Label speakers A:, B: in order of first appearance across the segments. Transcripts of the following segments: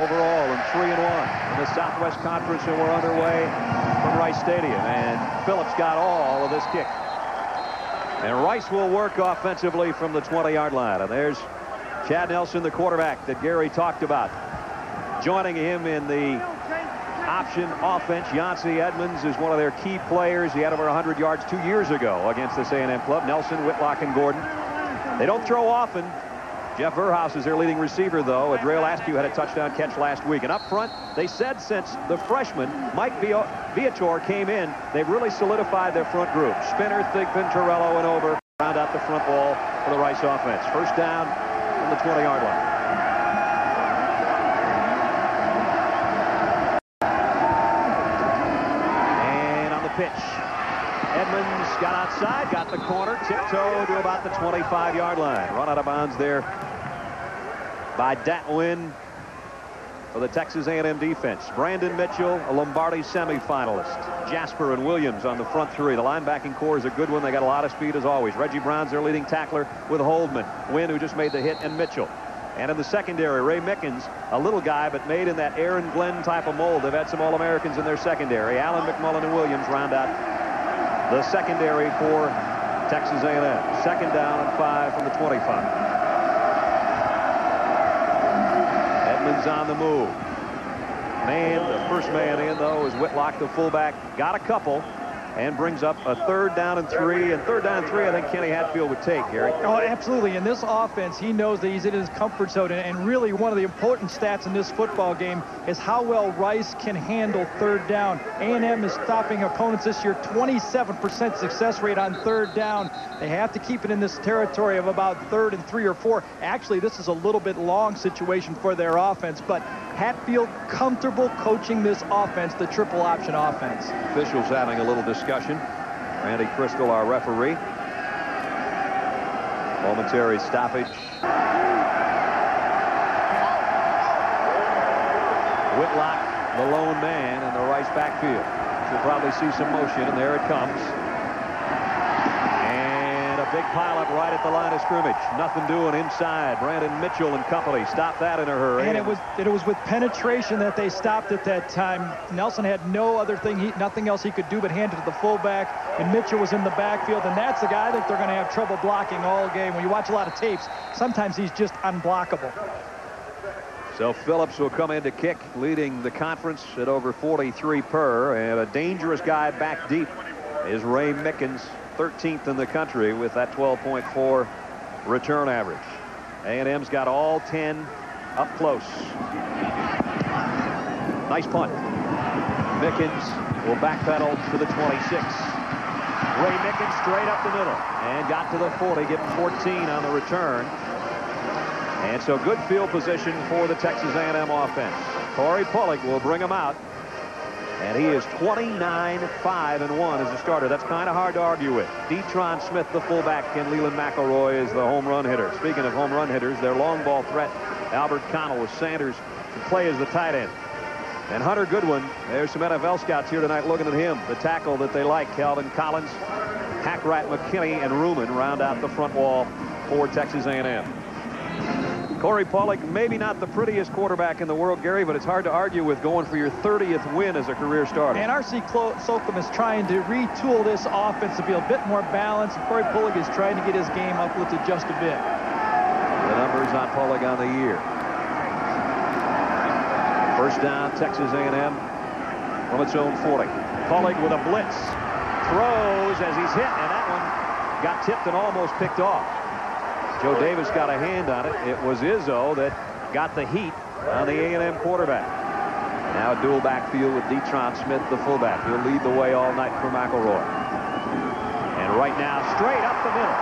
A: overall and three and one in the Southwest Conference, and we're underway from Rice Stadium. And Phillips got all of this kick. And Rice will work offensively from the 20-yard line. And there's Chad Nelson, the quarterback that Gary talked about. Joining him in the option offense, Yancey Edmonds is one of their key players. He had over 100 yards two years ago against this A&M club. Nelson, Whitlock, and Gordon. They don't throw often. Jeff Venghaus is their leading receiver, though. Adriel Askew had a touchdown catch last week. And up front, they said since the freshman, Mike Viator, came in, they've really solidified their front group. Spinner, Thigpen, Torello, and Over round out the front wall for the Rice offense. First down from the 20-yard line. And on the pitch, Edmonds got outside, got the corner, tiptoe to about the 25-yard line. Run out of bounds there by Dat Nguyen for the Texas A&M defense. Brandon Mitchell, a Lombardi semifinalist. Jasper and Williams on the front three. The linebacking core is a good one. They got a lot of speed as always. Reggie Brown's their leading tackler with Holdman, Nguyen, who just made the hit, and Mitchell. And in the secondary, Ray Mickens, a little guy, but made in that Aaron Glenn type of mold. They've had some All-Americans in their secondary. Allen McMullen and Williams round out the secondary for Texas A&M. Second down and five from the 25. On the move. Man, the first man in, though, is Whitlock, the fullback. Got a couple and brings up a third down and three. And third down and three, I think Kenny Hatfield would take, Gary.
B: Oh, absolutely. In this offense, he knows that he's in his comfort zone. And really, one of the important stats in this football game is how well Rice can handle third down. A&M is stopping opponents this year, 27% success rate on third down. They have to keep it in this territory of about third and three or four. Actually, this is a little bit long situation for their offense, but Hatfield comfortable coaching this offense, the triple option offense.
A: Officials having a little discussion. Randy Crystal, our referee. Momentary stoppage. Whitlock, the lone man in the Rice backfield. You'll probably see some motion, and there it comes. Pileup right at the line of scrimmage. Nothing doing inside. Brandon Mitchell and company stopped that in a hurry.
B: And it was it was with penetration that they stopped at that time. Nelson had no other thing, he, nothing else he could do but hand it to the fullback. And Mitchell was in the backfield, and that's the guy that they're going to have trouble blocking all game. When you watch a lot of tapes, sometimes he's just unblockable.
A: So Phillips will come in to kick, leading the conference at over 43 per. And a dangerous guy back deep is Ray Mickens, 13th in the country with that 12.4 return average. A&M's got all 10 up close. Nice punt. Mickens will backpedal to the 26. Ray Mickens straight up the middle and got to the 40, getting 14 on the return. And so good field position for the Texas A&M offense. Corey Pullig will bring him out. And he is 29-5 and 1 as a starter. That's kind of hard to argue with. Detron Smith, the fullback, and Leland McElroy is the home run hitter. Speaking of home run hitters, their long ball threat, Albert Connell with Sanders to play as the tight end. And Hunter Goodwin, there's some NFL scouts here tonight looking at him. The tackle that they like, Calvin Collins, Hackrat McKinney, and Ruman round out the front wall for Texas A&M. Corey Pullig, maybe not the prettiest quarterback in the world, Gary, but it's hard to argue with going for your 30th win as a career starter.
B: And R.C. Slocum is trying to retool this offense to be a bit more balanced. And Corey Pullig is trying to get his game uplifted just a bit.
A: The numbers on Pullig on the year. First down, Texas A&M from its own 40. Pullig with a blitz. Throws as he's hit, and that one got tipped and almost picked off. Joe Davis got a hand on it. It was Izzo that got the heat on the A&M quarterback. Now a dual backfield with Detron Smith, the fullback. He'll lead the way all night for McElroy. And right now, straight up the middle.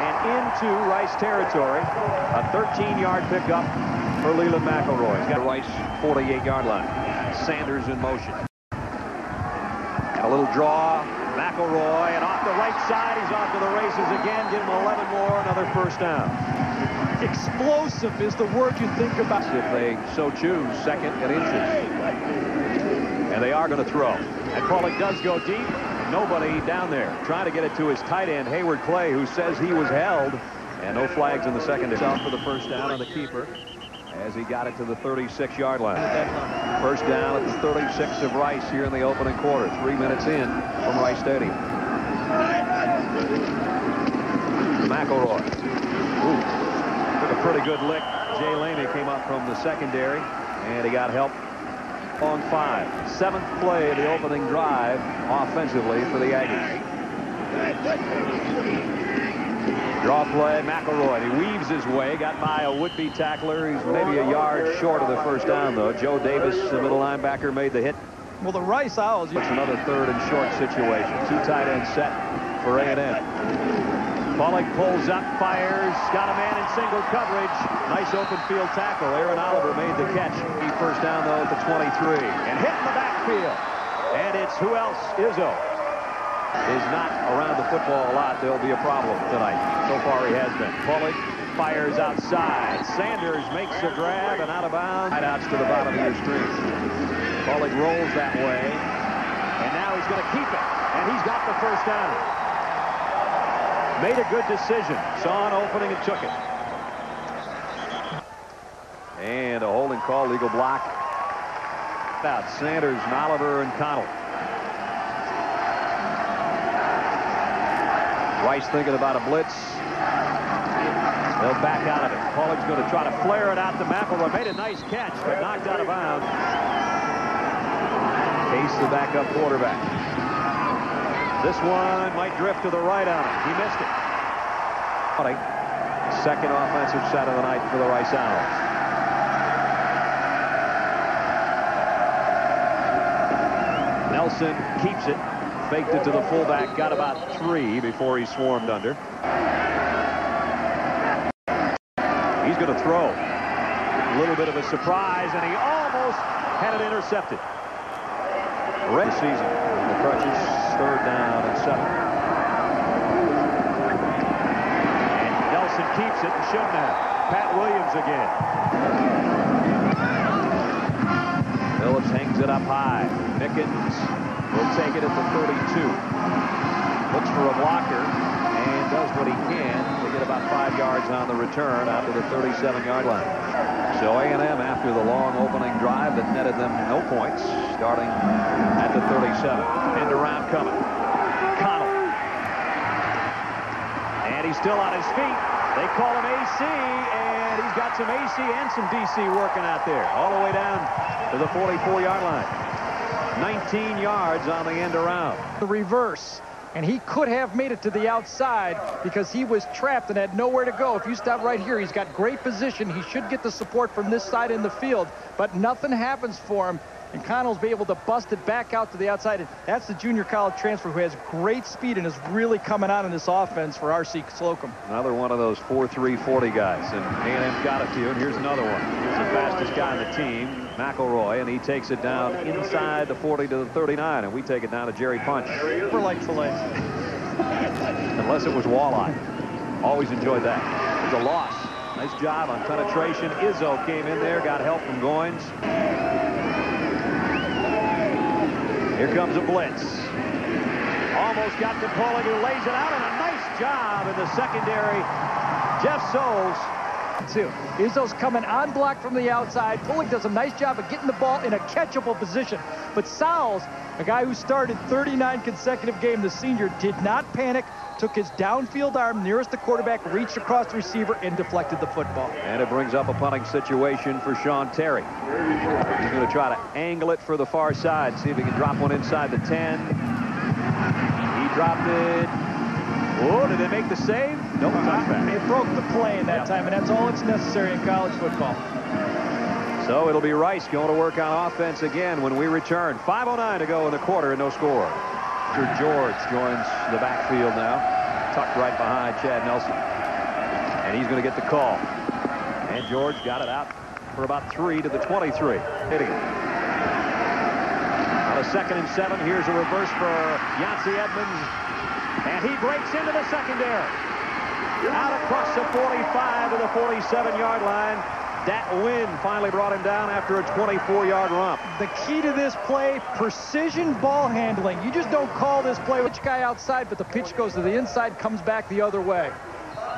A: And into Rice territory. A 13-yard pickup for Leland McElroy. He's got Rice 48-yard line. Sanders in motion. And a little draw. McElroy, and off the right side, he's off to the races again. Give him 11 more, another first down.
B: Explosive is the word you think about.
A: If they so choose, second and inches. And they are going to throw. And Pulig does go deep. Nobody down there. Trying to get it to his tight end, Hayward Clay, who says he was held. And no flags in the second. Out for the first down on the keeper. As he got it to the 36-yard line. First down at the 36 of Rice here in the opening quarter. Three minutes in from Rice Stadium. McElroy. Ooh, took a pretty good lick. Jay Lamy came up from the secondary, and he got help on five. Seventh play of the opening drive offensively for the Aggies. Draw play, McElroy. He weaves his way, got by a would-be tackler. He's maybe a yard short of the first down, though. Joe Davis, the middle linebacker, made the hit.
B: Well, the Rice Owls.
A: It's another third and short situation. Two tight end set for A&M. Pullig pulls up, fires, got a man in single coverage. Nice open field tackle. Aaron Oliver made the catch. He first down, though, at the 23. And hit in the backfield. And it's who else? Izzo is not around the football a lot, there'll be a problem tonight. So far he has been. Pullig fires outside. Sanders makes a grab and out of bounds. Right outs to the bottom of your screen. Pullig rolls that way. And now he's going to keep it. And he's got the first down. Made a good decision. Saw an opening and took it. And a holding call, legal block. Out Sanders, Oliver, and Connell. Rice thinking about a blitz. They'll back out of it. Pullig's going to try to flare it out to McElroy. Made a nice catch, but knocked out of bounds. Case the backup quarterback. This one might drift to the right on him. He missed it. Second offensive set of the night for the Rice Owls. Nelson keeps it faked it to the fullback, got about three before he swarmed under. He's going to throw. A little bit of a surprise, and he almost had it intercepted. Red season. The crutches, third down and seven. And Nelson keeps it and shouldn't have. Pat Williams again. Phillips hangs it up high. Mickens will take it at the 32. Looks for a blocker and does what he can to get about five yards on the return out to the 37-yard line. So A&M, after the long opening drive that netted them no points, starting at the 37. End around coming. Connell. And he's still on his feet. They call him AC, and he's got some AC and some DC working out there, all the way down to the 44-yard line. 19 yards on the end around.
B: The reverse. And he could have made it to the outside because he was trapped and had nowhere to go. If you stop right here, he's got great position. He should get the support from this side in the field, but nothing happens for him. And Connell's be able to bust it back out to the outside. And that's the junior college transfer who has great speed and is really coming on in this offense for R.C. Slocum.
A: Another one of those 4-3-40 guys. And A&M got it to you. And here's another one. He's the fastest guy on the team, McElroy, and he takes it down inside the 40 to the 39. And we take it down to Jerry Punch.
B: For like.
A: Unless it was walleye. Always enjoyed that. It's a loss. Nice job on penetration. Izzo came in there, got help from Goins. Here comes a blitz. Almost got to Pullig, who lays it out, and a nice job in the secondary. Jeff Soles.
B: Two. Izzo's coming on block from the outside. Pullig does a nice job of getting the ball in a catchable position. But Sowles, a guy who started 39 consecutive games, the senior, did not panic, took his downfield arm nearest the quarterback, reached across the receiver, and deflected the football.
A: And it brings up a punting situation for Sean Terry. He's going to try to angle it for the far side, see if he can drop one inside the 10. He dropped it. Oh, did they make the save? No nope, touchback.
B: It broke the play in that time, and that's all that's necessary in college football.
A: So it'll be Rice going to work on offense again when we return. 5.09 to go in the quarter and no score. George joins the backfield now, tucked right behind Chad Nelson. And he's going to get the call. And George got it out for about three to the 23. Hitting it. On a second and seven, here's a reverse for Yancey Edmonds. And he breaks into the secondary. Out across the 45 to the 47-yard line. Dat Nguyen finally brought him down after a 24-yard romp.
B: The key to this play, precision ball handling. You just don't call this play. Pitch guy outside, but the pitch goes to the inside, comes back the other way.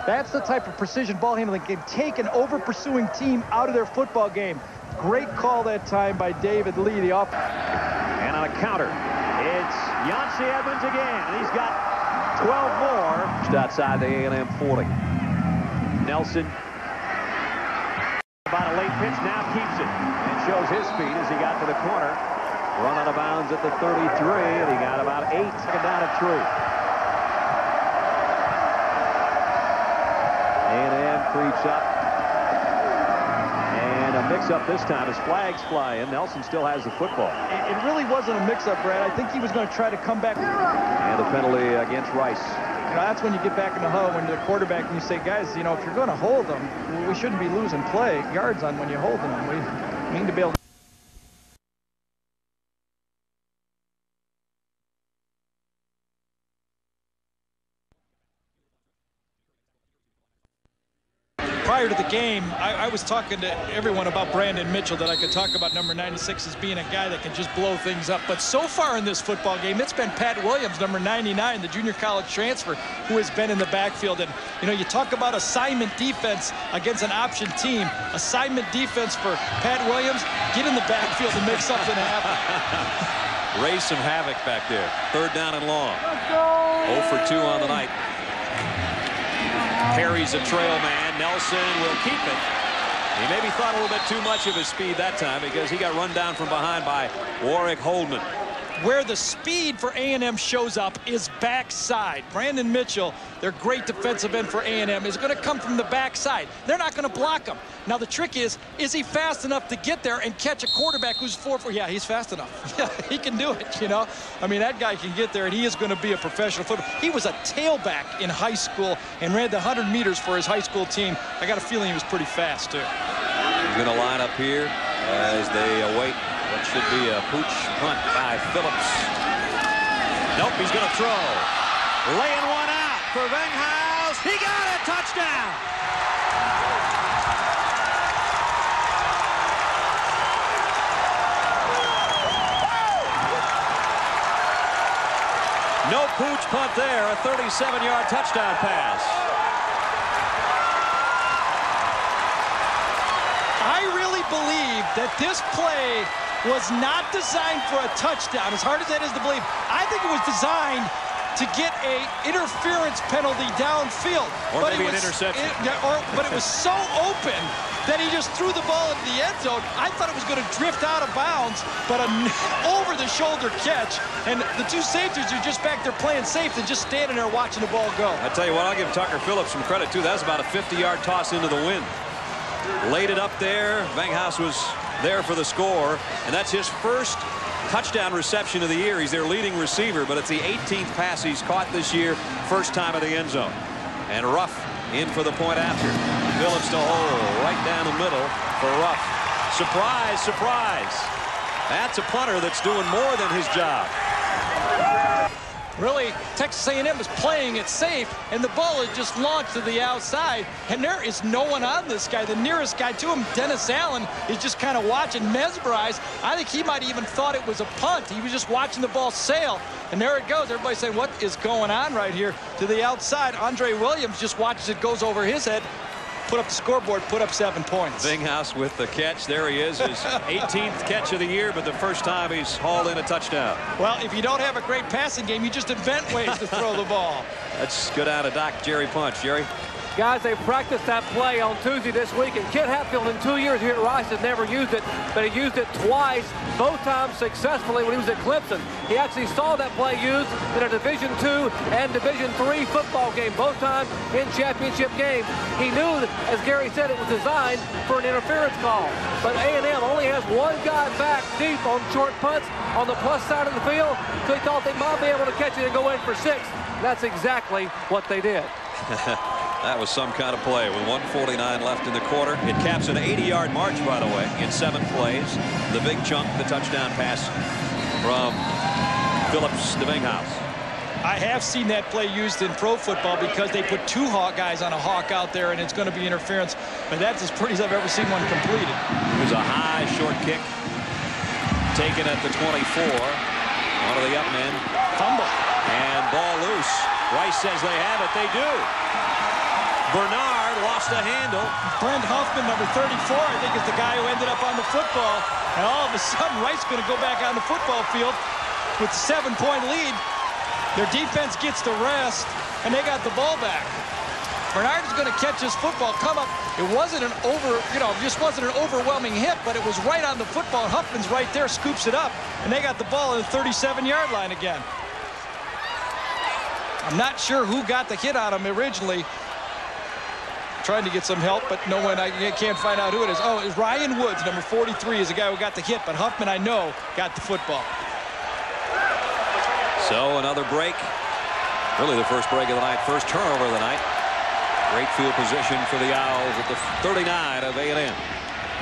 B: That's the type of precision ball handling can take an over-pursuing team out of their football game. Great call that time by David Lee, the off.
C: And on a counter, it's Yancey Edmonds again. And he's got 12 more. Just outside the A&M 40. Nelson about a late pitch now keeps it and shows his speed as he got to the corner. Run out of bounds at the 33 and he got about eight down a tree. A&M creeps up a mix-up this time as flags fly in. Nelson still has the football.
B: It, really wasn't a mix-up, Brad. I think he was going to try to come back.
C: And a penalty against Rice.
B: You know, that's when you get back in the huddle when you're the quarterback and you say, guys, you know, if you're going to hold them, we shouldn't be losing play yards on when you're holding them. We need to be able prior to the game, I, I, was talking to everyone about Brandon Mitchell that I could talk about number 96 as being a guy that can just blow things up. But so far in this football game, it's been Pat Williams, number 99, the junior college transfer, who has been in the backfield. And, you know, you talk about assignment defense against an option team. Assignment defense for Pat Williams, get in the backfield and make something happen.
A: Raise some havoc back there. Third down and long. 0 for 2 on the night. Carries a trail man. Nelson will keep it. He maybe thought a little bit too much of his speed that time because he got run down from behind by Warrick Holdman.
B: Where the speed for A&M shows up is backside. Brandon Mitchell, their great defensive end for A&M, is going to come from the backside. They're not going to block him. Now, the trick is, is he fast enough to get there and catch a quarterback who's 4-4? Yeah, he's fast enough. Yeah, he can do it, you know. I mean, that guy can get there, and he is going to be a professional football. He was a tailback in high school and ran the 100 meters for his high school team. I got a feeling he was pretty fast, too.
A: He's going to line up here as they await what should be a pooch punt by Phillips. Nope, he's going to throw. Laying one out for Venghaus. He got it. Touchdown. No pooch punt there. A 37-yard touchdown pass.
B: I really believe that this play was not designed for a touchdown, as hard as that is to believe. I think it was designed to get a interference penalty downfield.
A: Or
B: but
A: maybe
B: was,
A: an interception.
B: It, or, but it was so open that he just threw the ball into the end zone. I thought it was going to drift out of bounds, but an over-the-shoulder catch. And the two safeties are just back there playing safe and just standing there watching the ball go.
A: I tell you what, I'll give Tucker Phillips some credit, too. That was about a 50-yard toss into the wind. Laid it up there. Venghaus was there for the score. And that's his first touchdown reception of the year. He's their leading receiver, but it's the 18th pass he's caught this year, first time at the end zone. And Ruff in for the point after. Phillips to hole right down the middle for Ruff. Surprise, surprise. That's a punter that's doing more than his job.
B: Really, Texas A&M is playing it safe, and the ball is just launched to the outside, and there is no one on this guy. The nearest guy to him, Dennis Allen, is just kind of watching, mesmerized. I think he might even thought it was a punt. He was just watching the ball sail, and there it goes. Everybody's saying, what is going on right here? To the outside, Andre Williams just watches it goes over his head, put up the scoreboard, put up seven points.
A: Venghaus with the catch. There he is, his 18th catch of the year, but the first time he's hauled in a touchdown.
B: Well, if you don't have a great passing game, you just invent ways to throw the ball.
A: Let's go down to Doc Jerry Punch. Jerry?
D: Guys, they practiced that play on Tuesday this week, and Ken Hatfield in two years here at Rice has never used it, but he used it twice, both times successfully when he was at Clemson. He actually saw that play used in a Division II and Division III football game, both times in championship games. He knew, that, as Gary said, it was designed for an interference call. But A&M only has one guy back deep on short punts on the plus side of the field, so he thought they might be able to catch it and go in for six. That's exactly what they did.
A: That was some kind of play with 149 left in the quarter. It caps an 80-yard march, by the way, in seven plays. The big chunk, the touchdown pass from Phillips to.
B: I have seen that play used in pro football because they put two hawk guys on a hawk out there and it's going to be interference. But that's as pretty as I've ever seen one completed.
A: It was a high short kick taken at the 24. One of the up men.
B: Fumble.
A: And ball loose. Rice says they have it. They do. Bernard lost the handle.
B: Brent Huffman, number 34, I think is the guy who ended up on the football. And all of a sudden, Rice going to go back on the football field with a seven-point lead. Their defense gets the rest, and they got the ball back. Bernard is going to catch his football, come up. It wasn't an over, you know, just wasn't an overwhelming hit, but it was right on the football. Huffman's right there, scoops it up, and they got the ball at the 37-yard line again. I'm not sure who got the hit on him originally. Trying to get some help, but no one, I can't find out who it is. Oh, it's Ryan Woods, number 43, is the guy who got the hit, but Huffman, I know, got the football.
A: So another break. Really the first break of the night, first turnover of the night. Great field position for the Owls at the 39 of A&M.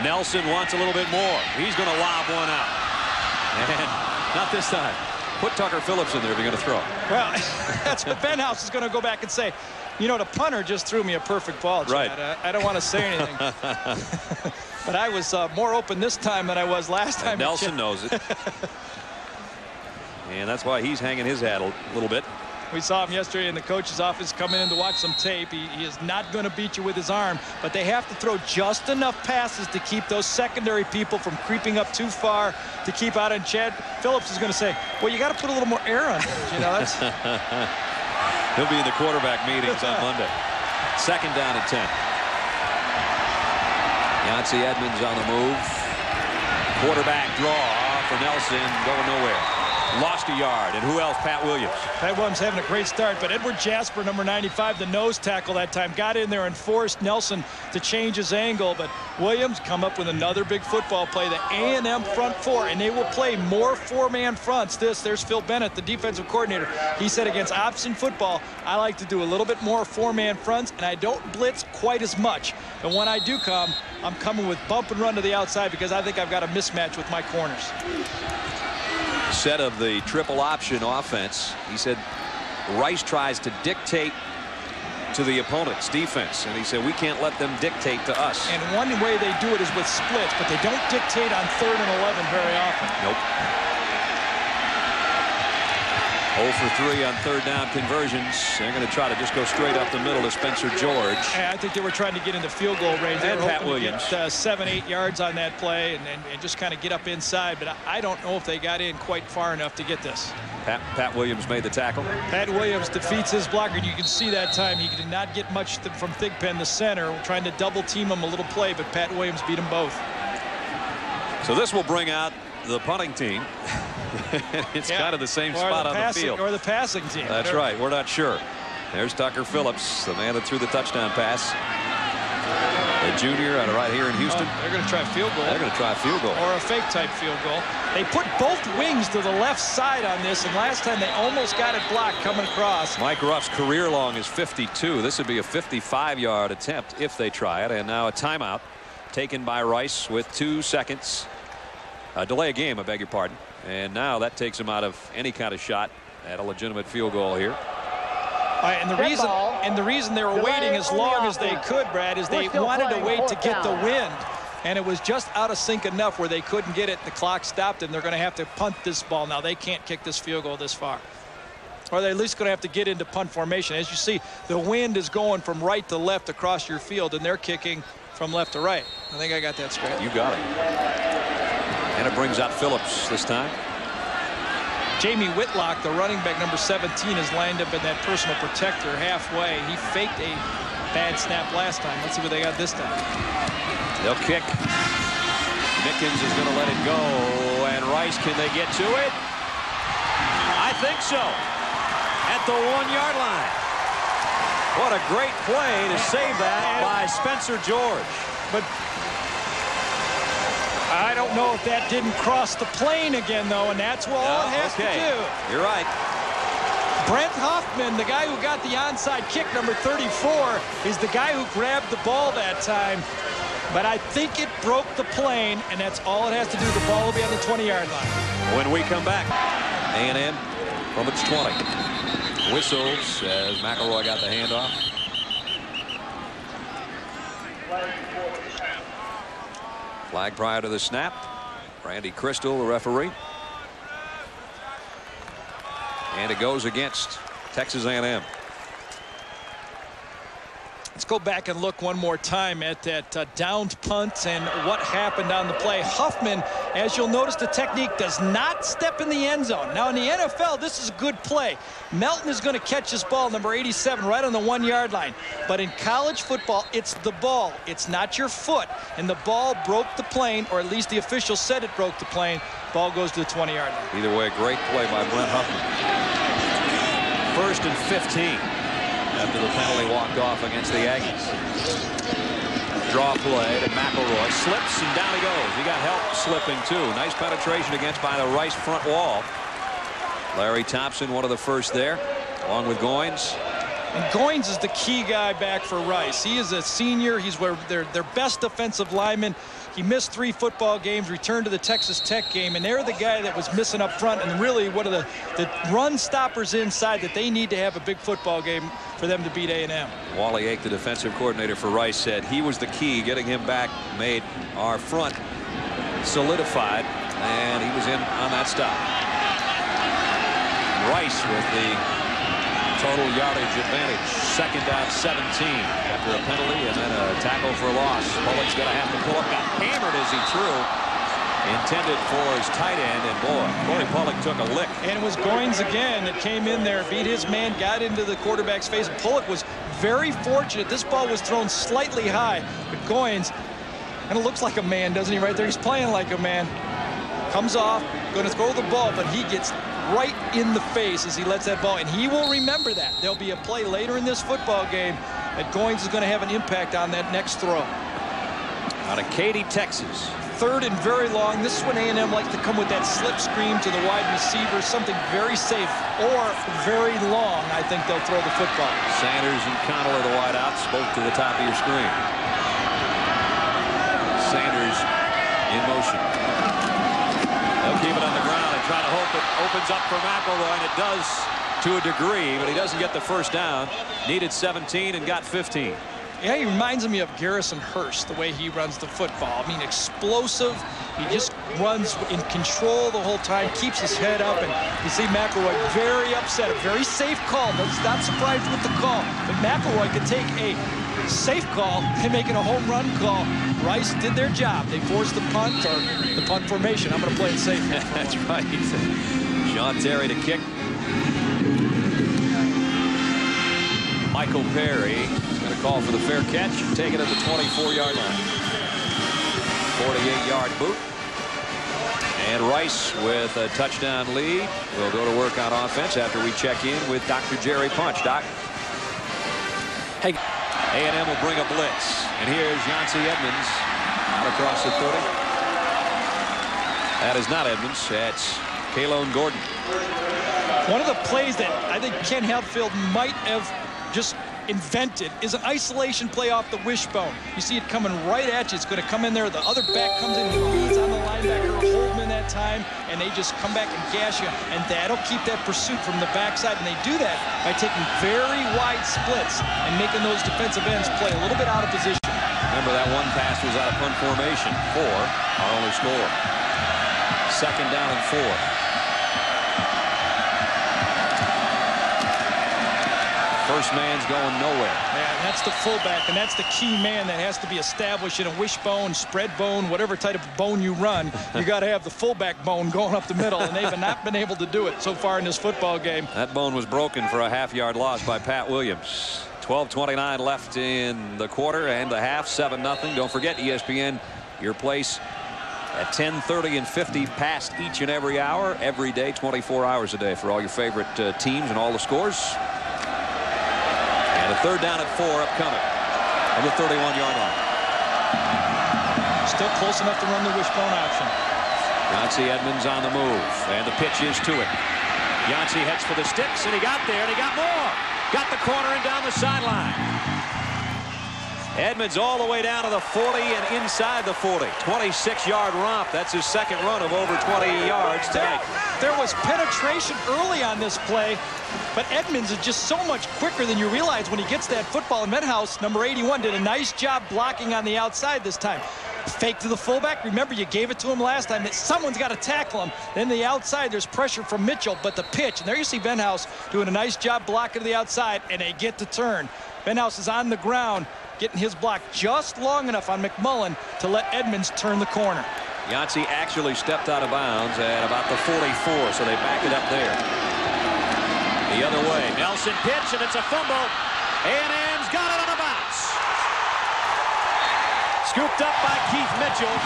A: Nelson wants a little bit more. He's going to lob one out. And not this time. Put Tucker Phillips in there if you're going to throw.
B: Well, that's what Venghaus is going to go back and say. You know, the punter just threw me a perfect ball, Chad.
A: Right.
B: I, I don't want to say anything. but I was uh, more open this time than I was last time.
A: And Nelson knows it. and that's why he's hanging his hat a little bit.
B: We saw him yesterday in the coach's office coming in to watch some tape. He, he is not going to beat you with his arm, but they have to throw just enough passes to keep those secondary people from creeping up too far to keep out. And Chad Phillips is going to say, well, you got to put a little more air on it. You know, that's.
A: He'll be in the quarterback meetings on Monday. Second down at 10. Yancey Edmonds on the move. Quarterback draw for Nelson going nowhere. Lost a yard. And who else? Pat Williams.
B: Pat Williams having a great start, but Edward Jasper, number 95, the nose tackle that time, got in there and forced Nelson to change his angle. But Williams come up with another big football play. The A&M front four, and they will play more four-man fronts. This, there's Phil Bennett, the defensive coordinator. He said against option football, I like to do a little bit more four-man fronts, and I don't blitz quite as much. And when I do come, I'm coming with bump and run to the outside because I think I've got a mismatch with my corners
A: set of the triple option offense. He said Rice tries to dictate to the opponent's defense. And he said, we can't let them dictate to us.
B: And one way they do it is with splits, but they don't dictate on third and 11 very often.
A: Nope. 0 for 3 on third down conversions. They're going to try to just go straight up the middle to Spencer George.
B: Yeah, I think they were trying to get into field goal range.
A: And Pat Williams.
B: Get, uh, seven, eight yards on that play and, and, and just kind of get up inside. But I don't know if they got in quite far enough to get this.
A: Pat, Pat Williams made the tackle.
B: Pat Williams defeats his blocker. You can see that time he did not get much from Thigpen, the center, trying to double team him a little play, but Pat Williams beat them both.
A: So this will bring out the punting team. it's yeah. kind of the same
B: or
A: spot
B: the
A: on
B: passing,
A: the field.
B: Or the passing team.
A: That's right. We're not sure. There's Tucker Phillips, the man that threw the touchdown pass. The junior out of right here in oh, Houston.
B: Oh, they're going to try a field goal.
A: They're going to try a field goal.
B: Or a fake type field goal. They put both wings to the left side on this, and last time they almost got it blocked coming across.
A: Mike Ruff's career long is 52. This would be a 55-yard attempt if they try it. And now a timeout taken by Rice with two seconds. Uh, delay a game, I beg your pardon. And now that takes him out of any kind of shot at a legitimate field goal here.
B: Right, and the Good reason ball. and the reason they were Delay waiting as long as they could, Brad, is they wanted to wait to get down. the wind. And it was just out of sync enough where they couldn't get it. The clock stopped, and they're going to have to punt this ball. Now, they can't kick this field goal this far. Or they're at least going to have to get into punt formation. As you see, the wind is going from right to left across your field, and they're kicking from left to right. I think I got that straight.
A: You got it. And it brings out Phillips this time.
B: Jamie Whitlock, the running back number 17, is lined up in that personal protector halfway. He faked a bad snap last time. Let's see what they got this time.
A: They'll kick. Mickens is going to let it go. And Rice, can they get to it? I think so. At the one-yard line. What a great play to save that by Spencer George.
B: But I don't know if that didn't cross the plane again, though, and that's all no, it has
A: okay.
B: to do.
A: You're right.
B: Brent Huffman, the guy who got the onside kick, number 34, is the guy who grabbed the ball that time. But I think it broke the plane, and that's all it has to do. The ball will be on the 20-yard line.
A: When we come back, A&M from its 20. Whistles as McElroy got the handoff. Flag prior to the snap. Randy Crystal, the referee. And it goes against Texas A&M.
B: Let's go back and look one more time at that uh, downed punt and what happened on the play. Huffman, as you'll notice, the technique does not step in the end zone. Now, in the NFL, this is a good play. Melton is going to catch this ball, number 87, right on the one-yard line. But in college football, it's the ball. It's not your foot. And the ball broke the plane, or at least the official said it broke the plane. Ball goes to the 20-yard line.
A: Either way, great play by Brent Huffman. First and 15 after the penalty walked off against the Aggies. Draw play to McElroy. Slips and down he goes. He got help slipping too. Nice penetration against by the Rice front wall. Larry Thompson, one of the first there, along with Goins.
B: And Goins is the key guy back for Rice. He is a senior. He's where their their best defensive lineman. He missed three football games, returned to the Texas Tech game, and they're the guy that was missing up front and really one of the, the run stoppers inside that they need to have a big football game for them to beat A&M.
A: Wally Ake, the defensive coordinator for Rice, said he was the key. Getting him back made our front solidified, and he was in on that stop. Rice with the total yardage advantage. Second down 17 after a penalty and then a tackle for loss. Bullock's going to have to pull up. Got hammered as he threw. Intended for his tight end, and boy, Corey Pullig took a lick.
B: And it was Goins again that came in there, beat his man, got into the quarterback's face. Pullig was very fortunate. This ball was thrown slightly high, but Goins, and it looks like a man, doesn't he, right there? He's playing like a man. Comes off, going to throw the ball, but he gets right in the face as he lets that ball, and he will remember that. There'll be a play later in this football game that Goins is going to have an impact on that next throw.
A: Out of Katy, Texas.
B: Third and very long. This is when A&M likes to come with that slip screen to the wide receiver, something very safe or very long. I think they'll throw the football.
A: Sanders and Connell are the wideouts, both to the top of your screen. Sanders in motion. They'll keep it on the ground trying to hope it opens up for McElroy, and it does to a degree, but he doesn't get the first down. Needed 17 and got 15.
B: Yeah, he reminds me of Garrison Hearst, the way he runs the football. I mean, explosive. He just runs in control the whole time, keeps his head up, and you see McElroy very upset. A very safe call. That's not surprised with the call. But McElroy could take a safe call and making a home run call. Rice did their job. They forced the punt or the punt formation. I'm going to play it safe.
A: That's right. Sean Terry to kick. Michael Perry is going to call for the fair catch and take it at the 24-yard line. 48-yard boot. And Rice with a touchdown lead. will go to work on offense after we check in with Dr. Jerry Punch. Doc. Hey. A&M will bring a blitz. And here's Yancey Edmonds out across the 30. That is not Edmonds. That's Kalone Gordon.
B: One of the plays that I think Ken Hatfield might have just invented is an isolation play off the wishbone. You see it coming right at you. It's going to come in there. The other back comes in. He leads on the linebacker, Holdman that time, and they just come back and gash you. And that'll keep that pursuit from the backside. And they do that by taking very wide splits and making those defensive ends play a little bit out of position.
A: Remember that one pass was out of punt formation. Four, our only score. Second down and four. First man's going nowhere.
B: Yeah, that's the fullback, and that's the key man that has to be established in a wishbone, spread bone, whatever type of bone you run. You got to have the fullback bone going up the middle, and they've not been able to do it so far in this football game.
A: That bone was broken for a half-yard loss by Pat Williams. 12:29 left in the quarter and the half, 7-0. Don't forget ESPN, your place at 10:30 and 50 past each and every hour, every day, 24 hours a day for all your favorite uh, teams and all the scores. And a third down at four upcoming on the 31-yard line.
B: Still close enough to run the wishbone option.
A: Yancey Edmonds on the move, and the pitch is to it. Yancey heads for the sticks, and he got there, and he got more. Got the corner and down the sideline. Edmonds all the way down to the 40 and inside the 40. 26-yard romp. That's his second run of over 20 yards tonight.
B: There, there was penetration early on this play, but Edmonds is just so much quicker than you realize when he gets that football. And Venghaus, number 81, did a nice job blocking on the outside this time. Fake to the fullback. Remember, you gave it to him last time. That someone's got to tackle him. Then the outside, there's pressure from Mitchell, but the pitch. And there you see Venghaus doing a nice job blocking to the outside, and they get the turn. Venghaus is on the ground, getting his block just long enough on McMullen to let Edmonds turn the corner.
A: Yancey actually stepped out of bounds at about the 44, so they back it up there. The other way. Nelson pitch, and it's a fumble. A&M's got it on a bounce. Scooped up by Keith Mitchell.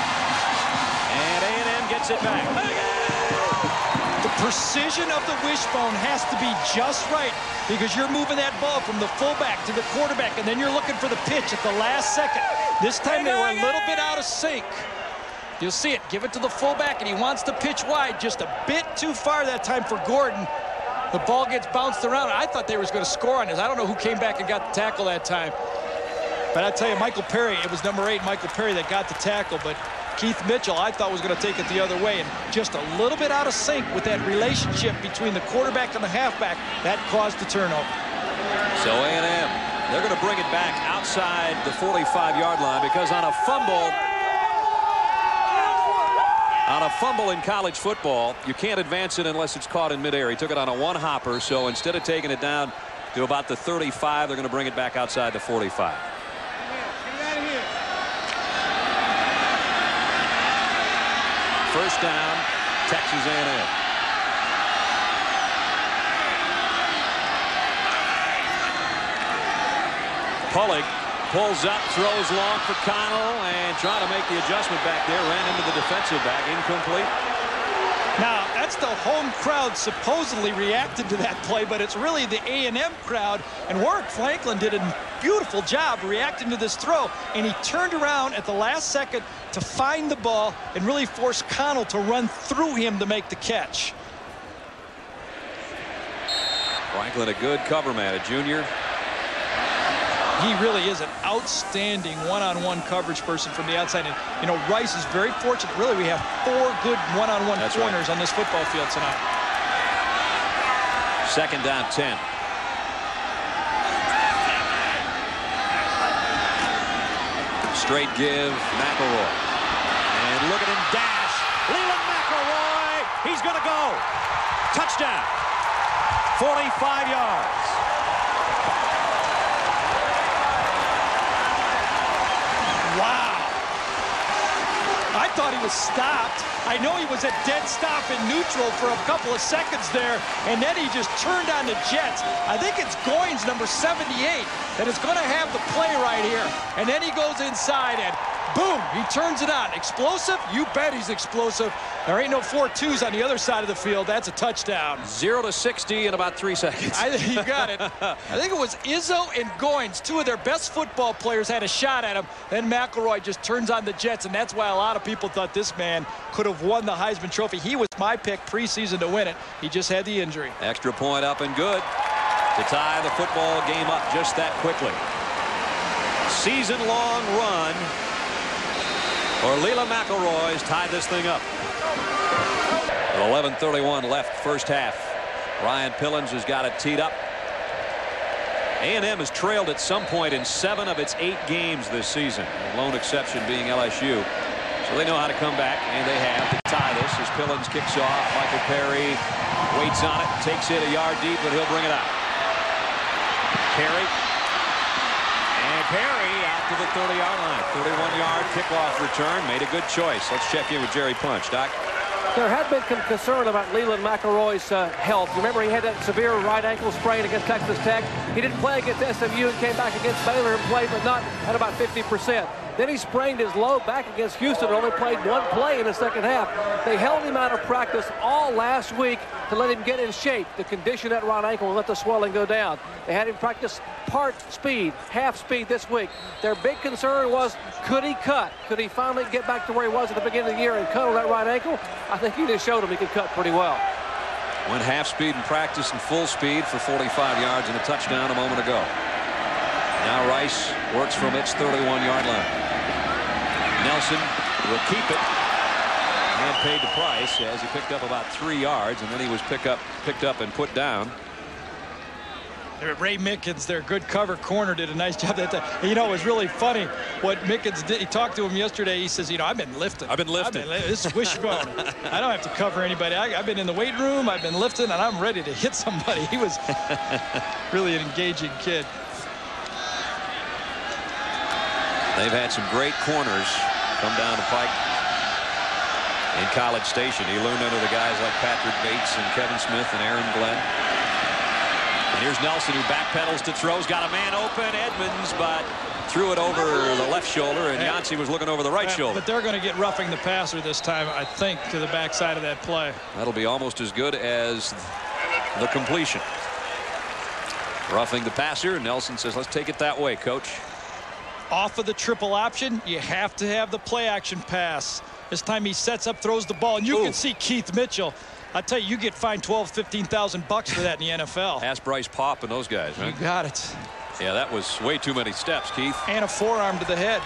A: And A&M gets it back.
B: Precision of the wishbone has to be just right because you're moving that ball from the fullback to the quarterback, and then you're looking for the pitch at the last second. This time they were a little bit out of sync. You'll see it. Give it to the fullback, and he wants to pitch wide just a bit too far that time for Gordon. The ball gets bounced around. I thought they was going to score on this. I don't know who came back and got the tackle that time. But I tell you, Michael Perry, it was number eight, Michael Perry, that got the tackle. But Keith Mitchell, I thought was going to take it the other way. And just a little bit out of sync with that relationship between the quarterback and the halfback, that caused the turnover.
A: So A&M, they're going to bring it back outside the 45-yard line because on a fumble, on a fumble in college football, you can't advance it unless it's caught in midair. He took it on a one-hopper, so instead of taking it down to about the 35, they're going to bring it back outside the 45. First down, Texas A&M. Pullig pulls up, throws long for Connell, and trying to make the adjustment back there. Ran into the defensive back, incomplete.
B: Now, that's the home crowd supposedly reacted to that play, but it's really the A&M crowd. And Warwick Franklin did a beautiful job reacting to this throw, and he turned around at the last second to find the ball and really force Connell to run through him to make the catch.
A: Franklin, a good cover man, a junior.
B: He really is an outstanding one-on-one -on -one coverage person from the outside. And, you know, Rice is very fortunate. Really, we have four good one-on-one -on -one corners right. on this football field tonight.
A: Second down 10. Straight give, McElroy. And look at him dash. Leland McElroy. He's going to go. Touchdown. 45 yards.
B: I thought he was stopped. I know he was at dead stop in neutral for a couple of seconds there, and then he just turned on the Jets. I think it's Goins, number 78, that is going to have the play right here. And then he goes inside, and boom, he turns it on. Explosive? You bet he's explosive. There ain't no four twos on the other side of the field. That's a touchdown.
A: Zero to 60 in about three seconds.
B: I think you got it. I think it was Izzo and Goins, two of their best football players, had a shot at him. Then McElroy just turns on the Jets, and that's why a lot of people thought this man could have won the Heisman Trophy. He was my pick preseason to win it. He just had the injury.
A: Extra point up and good to tie the football game up just that quickly. Season-long run or Leland McElroy's tied this thing up. With 11.31 left first half. Ryan Pillins has got it teed up. A&M has trailed at some point in seven of its eight games this season. Lone exception being LSU. So they know how to come back, and they have to tie this as Pillins kicks off. Michael Perry waits on it, takes it a yard deep, but he'll bring it out. Perry. And Perry out to the 30-yard line. 31-yard kickoff return. Made a good choice. Let's check in with Jerry Punch. Doc?
D: There had been some concern about Leland McElroy's uh, health. Remember, he had that severe right ankle sprain against Texas Tech. He didn't play against SMU and came back against Baylor and played, but not at about 50%. Then he sprained his low back against Houston and only played one play in the second half. They held him out of practice all last week to let him get in shape, to condition that right ankle and let the swelling go down. They had him practice part speed, half speed this week. Their big concern was, could he cut? Could he finally get back to where he was at the beginning of the year and cut on that right ankle? I think he just showed him he could cut pretty well.
A: Went half speed in practice and full speed for 45 yards and a touchdown a moment ago. Now Rice works from its 31-yard line. Nelson will keep it and paid the price as he picked up about three yards and then he was pick up picked up and put down.
B: Ray Mickens, their good cover corner, did a nice job that time. You know, it was really funny what Mickens did. He talked to him yesterday. He says, you know, I've been lifting.
A: I've been lifting. I've
B: been, this is wishbone. I don't have to cover anybody. I, have been in the weight room. I've been lifting, and I'm ready to hit somebody. He was really an engaging kid.
A: They've had some great corners come down the pike in College Station. He learned under the guys like Patrick Bates and Kevin Smith and Aaron Glenn. And here's Nelson who backpedals to throws. Got a man open. Edmonds, but threw it over the left shoulder, and Yancey was looking over the right shoulder.
B: But they're going to get roughing the passer this time, I think, to the backside of that play.
A: That'll be almost as good as the completion. Roughing the passer. Nelson says, let's take it that way, coach.
B: Off of the triple option, you have to have the play action pass. This time he sets up, throws the ball, and you Ooh. can see Keith Mitchell. I tell you, you get fined 12, 15,000 bucks for that in the NFL.
A: Ask Bryce Paup and those guys, right?
B: You got it.
A: Yeah, that was way too many steps, Keith.
B: And a forearm to the head.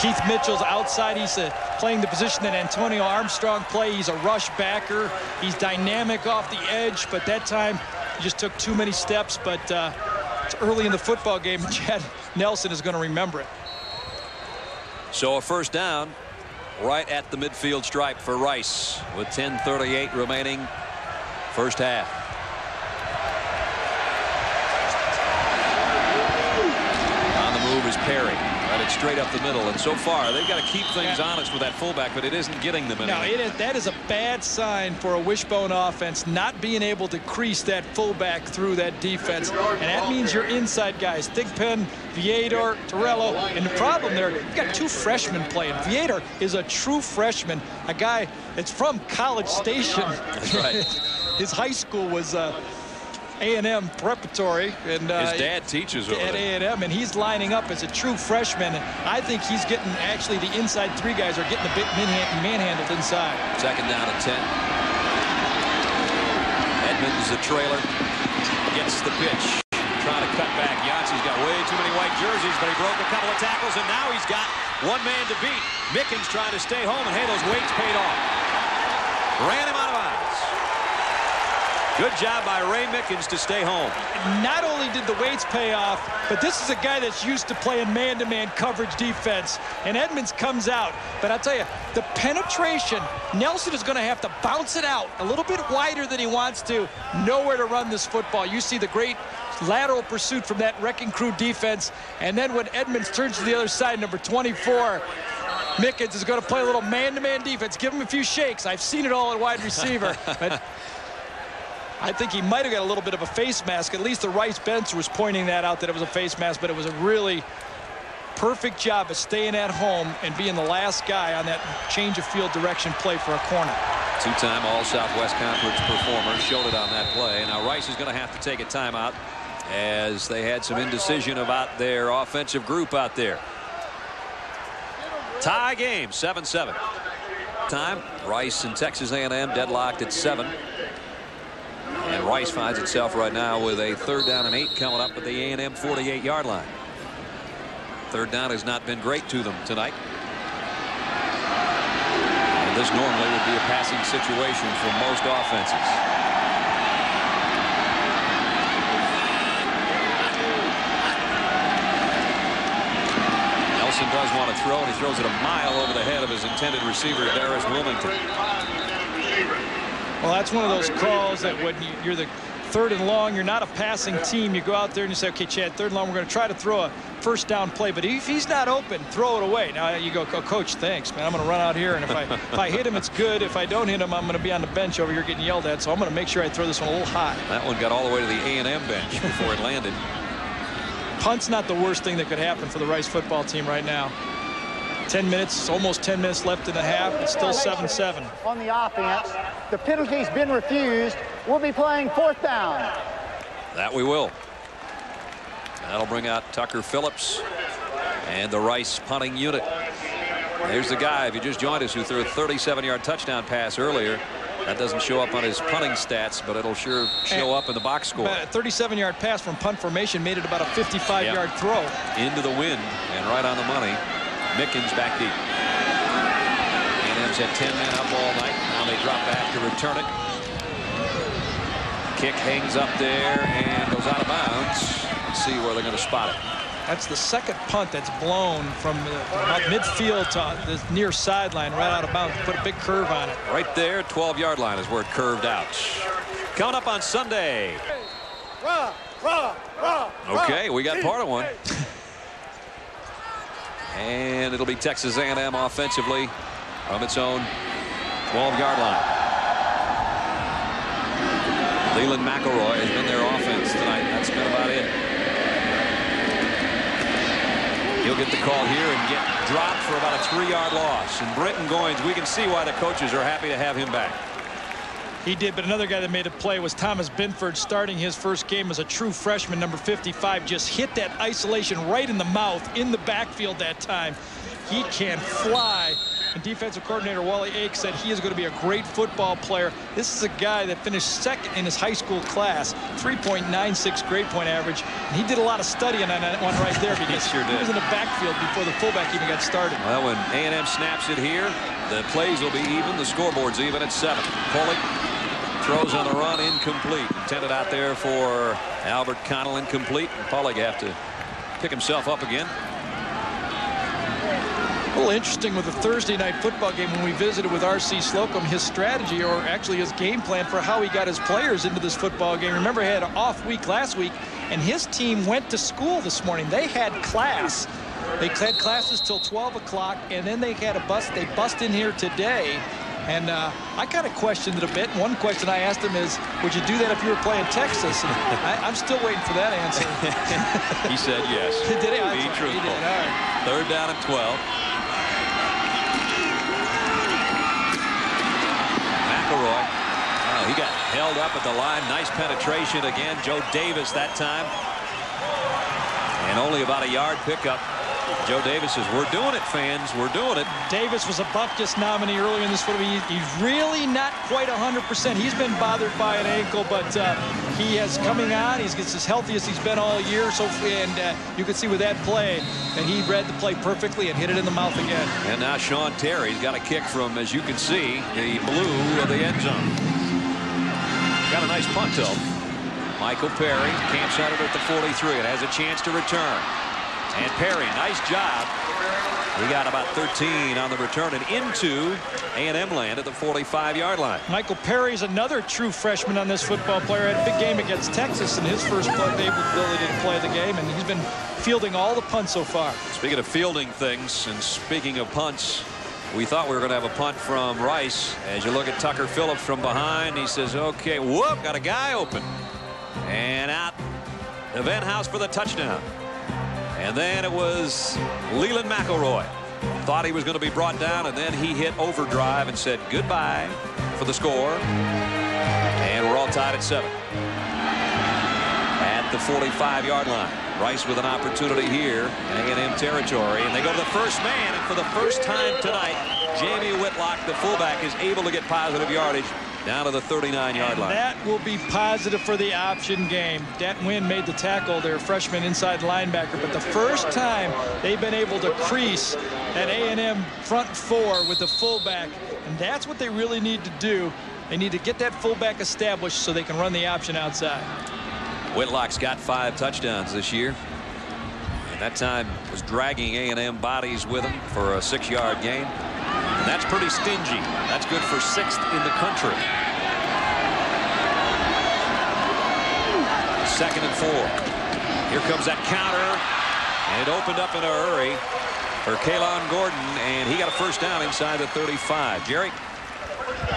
B: Keith Mitchell's outside. He's uh, playing the position that Antonio Armstrong play. He's a rush backer. He's dynamic off the edge, but that time he just took too many steps. But uh, it's early in the football game. Chad Nelson is going to remember it.
A: So a first down right at the midfield stripe for Rice with 10:38 remaining first half. On the move is Perry. It's straight up the middle. And so far, they've got to keep things yeah. honest with that fullback, but it isn't getting them
B: anything. No, it is, that is a bad sign for a wishbone offense, not being able to crease that fullback through that defense. And that means your inside guys, Thigpen, Viator, Torello. And the problem there, you've got two freshmen playing. Viator is a true freshman, a guy that's from College Station.
A: That's right.
B: His high school was uh, a&M preparatory. And
A: uh, his dad teaches over
B: at A&M, and he's lining up as a true freshman. I think he's getting actually the inside three guys are getting a bit manhandled inside.
A: Second down at 10. Edmonds the trailer gets the pitch. Trying to cut back. Yancey's got way too many white jerseys, but he broke a couple of tackles, and now he's got one man to beat. Mickens trying to stay home, and hey, those weights paid off. Ran him out of bounds. Good job by Ray Mickens to stay home.
B: Not only did the weights pay off, but this is a guy that's used to playing man-to-man -man coverage defense. And Edmonds comes out. But I'll tell you, the penetration, Nelson is going to have to bounce it out a little bit wider than he wants to. Nowhere to run this football. You see the great lateral pursuit from that wrecking crew defense. And then when Edmonds turns to the other side, number 24, Mickens is going to play a little man-to-man -man defense. Give him a few shakes. I've seen it all at wide receiver. but I think he might have got a little bit of a face mask. At least the Rice bench was pointing that out that it was a face mask, but it was a really perfect job of staying at home and being the last guy on that change of field direction play for a corner.
A: Two-time All-Southwest Conference performer showed it on that play. Now Rice is going to have to take a timeout as they had some indecision about their offensive group out there. Tie game, 7-7. Time, Rice and Texas A&M deadlocked at 7. Rice finds itself right now with a third down and eight coming up at the A&M 48-yard line. Third down has not been great to them tonight. And this normally would be a passing situation for most offenses. Nelson does want to throw, and he throws it a mile over the head of his intended receiver, Darius Wilmington.
B: Well, that's one of those calls that when you're the third and long, you're not a passing team. You go out there and you say, okay, Chad, third and long, we're going to try to throw a first down play. But if he's not open, throw it away. Now you go, oh, coach, thanks, man. I'm going to run out here. And if I if I hit him, it's good. If I don't hit him, I'm going to be on the bench over here getting yelled at. So I'm going to make sure I throw this one a little high.
A: That one got all the way to the A&M bench before it landed.
B: Punt's not the worst thing that could happen for the Rice football team right now. 10 minutes, almost 10 minutes left in the half. It's still 7-7.
E: On the offense, the penalty's been refused. We'll be playing fourth down.
A: That we will. That'll bring out Tucker Phillips and the Rice punting unit. There's the guy, if you just joined us, who threw a 37-yard touchdown pass earlier. That doesn't show up on his punting stats, but it'll sure show up in the box score. A
B: 37-yard pass from punt formation made it about a 55-yard yep. throw.
A: Into the wind and right on the money. Mickens back deep. A&M's had 10 men up all night. Now they drop back to return it. Kick hangs up there and goes out of bounds. Let's see where they're going to spot it.
B: That's the second punt that's blown uh, from about midfield to the near sideline, right out of bounds. Put a big curve on it.
A: Right there, 12-yard line is where it curved out. Coming up on Sunday. Okay, we got part of one. And it'll be Texas A&M offensively from its own 12-yard line. Leland McElroy has been their offense tonight. That's been about it. He'll get the call here and get dropped for about a three-yard loss. And Brenton Goins, we can see why the coaches are happy to have him back.
B: He did, but another guy that made a play was Thomas Binford starting his first game as a true freshman, number 55. Just hit that isolation right in the mouth in the backfield that time. He can fly. And defensive coordinator Wally Ake said he is going to be a great football player. This is a guy that finished second in his high school class, 3.96 grade point average. And he did a lot of studying on that one right there because
A: sure
B: he was in the backfield before the fullback even got started.
A: Well, when A&M snaps it here, the plays will be even. The scoreboard's even at seven. Pullig throws on the run, incomplete. Intended out there for Albert Connell, incomplete. And Pullig have to pick himself up again.
B: A little interesting with the Thursday night football game when we visited with R.C. Slocum, his strategy or actually his game plan for how he got his players into this football game. Remember, he had an off week last week, and his team went to school this morning. They had class. They had classes till 12 o'clock, and then they had a bus. They bust in here today. And uh, I kind of questioned it a bit. One question I asked him is, would you do that if you were playing Texas? And I, am still waiting for that answer.
A: he said yes.
B: did he?
A: Be truthful.
B: He did. All right.
A: Third down and 12. McElroy. Oh, he got held up at the line. Nice penetration again. Joe Davis that time. And only about a yard pickup. Joe Davis says, we're doing it, fans. We're doing it.
B: Davis was a Butkus nominee earlier in this football. he's really not quite 100%. He's been bothered by an ankle, but uh, he is coming on. He's gets as healthy as he's been all year. So, and uh, you can see with that play that he read the play perfectly and hit it in the mouth again.
A: And now Sean Terry's got a kick from, as you can see, the blue of the end zone. Got a nice punt, though. Michael Perry camps out at the 43 and has a chance to return. And Perry, nice job. He got about 13 on the return and into A&M land at the 45-yard line.
B: Michael Perry's another true freshman on this football player. Had a big game against Texas in his first play, ability to play the game, and he's been fielding all the punts so far.
A: Speaking of fielding things, and speaking of punts, we thought we were going to have a punt from Rice. As you look at Tucker Phillips from behind, he says, okay, whoop, got a guy open. And out the Venghaus for the touchdown. And then it was Leland McElroy. Thought he was going to be brought down, and then he hit overdrive and said goodbye for the score. And we're all tied at seven. At the 45-yard line. Rice with an opportunity here in A&M territory. And they go to the first man, and for the first time tonight, Jamie Whitlock, the fullback, is able to get positive yardage down to the 39-yard line.
B: That will be positive for the option game. Dat Nguyen made the tackle, their freshman inside linebacker, but the first time they've been able to crease that A&M front four with the fullback, and that's what they really need to do. They need to get that fullback established so they can run the option outside.
A: Whitlock's got five touchdowns this year. And that time was dragging A&M bodies with him for a six-yard gain. That's pretty stingy. That's good for sixth in the country. Second and four. Here comes that counter. And it opened up in a hurry for Kaelon Gordon, and he got a first down inside the 35. Jerry?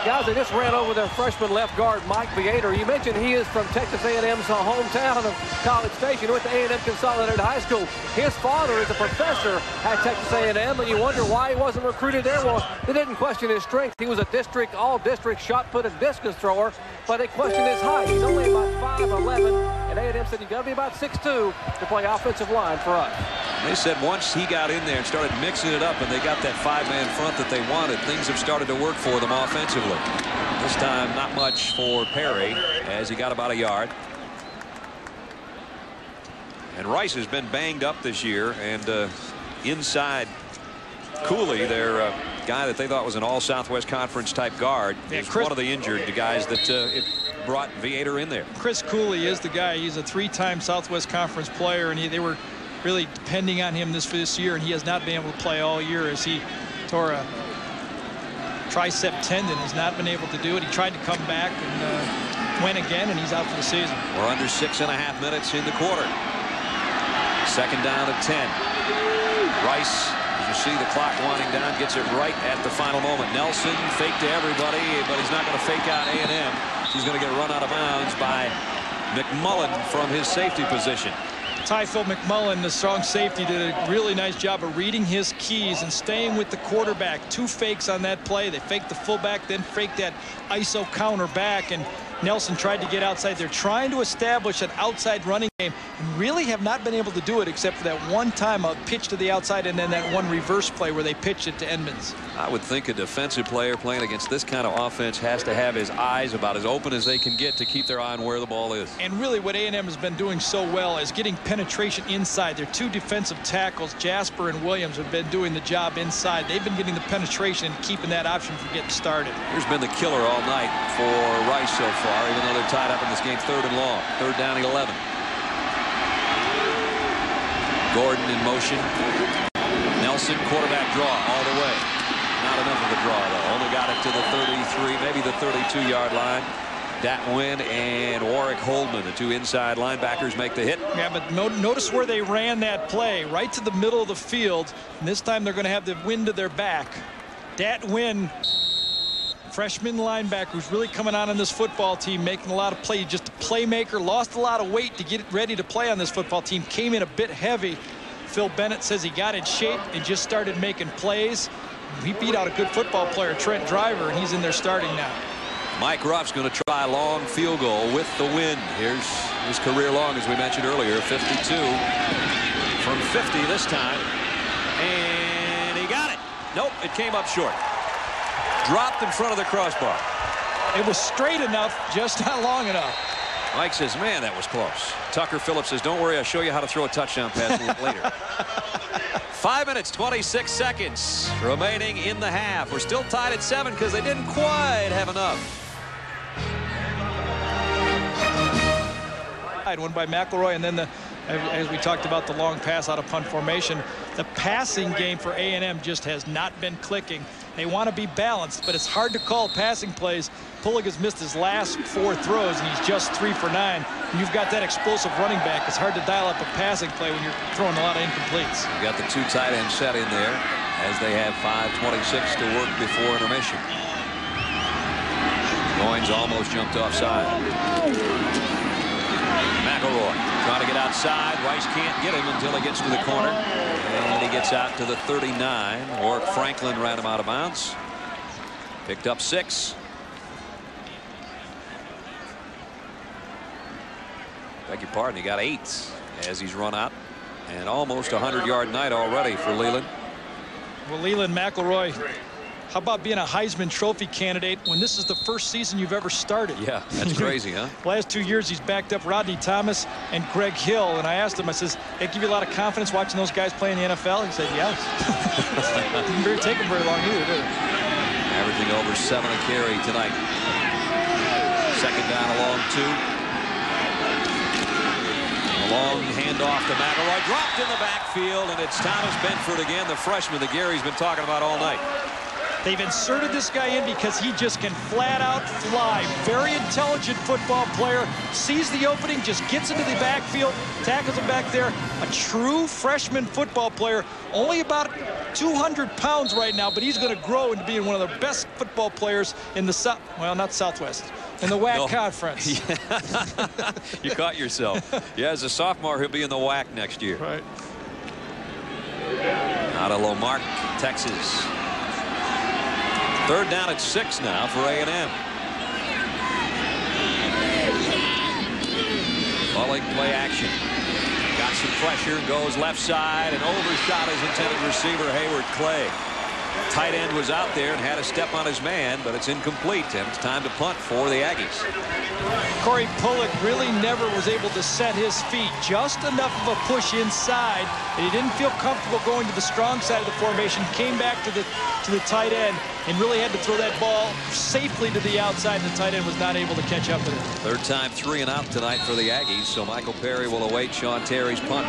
D: Guys, they just ran over their freshman left guard, Mike Viator. You mentioned he is from Texas A&M's uh, hometown of College Station. He went to A&M Consolidated High School. His father is a professor at Texas A&M, and you wonder why he wasn't recruited there. Well, they didn't question his strength. He was a district, all-district shot-put and discus thrower, but they question his height. He's only about 5'11", and A&M said you got to be about 6'2", to play offensive line for us.
A: They said once he got in there and started mixing it up and they got that five-man front that they wanted, things have started to work for them offensively. This time, not much for Perry as he got about a yard. And Rice has been banged up this year, and uh, inside Cooley, their uh, guy that they thought was an all-Southwest Conference type guard, yeah, is Chris, one of the injured guys that uh, it brought Viator in there.
B: Chris Cooley is the guy. He's a three-time Southwest Conference player, and he, they were really depending on him this this year, and he has not been able to play all year as he tore a tricep tendon. Has not been able to do it. He tried to come back and uh, went again, and he's out for the season.
A: We're under six and a half minutes in the quarter. Second down at 10. Rice As you see the clock winding down, gets it right at the final moment. Nelson fake to everybody, but he's not going to fake out A&M. He's going to get run out of bounds by McMullen from his safety position.
B: Typho McMullen, the strong safety, did a really nice job of reading his keys and staying with the quarterback. Two fakes on that play. They faked the fullback, then faked that ISO counter back, and Nelson tried to get outside. They're trying to establish an outside running game and really have not been able to do it except for that one time a pitch to the outside and then that one reverse play where they pitched it to Edmonds.
A: I would think a defensive player playing against this kind of offense has to have his eyes about as open as they can get to keep their eye on where the ball is.
B: And really what A&M has been doing so well is getting penetration inside. Their two defensive tackles, Jasper and Williams, have been doing the job inside. They've been getting the penetration and keeping that option from getting started.
A: Here's been the killer all night for Rice so far far, even though they're tied up in this game third and long. Third down at 11. Gordon in motion. Nelson quarterback draw all the way. Not enough of a draw though. Only got it to the 33, maybe the 32 yard line. Dat Nguyen and Warrick Holdman, the two inside linebackers, make the hit.
B: Yeah, but no, notice where they ran that play, right to the middle of the field. And this time they're going to have the wind to their back. Dat Nguyen freshman linebacker who's really coming on in this football team, making a lot of plays. Just a playmaker, lost a lot of weight to get ready to play on this football team. Came in a bit heavy. Phil Bennett says he got in shape and just started making plays. He beat out a good football player, Trent Driver, and he's in there starting now.
A: Mike Ruff's going to try a long field goal with the wind. Here's his career long, as we mentioned earlier, 52 from 50 this time. And he got it. Nope, it came up short dropped in front of the crossbar.
B: It was straight enough, just not long enough.
A: Mike says, man, that was close. Tucker Phillips says, don't worry, I'll show you how to throw a touchdown pass a little later. Five minutes, 26 seconds remaining in the half. We're still tied at seven because they didn't quite have enough.
B: One by McElroy, and then the as we talked about the long pass out of punt formation. The passing game for A&M just has not been clicking. They want to be balanced, but it's hard to call passing plays. Pullig has missed his last four throws, and he's just three for nine. And you've got that explosive running back. It's hard to dial up a passing play when you're throwing a lot of incompletes.
A: You've got the two tight end set in there as they have 5.26 to work before intermission. Goins almost jumped offside. McElroy Trying to get outside. Rice can't get him until he gets to the corner. And he gets out to the 39. Or Franklin ran him out of bounds. Picked up six. Beg your pardon. He got eight as he's run out. And almost a 100-yard night already for Leland.
B: Well, Leland McElroy how about being a Heisman Trophy candidate when this is the first season you've ever started?
A: Yeah, that's crazy, huh?
B: Last two years, he's backed up Rodney Thomas and Greg Hill. And I asked him, I says, it give you a lot of confidence watching those guys play in the NFL? He said, yes. Didn't take him very long either, did it?
A: Averaging over seven a carry tonight. Second down along two. A long handoff to McElroy. Dropped in the backfield, and it's Thomas Benford again, the freshman that Gary's been talking about all night.
B: They've inserted this guy in because he just can flat out fly. Very intelligent football player. Sees the opening, just gets into the backfield, tackles him back there. A true freshman football player. Only about 200 pounds right now, but he's going to grow into being one of the best football players in the South. Well, not Southwest. In the WAC no. conference.
A: you caught yourself. Yeah, as a sophomore, he'll be in the WAC next year.
B: Right.
A: Out of La Marque, Texas. Third down at six now for A&M. Falling play action. Got some pressure, goes left side, and overshot his intended receiver, Hayward Clay. Tight end was out there and had a step on his man, but it's incomplete, and it's time to punt for the Aggies.
B: Corey Pullig really never was able to set his feet. Just enough of a push inside that he didn't feel comfortable going to the strong side of the formation. Came back to the to the tight end and really had to throw that ball safely to the outside. And the tight end was not able to catch up with it.
A: Third time three and out tonight for the Aggies. So Michael Perry will await Sean Terry's punt.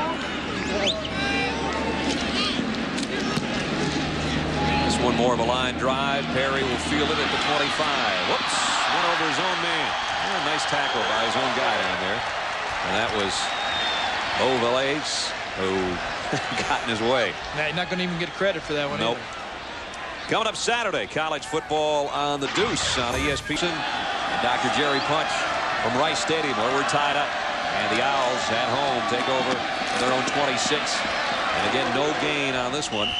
A: This one more of a line drive. Perry will field it at the 25. Whoops. Went over his own man. nice tackle by his own guy down there. And that was Bo who got in his way.
B: Now, you're not going to even get credit for that one.
A: Nope.
B: Either.
A: Coming up Saturday, college football on the Deuce on ESPN. And Dr. Jerry Punch from Rice Stadium, where we're tied up. And the Owls at home take over their own 26. And again, no gain on this one.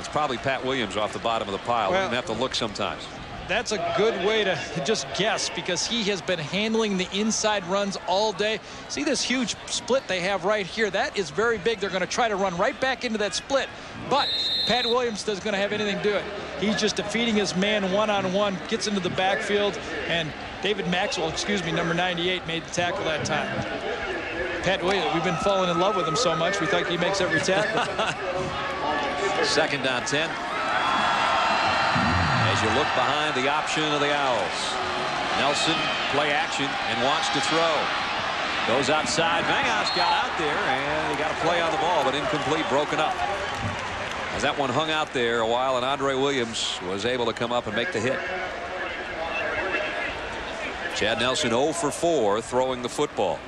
A: It's probably Pat Williams off the bottom of the pile. Well, we have to look sometimes
B: that's a good way to just guess because he has been handling the inside runs all day. See this huge split they have right here. That is very big. They're going to try to run right back into that split. But Pat Williams doesn't going to have anything to do it. He's just defeating his man one-on-one, -on -one, gets into the backfield, and David Maxwell, excuse me, number 98, made the tackle that time. Pat Williams, we've been falling in love with him so much, we think he makes every tackle.
A: Second down 10 As you look behind the option of the Owls. Nelson play action and wants to throw. Goes outside. Venghaus got out there and he got a play on the ball but incomplete broken up. As that one hung out there a while and Andre Williams was able to come up and make the hit. Chad Nelson 0 for 4 throwing the football.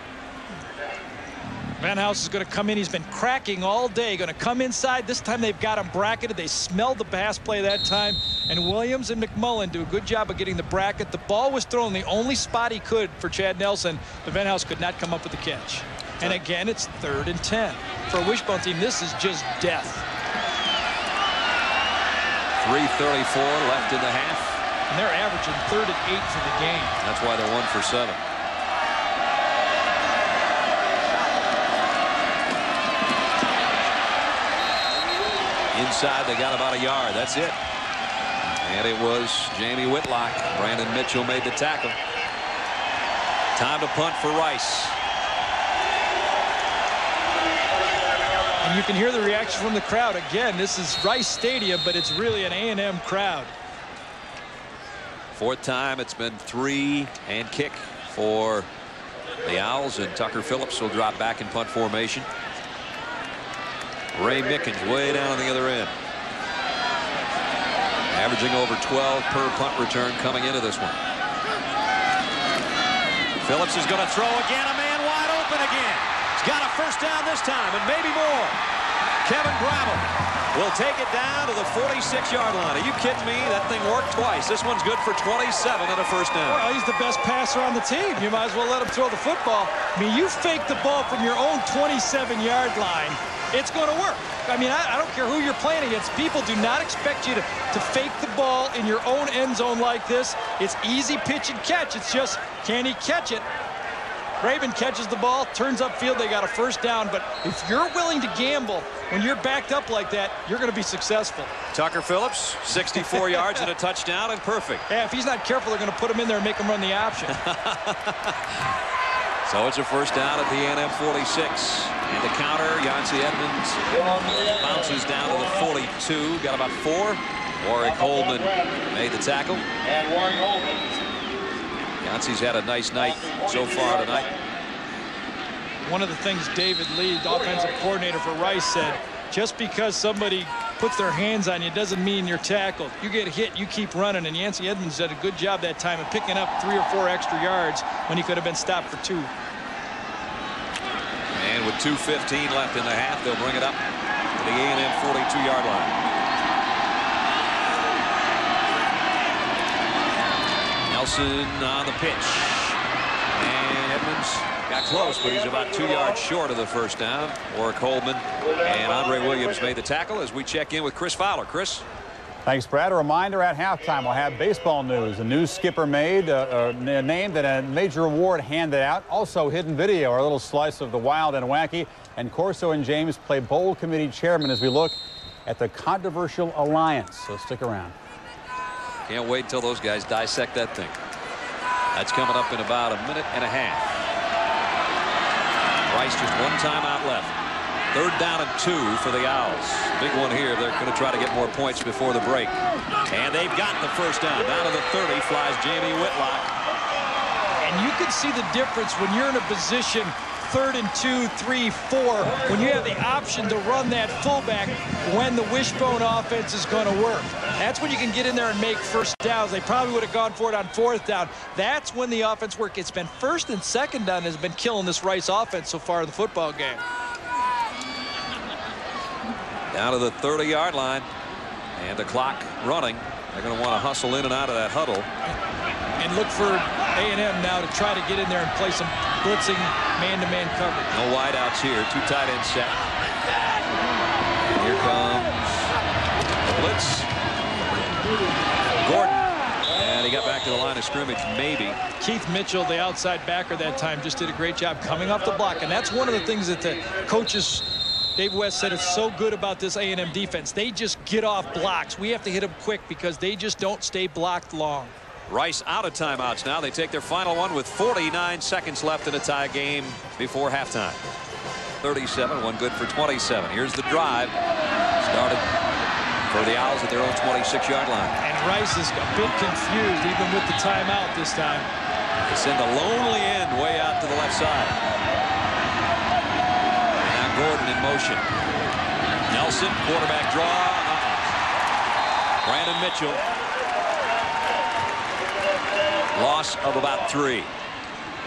B: Venghaus is going to come in. He's been cracking all day. Going to come inside. This time they've got him bracketed. They smelled the pass play that time. And Williams and McMullen do a good job of getting the bracket. The ball was thrown the only spot he could for Chad Nelson. But Venghaus could not come up with the catch. And again, it's third and 10. For a wishbone team, this is just death.
A: 3.34 left in the half.
B: And they're averaging third and eight for the game.
A: That's why they're one for seven. Inside, they got about a yard. That's it. And it was Jamie Whitlock. Brandon Mitchell made the tackle. Time to punt for Rice.
B: And you can hear the reaction from the crowd. Again, this is Rice Stadium, but it's really an A&M crowd.
A: Fourth time it's been three and kick for the Owls, and Tucker Phillips will drop back in punt formation. Ray Mickens way down on the other end. Averaging over 12 per punt return coming into this one. Phillips is going to throw again. A man wide open again. He's got a first down this time and maybe more. Kevin Gravel will take it down to the 46-yard line. Are you kidding me? That thing worked twice. This one's good for 27 and a first down.
B: Well, he's the best passer on the team. You might as well let him throw the football. I mean, you fake the ball from your own 27-yard line it's going to work. I mean, I, I, don't care who you're playing against. People do not expect you to, to fake the ball in your own end zone like this. It's easy pitch and catch. It's just, can he catch it? Raven catches the ball, turns upfield, they got a first down. But if you're willing to gamble when you're backed up like that, you're going to be successful.
A: Tucker Phillips, 64 yards and a touchdown and perfect.
B: Yeah, if he's not careful, they're going to put him in there and make him run the option.
A: So it's a first down at the A&M 46. And the counter, Yancey Edmonds bounces down to the 42. Got about four. Warrick Holdman made the tackle. And Warrick Holdman. Yancey's had a nice night so far tonight.
B: One of the things David Lee, the offensive coordinator for Rice, said, just because somebody puts their hands on you doesn't mean you're tackled. You get hit, you keep running, and Yancey Edmonds did a good job that time of picking up three or four extra yards when he could have been stopped for two.
A: And with 2.15 left in the half, they'll bring it up to the A&M 42-yard line. Nelson on the pitch. And Edmonds Got close, but he's about two yards short of the first down. Warrick Holdman and Andre Williams made the tackle as we check in with Chris Fowler. Chris.
F: Thanks, Brad. A reminder at halftime, we'll have baseball news. A new skipper made, uh, uh, named, and a major award handed out. Also, hidden video, our little slice of the wild and wacky. And Corso and James play bowl committee chairman as we look at the controversial alliance. So stick around.
A: Can't wait until those guys dissect that thing. That's coming up in about a minute and a half. Rice just one timeout left. Third down and two for the Owls. Big one here. They're going to try to get more points before the break. And they've gotten the first down. Down to the 30 flies Jamie Whitlock.
B: And you can see the difference when you're in a position third and two, three, four, when you have the option to run that fullback when the wishbone offense is going to work. That's when you can get in there and make first downs. They probably would have gone for it on fourth down. That's when the offense work. It's been first and second down has been killing this Rice offense so far in the football game.
A: Down to the 30-yard line. And the clock running. They're going to want to hustle in and out of that huddle.
B: And look for A&M now to try to get in there and play some blitzing man-to-man -man coverage.
A: No wideouts here. Two tight end set. And here comes the blitz. Gordon. And he got back to the line of scrimmage, maybe.
B: Keith Mitchell, the outside backer that time, just did a great job coming off the block. And that's one of the things that the coaches Dave West said it's so good about this A&M defense. They just get off blocks. We have to hit them quick because they just don't stay blocked long.
A: Rice out of timeouts now. They take their final one with 49 seconds left in a tie game before halftime. 37, one good for 27. Here's the drive. Started for the Owls at their own 26-yard line.
B: And Rice is a bit confused even with the timeout this time.
A: They send a lonely end way out to the left side. In motion. Nelson, quarterback draw. Uh -uh. Brandon Mitchell Loss of about three.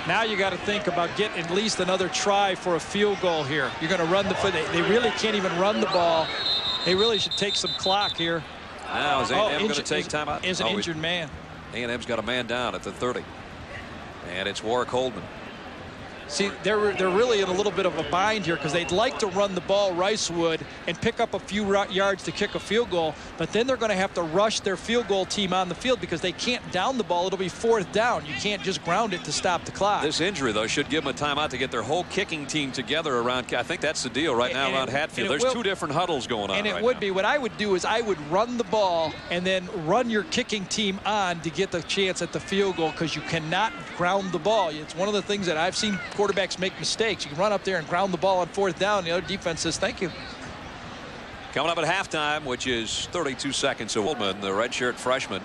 B: Now you got to think about getting at least another try for a field goal here. You're going to run the they, they really can't even run the ball. They really should take some clock here.
A: Now is A&M oh, going to take timeout?
B: Is an oh, injured man.
A: A&M's got a man down at the 30. And it's Warwick Holdman.
B: See, they're they're really in a little bit of a bind here because they'd like to run the ball Rice would and pick up a few yards to kick a field goal, but then they're going to have to rush their field goal team on the field because they can't down the ball. It'll be fourth down. You can't just ground it to stop the clock.
A: This injury, though, should give them a timeout to get their whole kicking team together around. I think that's the deal right now and around Hatfield. There's will, two different huddles going on.
B: And it
A: right
B: would
A: now.
B: be what I would do is I would run the ball and then run your kicking team on to get the chance at the field goal because you cannot ground the ball. It's one of the things that I've seen quarterbacks make mistakes. You can run up there and ground the ball on fourth down. The other defense says, thank you.
A: Coming up at halftime, which is 32 seconds, of Holdman, the redshirt freshman,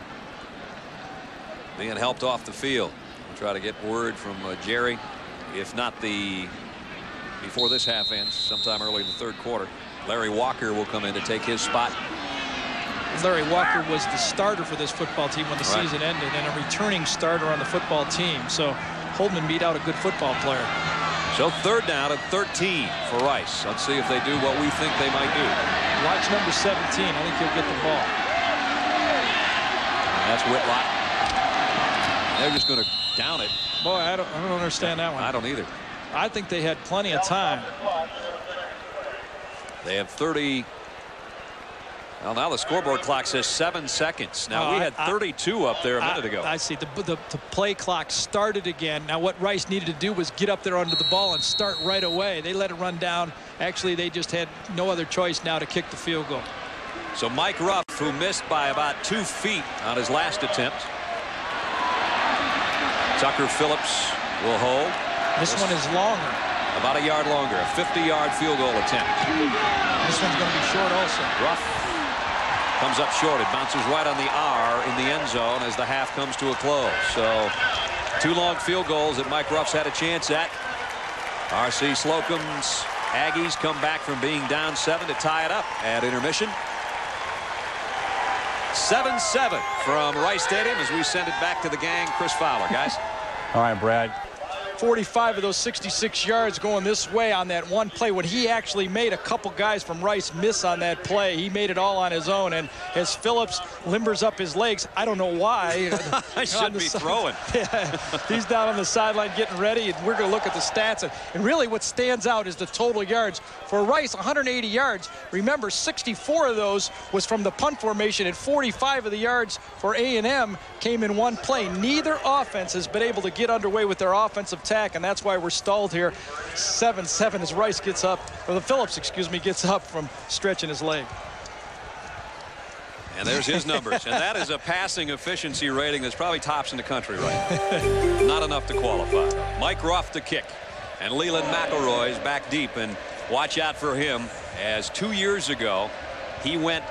A: being helped off the field. We'll try to get word from uh, Jerry, if not the before this half ends, sometime early in the third quarter. Larry Walker will come in to take his spot.
B: Larry Walker was the starter for this football team when the right. season ended and a returning starter on the football team. So Holdman beat out a good football player.
A: So third down at 13 for Rice. Let's see if they do what we think they might do.
B: Watch number 17. I think he'll get the ball.
A: And that's Whitlock. They're just going to down it.
B: Boy, I don't, I don't understand that one.
A: I don't either.
B: I think they had plenty of time.
A: They have 30 well, now the scoreboard clock says seven seconds. Now, uh, we had 32 I, up there a minute
B: I,
A: ago.
B: I see. The, the, the, play clock started again. Now, what Rice needed to do was get up there under the ball and start right away. They let it run down. Actually, they just had no other choice now to kick the field goal.
A: So Mike Ruff, who missed by about two feet on his last attempt. Tucker Phillips will hold.
B: This, this one is longer.
A: About a yard longer. A 50-yard field goal attempt.
B: This one's going to be short also.
A: Ruff Comes up short. It bounces right on the R in the end zone as the half comes to a close. So two long field goals that Mike Ruff's had a chance at. R.C. Slocum's Aggies come back from being down seven to tie it up at intermission. 7-7 from Rice Stadium as we send it back to the gang. Chris Fowler, guys.
F: All right, Brad.
B: 45 of those 66 yards going this way on that one play when he actually made a couple guys from Rice miss on that play. He made it all on his own. And as Phillips limbers up his legs, I don't know why.
A: I should be throwing.
B: yeah, he's down on the sideline getting ready. And we're going to look at the stats. And, and really what stands out is the total yards. For Rice, 180 yards. Remember, 64 of those was from the punt formation and 45 of the yards for A&M came in one play. Neither offense has been able to get underway with their offensive attack, and that's why we're stalled here. 7-7 as Rice gets up, or the Phillips, excuse me, gets up from stretching his leg.
A: And there's his numbers. and that is a passing efficiency rating that's probably tops in the country right now. Not enough to qualify. Mike Ruff to kick. And Leland McElroy is back deep. And watch out for him as two years ago he went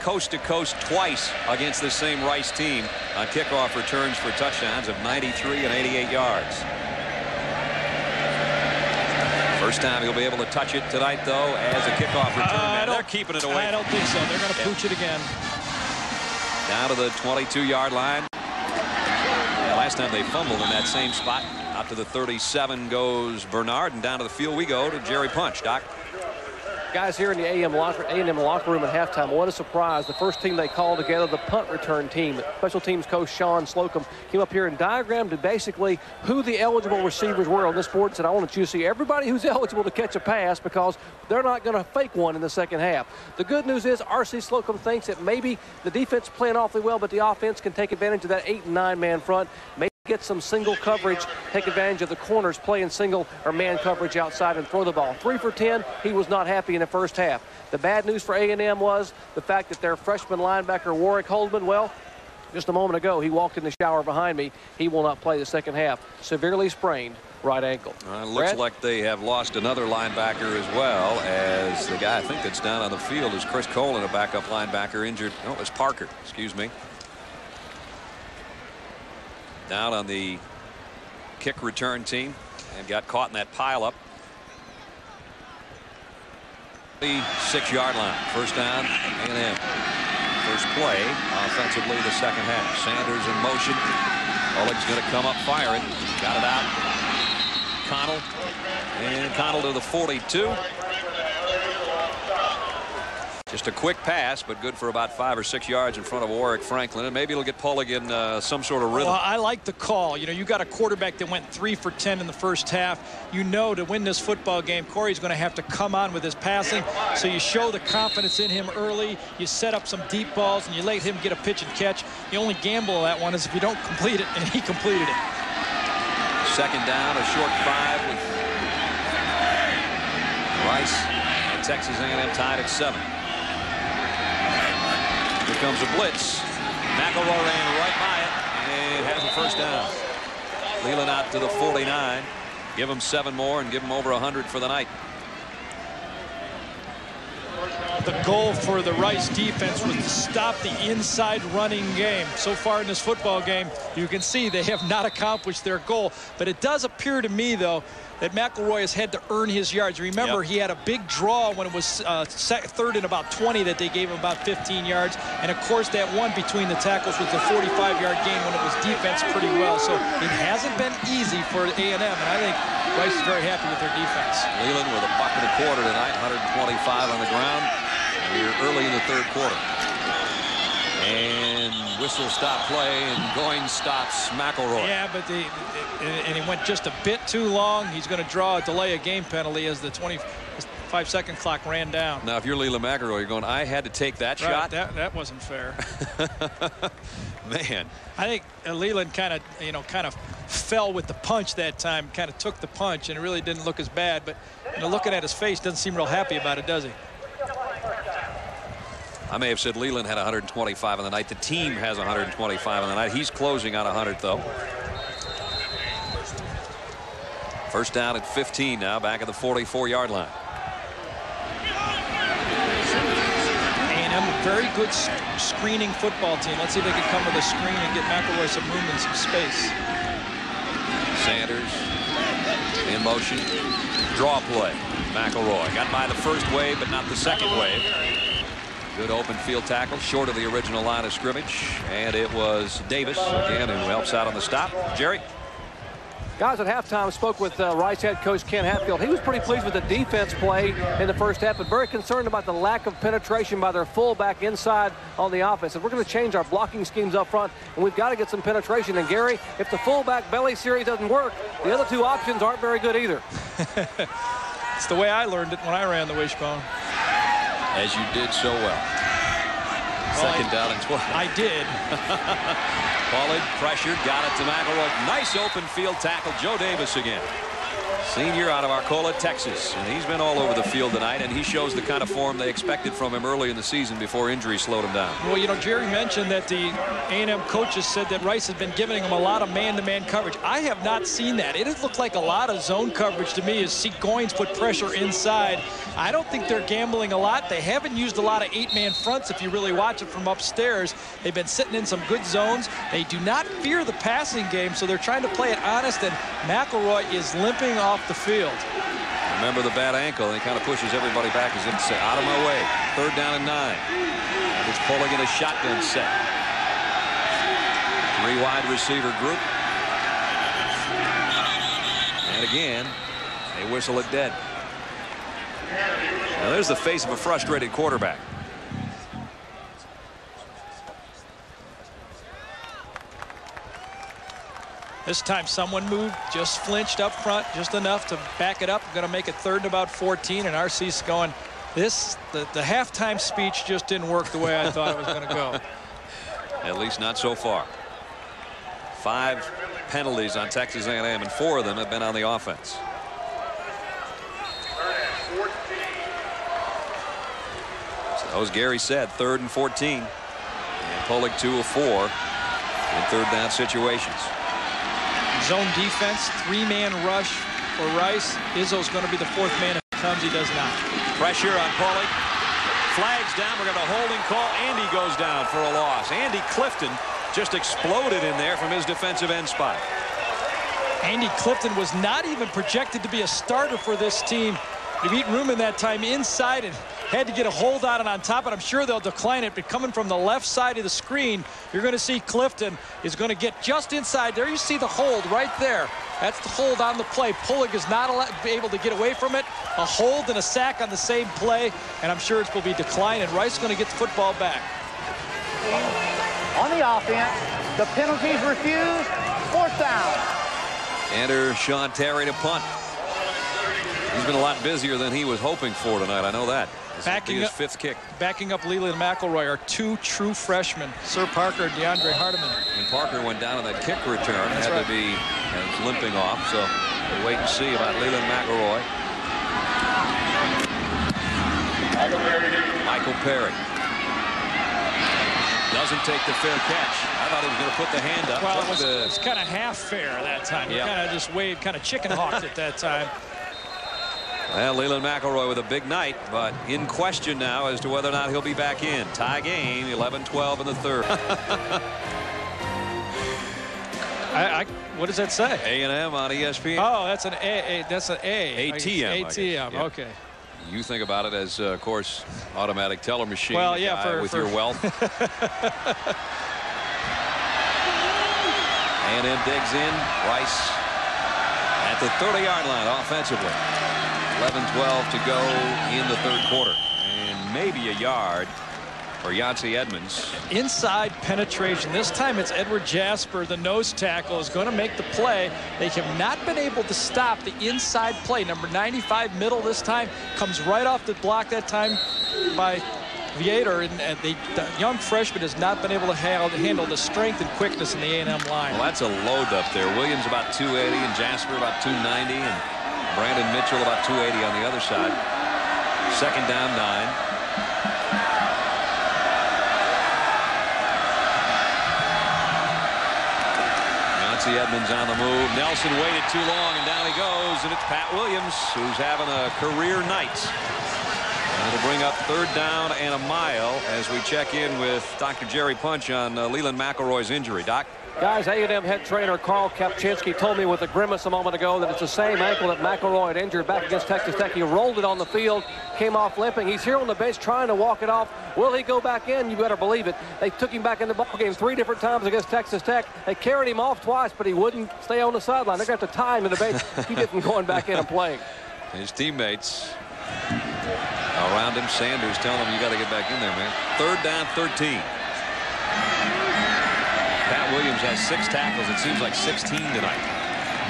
A: coast to coast twice against the same Rice team on kickoff returns for touchdowns of 93 and 88 yards. First time he'll be able to touch it tonight, though, as a kickoff return. Uh, They're keeping it away. I
B: don't think so. They're going to pooch it again.
A: Down to the 22-yard line. last time they fumbled in that same spot. Out to the 37 goes Bernard, and down to the field we go to Jerry Punch. Doc.
D: Guys here in the AM locker, A&M locker room at halftime, what a surprise. The first team they called together, the punt return team. Special teams coach Sean Slocum came up here and diagrammed basically who the eligible receivers were on this board and said, I want you to see everybody who's eligible to catch a pass because they're not going to fake one in the second half. The good news is R.C. Slocum thinks that maybe the defense playing awfully well, but the offense can take advantage of that eight and nine man front. Maybe get some single coverage, take advantage of the corners playing single or man coverage outside and throw the ball. Three for 10, he was not happy in the first half. The bad news for A&M was the fact that their freshman linebacker Warrick Holdman, well, just a moment ago, he walked in the shower behind me. He will not play the second half. Severely sprained right ankle.
A: Uh, looks Brad? like they have lost another linebacker as well as the guy I think that's down on the field is Chris Colin, a backup linebacker injured. Oh, it's Parker. Excuse me down on the kick return team and got caught in that pileup. The six yard line. First down A&M. First play offensively the second half. Sanders in motion. Oleg's going to come up firing. Got it out. Connell. And Connell to the 42. Just a quick pass, but good for about five or six yards in front of Warwick Franklin, and maybe it'll get Pulligan uh, some sort of rhythm.
B: Well, I like the call. You know, you got a quarterback that went three for 10 in the first half. You know to win this football game, Corey's going to have to come on with his passing, so you show the confidence in him early. You set up some deep balls, and you let him get a pitch and catch. The only gamble of that one is if you don't complete it, and he completed it.
A: Second down, a short five with Rice and Texas A&M tied at seven. Comes a blitz. McElroy ran right by it and has a first down. Leland out to the 49. Give him seven more and give him over 100 for the night.
B: The goal for the Rice defense was to stop the inside running game. So far in this football game, you can see they have not accomplished their goal. But it does appear to me, though, that McElroy has had to earn his yards. Remember, yep. he had a big draw when it was uh, third and about 20 that they gave him about 15 yards. And, of course, that one between the tackles was a 45-yard gain when it was defense pretty well. So it hasn't been easy for A&M, and I think Rice is very happy with their defense.
A: Leland with a buck and a quarter tonight, 125 on the ground. We're early in the third quarter. Whistle stop play, and Goins stops McElroy.
B: Yeah, but the, and he went just a bit too long. He's going to draw a delay of game penalty as the 25 second clock ran down.
A: Now, if you're Leland McElroy, you're going, I had to take that
B: right,
A: shot.
B: That, that wasn't fair.
A: Man.
B: I think Leland kind of, you know, kind of fell with the punch that time, kind of took the punch, and it really didn't look as bad. But you know, looking at his face, doesn't seem real happy about it, does he?
A: I may have said Leland had 125 on the night. The team has 125 on the night. He's closing on 100, though. First down at 15 now, back at the 44-yard line.
B: A&M, a very good screening football team. Let's see if they can come with a screen and get McElroy some room and some space.
A: Sanders in motion. Draw play. McElroy got by the first wave, but not the second wave. Good open field tackle, short of the original line of scrimmage. And it was Davis, again, who helps out on the stop. Jerry?
D: Guys at halftime spoke with uh, Rice head coach Ken Hatfield. He was pretty pleased with the defense play in the first half, but very concerned about the lack of penetration by their fullback inside on the offense. And we're going to change our blocking schemes up front, and we've got to get some penetration. And Gary, if the fullback belly series doesn't work, the other two options aren't very good either.
B: it's the way I learned it when I ran the wishbone
A: as you did so well. well Second I, down and 12.
B: I did.
A: Pollard pressured, got it to McElroy. Nice open field tackle. Joe Davis again senior out of Arcola, Texas. And he's been all over the field tonight, and he shows the kind of form they expected from him early in the season before injury slowed him down.
B: Well, you know, Jerry mentioned that the A&M coaches said that Rice has been giving him a lot of man-to-man -man coverage. I have not seen that. It has looked like a lot of zone coverage to me as Goins put pressure inside. I don't think they're gambling a lot. They haven't used a lot of eight-man fronts if you really watch it from upstairs. They've been sitting in some good zones. They do not fear the passing game, so they're trying to play it honest, and McElroy is limping off the field.
A: Remember the bad ankle, and he kind of pushes everybody back as if to say, out of my way. Third down and nine. It's pulling in a shotgun set. Three wide receiver group. And again, they whistle it dead. Now there's the face of a frustrated quarterback.
B: This time someone moved, just flinched up front, just enough to back it up. Going to make it third and about 14, and RC's going, this, the, the halftime speech just didn't work the way I thought it was going to go.
A: At least not so far. Five penalties on Texas A&M, and four of them have been on the offense. So as Gary said, third and 14. And Pullig two of four in third down situations.
B: Zone defense, three-man rush for Rice. Izzo's going to be the fourth man. If he comes, he does not.
A: Pressure on Pullig. Flags down. We're going to holding call. Andy goes down for a loss. Andy Clifton just exploded in there from his defensive end spot.
B: Andy Clifton was not even projected to be a starter for this team. He beat room in that time inside and had to get a hold on it on top, and I'm sure they'll decline it. But coming from the left side of the screen, you're going to see Clifton is going to get just inside there. You see the hold right there. That's the hold on the play. Pullig is not able to get away from it. A hold and a sack on the same play, and I'm sure it's going to be declined, and Rice is going to get the football back.
E: On the offense, the penalties refused. Fourth down.
A: Enter Sean Terry to punt. He's been a lot busier than he was hoping for tonight. I know that. Backing his up, fifth kick.
B: Backing up Leland McElroy are two true freshmen, Sirr Parker and D'Andre Hardeman.
A: And Parker went down on that kick return. That's had right. to be and limping off. So we'll wait and see about Leland McElroy. Michael Perry. Doesn't take the fair catch. I thought he was going to put the hand up.
B: Well, it was, the... was kind of half fair that time. He kind of just waved, kind of chicken hawked at that time.
A: Well, Leland McElroy with a big night, but in question now as to whether or not he'll be back in. Tie game, 11-12 in the third.
B: I, I, what does that say?
A: A&M on ESPN.
B: Oh, that's an A. a that's an A.
A: ATM.
B: ATM. Yeah. Okay.
A: You think about it as, uh, of course, automatic teller machine.
B: Well, yeah, for,
A: with
B: for...
A: your wealth. A&M digs in. Rice at the 30-yard line offensively. 11-12 to go in the third quarter. And maybe a yard for Yancey Edmonds.
B: Inside penetration. This time it's Edward Jasper, the nose tackle, is going to make the play. They have not been able to stop the inside play. Number 95 middle this time comes right off the block that time by Viator, and, and the, the, young freshman has not been able to handle the strength and quickness in the A&M line.
A: Well, that's a load up there. Williams about 280 and Jasper about 290 and Brandon Mitchell about 280 on the other side. Second down nine. Yancey Edmonds on the move. Nelson waited too long and down he goes and it's Pat Williams who's having a career night. It'll bring up third down and a mile as we check in with Dr. Jerry Punch on uh, Leland McElroy's injury. Doc?
D: Guys, A&M head trainer Carl Kapczynski told me with a grimace a moment ago that it's the same ankle that McElroy had injured back against Texas Tech. He rolled it on the field, came off limping. He's here on the bench trying to walk it off. Will he go back in? You better believe it. They took him back in the ball game three different times against Texas Tech. They carried him off twice, but he wouldn't stay on the sideline. They're going to have to tie him to the bench. Keep him going back in and playing.
A: His teammates around him. Sanders telling him, you got to get back in there, man. Third down, 13. Pat Williams has six tackles. It seems like 16 tonight.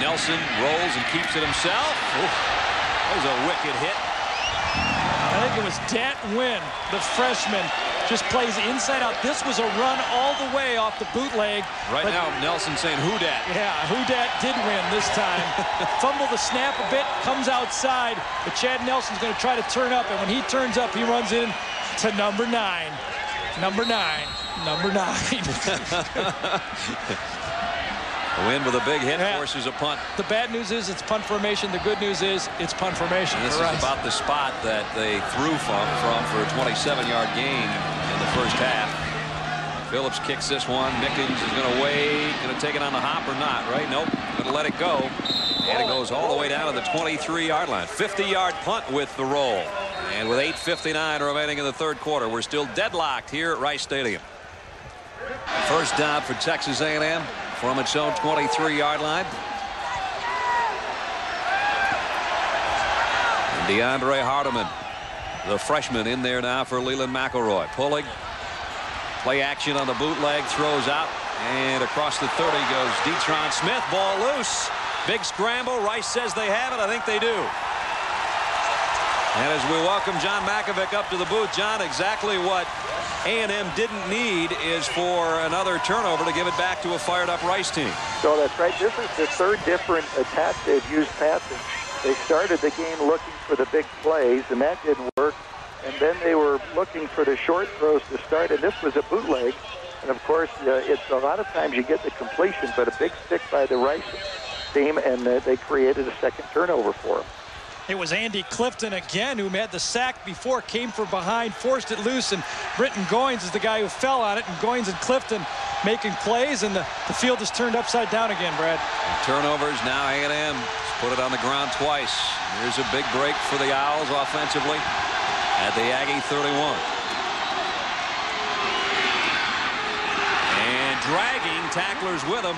A: Nelson rolls and keeps it himself. Ooh, that was a wicked hit.
B: I think it was Dat Nguyen, the freshman, just plays inside out. This was a run all the way off the bootleg.
A: Right now, Nelson saying who dat.
B: Yeah, who dat did win this time. Fumble the snap a bit, comes outside, but Chad Nelson's going to try to turn up, and when he turns up, he runs in to number nine. Number nine. Number nine.
A: A win with a big hit yeah. forces a punt.
B: The bad news is it's punt formation. The good news is it's punt formation.
A: And this is about the spot that they threw from, from for a 27-yard gain in the first half. Phillips kicks this one. Mickens is going to wait. Going to take it on the hop or not, right? Nope. Going to let it go. And it goes all the way down to the 23-yard line. 50-yard punt with the roll. And with 8.59 remaining in the third quarter, we're still deadlocked here at Rice Stadium. First down for Texas A&M from its own 23-yard line. D'Andre Hardeman, the freshman, in there now for Leland McElroy. Pullig. Play action on the bootleg. Throws out. And across the 30 goes Detron Smith. Ball loose. Big scramble. Rice says they have it. I think they do. And as we welcome John Mackovic up to the booth, John, exactly what A&M didn't need is for another turnover to give it back to a fired-up Rice team.
G: So that's right. This is the third different attack they've used passing. They started the game looking for the big plays, and that didn't work. And then they were looking for the short throws to start, and this was a bootleg. And of course, uh, it's a lot of times you get the completion, but a big stick by the Rice team, and uh, they created a second turnover for them.
B: It was Andy Clifton again who had the sack before, came from behind, forced it loose, and Britton Goins is the guy who fell on it, and Goins and Clifton making plays, and the, the field is turned upside down again, Brad.
A: And turnovers now A&M put it on the ground twice. Here's a big break for the Owls offensively at the Aggie 31. And dragging tacklers with him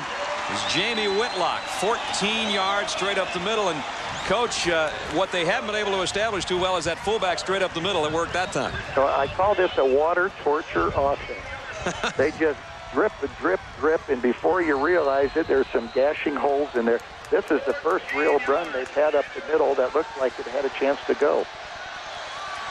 A: is Jamie Whitlock. 14 yards straight up the middle, and Coach, uh, what they haven't been able to establish too well is that fullback straight up the middle. It worked that time.
G: So I call this a water torture offense. they just drip, drip, drip, and before you realize it, there's some gashing holes in there. This is the first real run they've had up the middle that looks like it had a chance to go.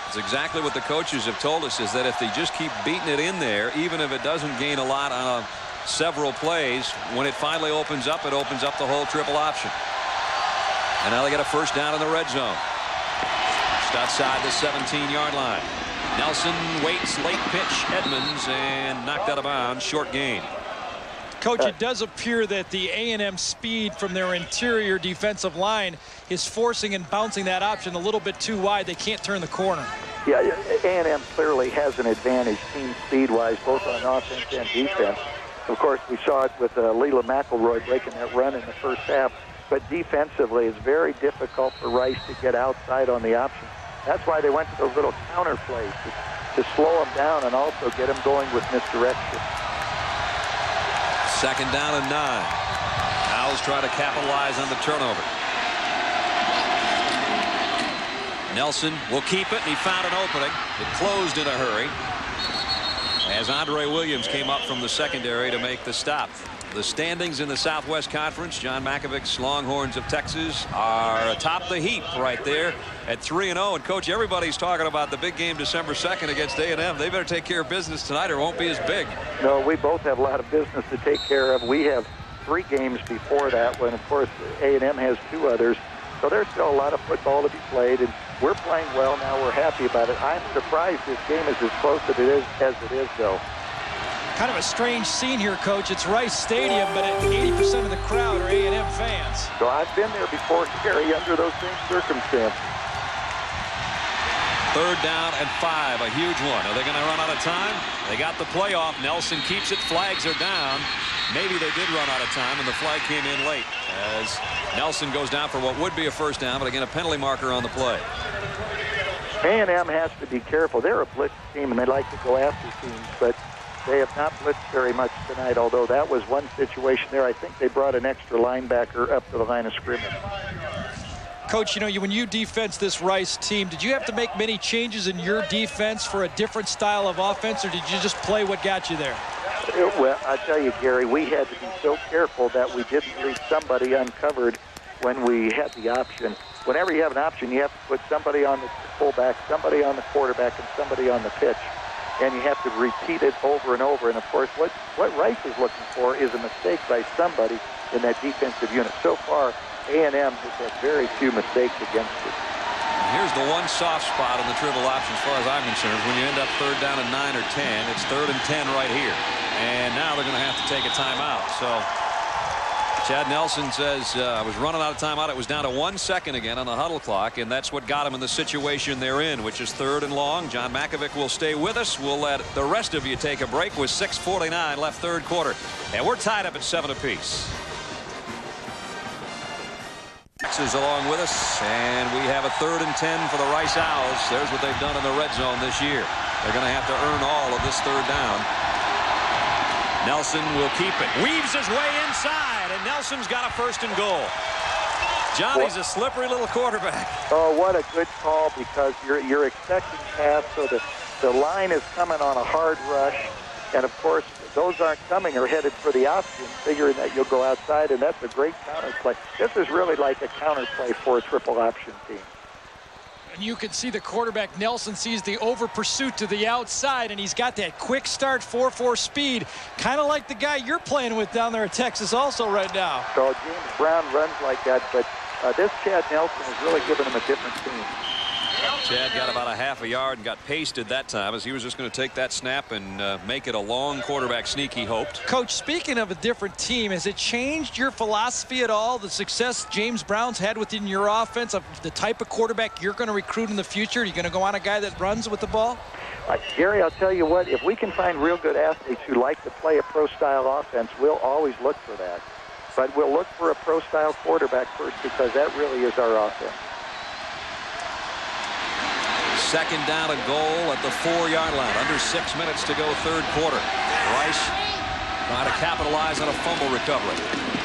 A: It's exactly what the coaches have told us is that if they just keep beating it in there, even if it doesn't gain a lot on several plays, when it finally opens up, it opens up the whole triple option. And now they get a first down in the red zone. Just outside the 17-yard line. Nelson waits, late pitch, Edmonds, and knocked out of bounds, short gain.
B: Coach, it does appear that the A&M speed from their interior defensive line is forcing and bouncing that option a little bit too wide. They can't turn the corner.
G: Yeah, A&M clearly has an advantage team speed-wise, both on offense and defense. Of course, we saw it with uh, Leland McElroy breaking that run in the first half. But defensively, it's very difficult for Rice to get outside on the option. That's why they went to those little counter plays to, to slow them down and also get them going with misdirection.
A: Second down and nine. Owls try to capitalize on the turnover. Nelson will keep it, and he found an opening. It closed in a hurry as Andre Williams came up from the secondary to make the stop. The standings in the Southwest Conference, John Mackovic's Longhorns of Texas are atop the heap right there at 3-0. And, Coach, everybody's talking about the big game December 2nd against A&M. They better take care of business tonight or it won't be as big.
G: No, we both have a lot of business to take care of. We have three games before that when, of course, A&M has two others. So there's still a lot of football to be played, and we're playing well now. We're happy about it. I'm surprised this game is as close as it is, as it is though.
B: Kind of a strange scene here, Coach. It's Rice Stadium, but 80% of the crowd are A&M fans.
G: So I've been there before, Gary, under those same circumstances.
A: Third down and five, a huge one. Are they going to run out of time? They got the playoff. Nelson keeps it. Flags are down. Maybe they did run out of time, and the flag came in late as Nelson goes down for what would be a first down, but again, a penalty marker on the play.
G: A&M has to be careful. They're a blitz team, and they like to go after teams, but they have not blitzed very much tonight, although that was one situation there. I think they brought an extra linebacker up to the line of scrimmage.
B: Coach, you know, when you defense this Rice team, did you have to make many changes in your defense for a different style of offense, or did you just play what got you there?
G: Well, I tell you, Gary, we had to be so careful that we didn't leave somebody uncovered when we had the option. Whenever you have an option, you have to put somebody on the fullback, somebody on the quarterback, and somebody on the pitch and you have to repeat it over and over. And of course, what, what Rice is looking for is a mistake by somebody in that defensive unit. So far, A&M has had very few mistakes against it.
A: Here's the one soft spot in the triple option as far as I'm concerned. When you end up third down and 9 or 10, it's third and 10 right here. And now they're going to have to take a timeout. So Chad Nelson says, uh, I was running out of timeout. It was down to one second again on the huddle clock, and that's what got him in the situation they're in, which is third and long. John Mackovic will stay with us. We'll let the rest of you take a break with 6.49 left third quarter. And we're tied up at seven apiece. Texas along with us, and we have a third and 10 for the Rice Owls. There's what they've done in the red zone this year. They're going to have to earn all of this third down. Nelson will keep it. Weaves his way inside, and Nelson's got a first and goal. Johnny's a slippery little quarterback.
G: Oh, what a good call because you're you're expecting pass, so the the line is coming on a hard rush, and of course those aren't coming are headed for the option, figuring that you'll go outside, and that's a great counter play. This is really like a counter play for a triple option team.
B: And you can see the quarterback, Nelson, sees the over pursuit to the outside, and he's got that quick start 4-4 speed, kind of like the guy you're playing with down there at Texas also right now.
G: So James Brown runs like that, but uh, this Chad Nelson has really given him a different team.
A: Chad got about a half a yard and got pasted that time as he was just going to take that snap and uh, make it a long quarterback sneak he hoped.
B: Coach, speaking of a different team, has it changed your philosophy at all? The success James Brown's had within your offense, of the type of quarterback you're going to recruit in the future? Are you going to go on a guy that runs with the ball?
G: Uh, Gary, I'll tell you what, if we can find real good athletes who like to play a pro-style offense, we'll always look for that. But we'll look for a pro-style quarterback first because that really is our offense.
A: Second down and goal at the four-yard line. Under six minutes to go third quarter. Rice trying to capitalize on a fumble recovery.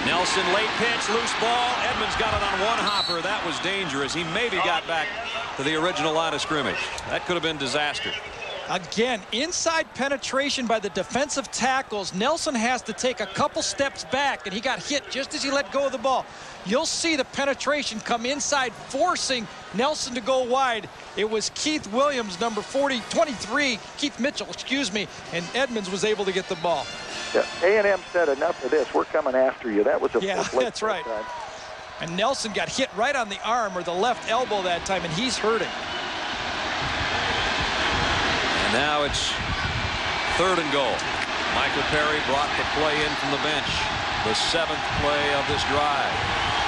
A: Nelson late pitch, loose ball. Edmonds got it on one hopper. That was dangerous. He maybe got back to the original line of scrimmage. That could have been disaster.
B: Again, inside penetration by the defensive tackles. Nelson has to take a couple steps back, and he got hit just as he let go of the ball. You'll see the penetration come inside, forcing Nelson to go wide. It was Keith Williams, number 40, 23, Keith Mitchell, excuse me, and Edmonds was able to get the ball.
G: Yeah, A&M said enough of this. We're coming after you. That was a
B: yeah, that's right. Time. And Nelson got hit right on the arm or the left elbow that time, and he's hurting.
A: And now it's third and goal. Michael Perry brought the play in from the bench. The seventh play of this drive.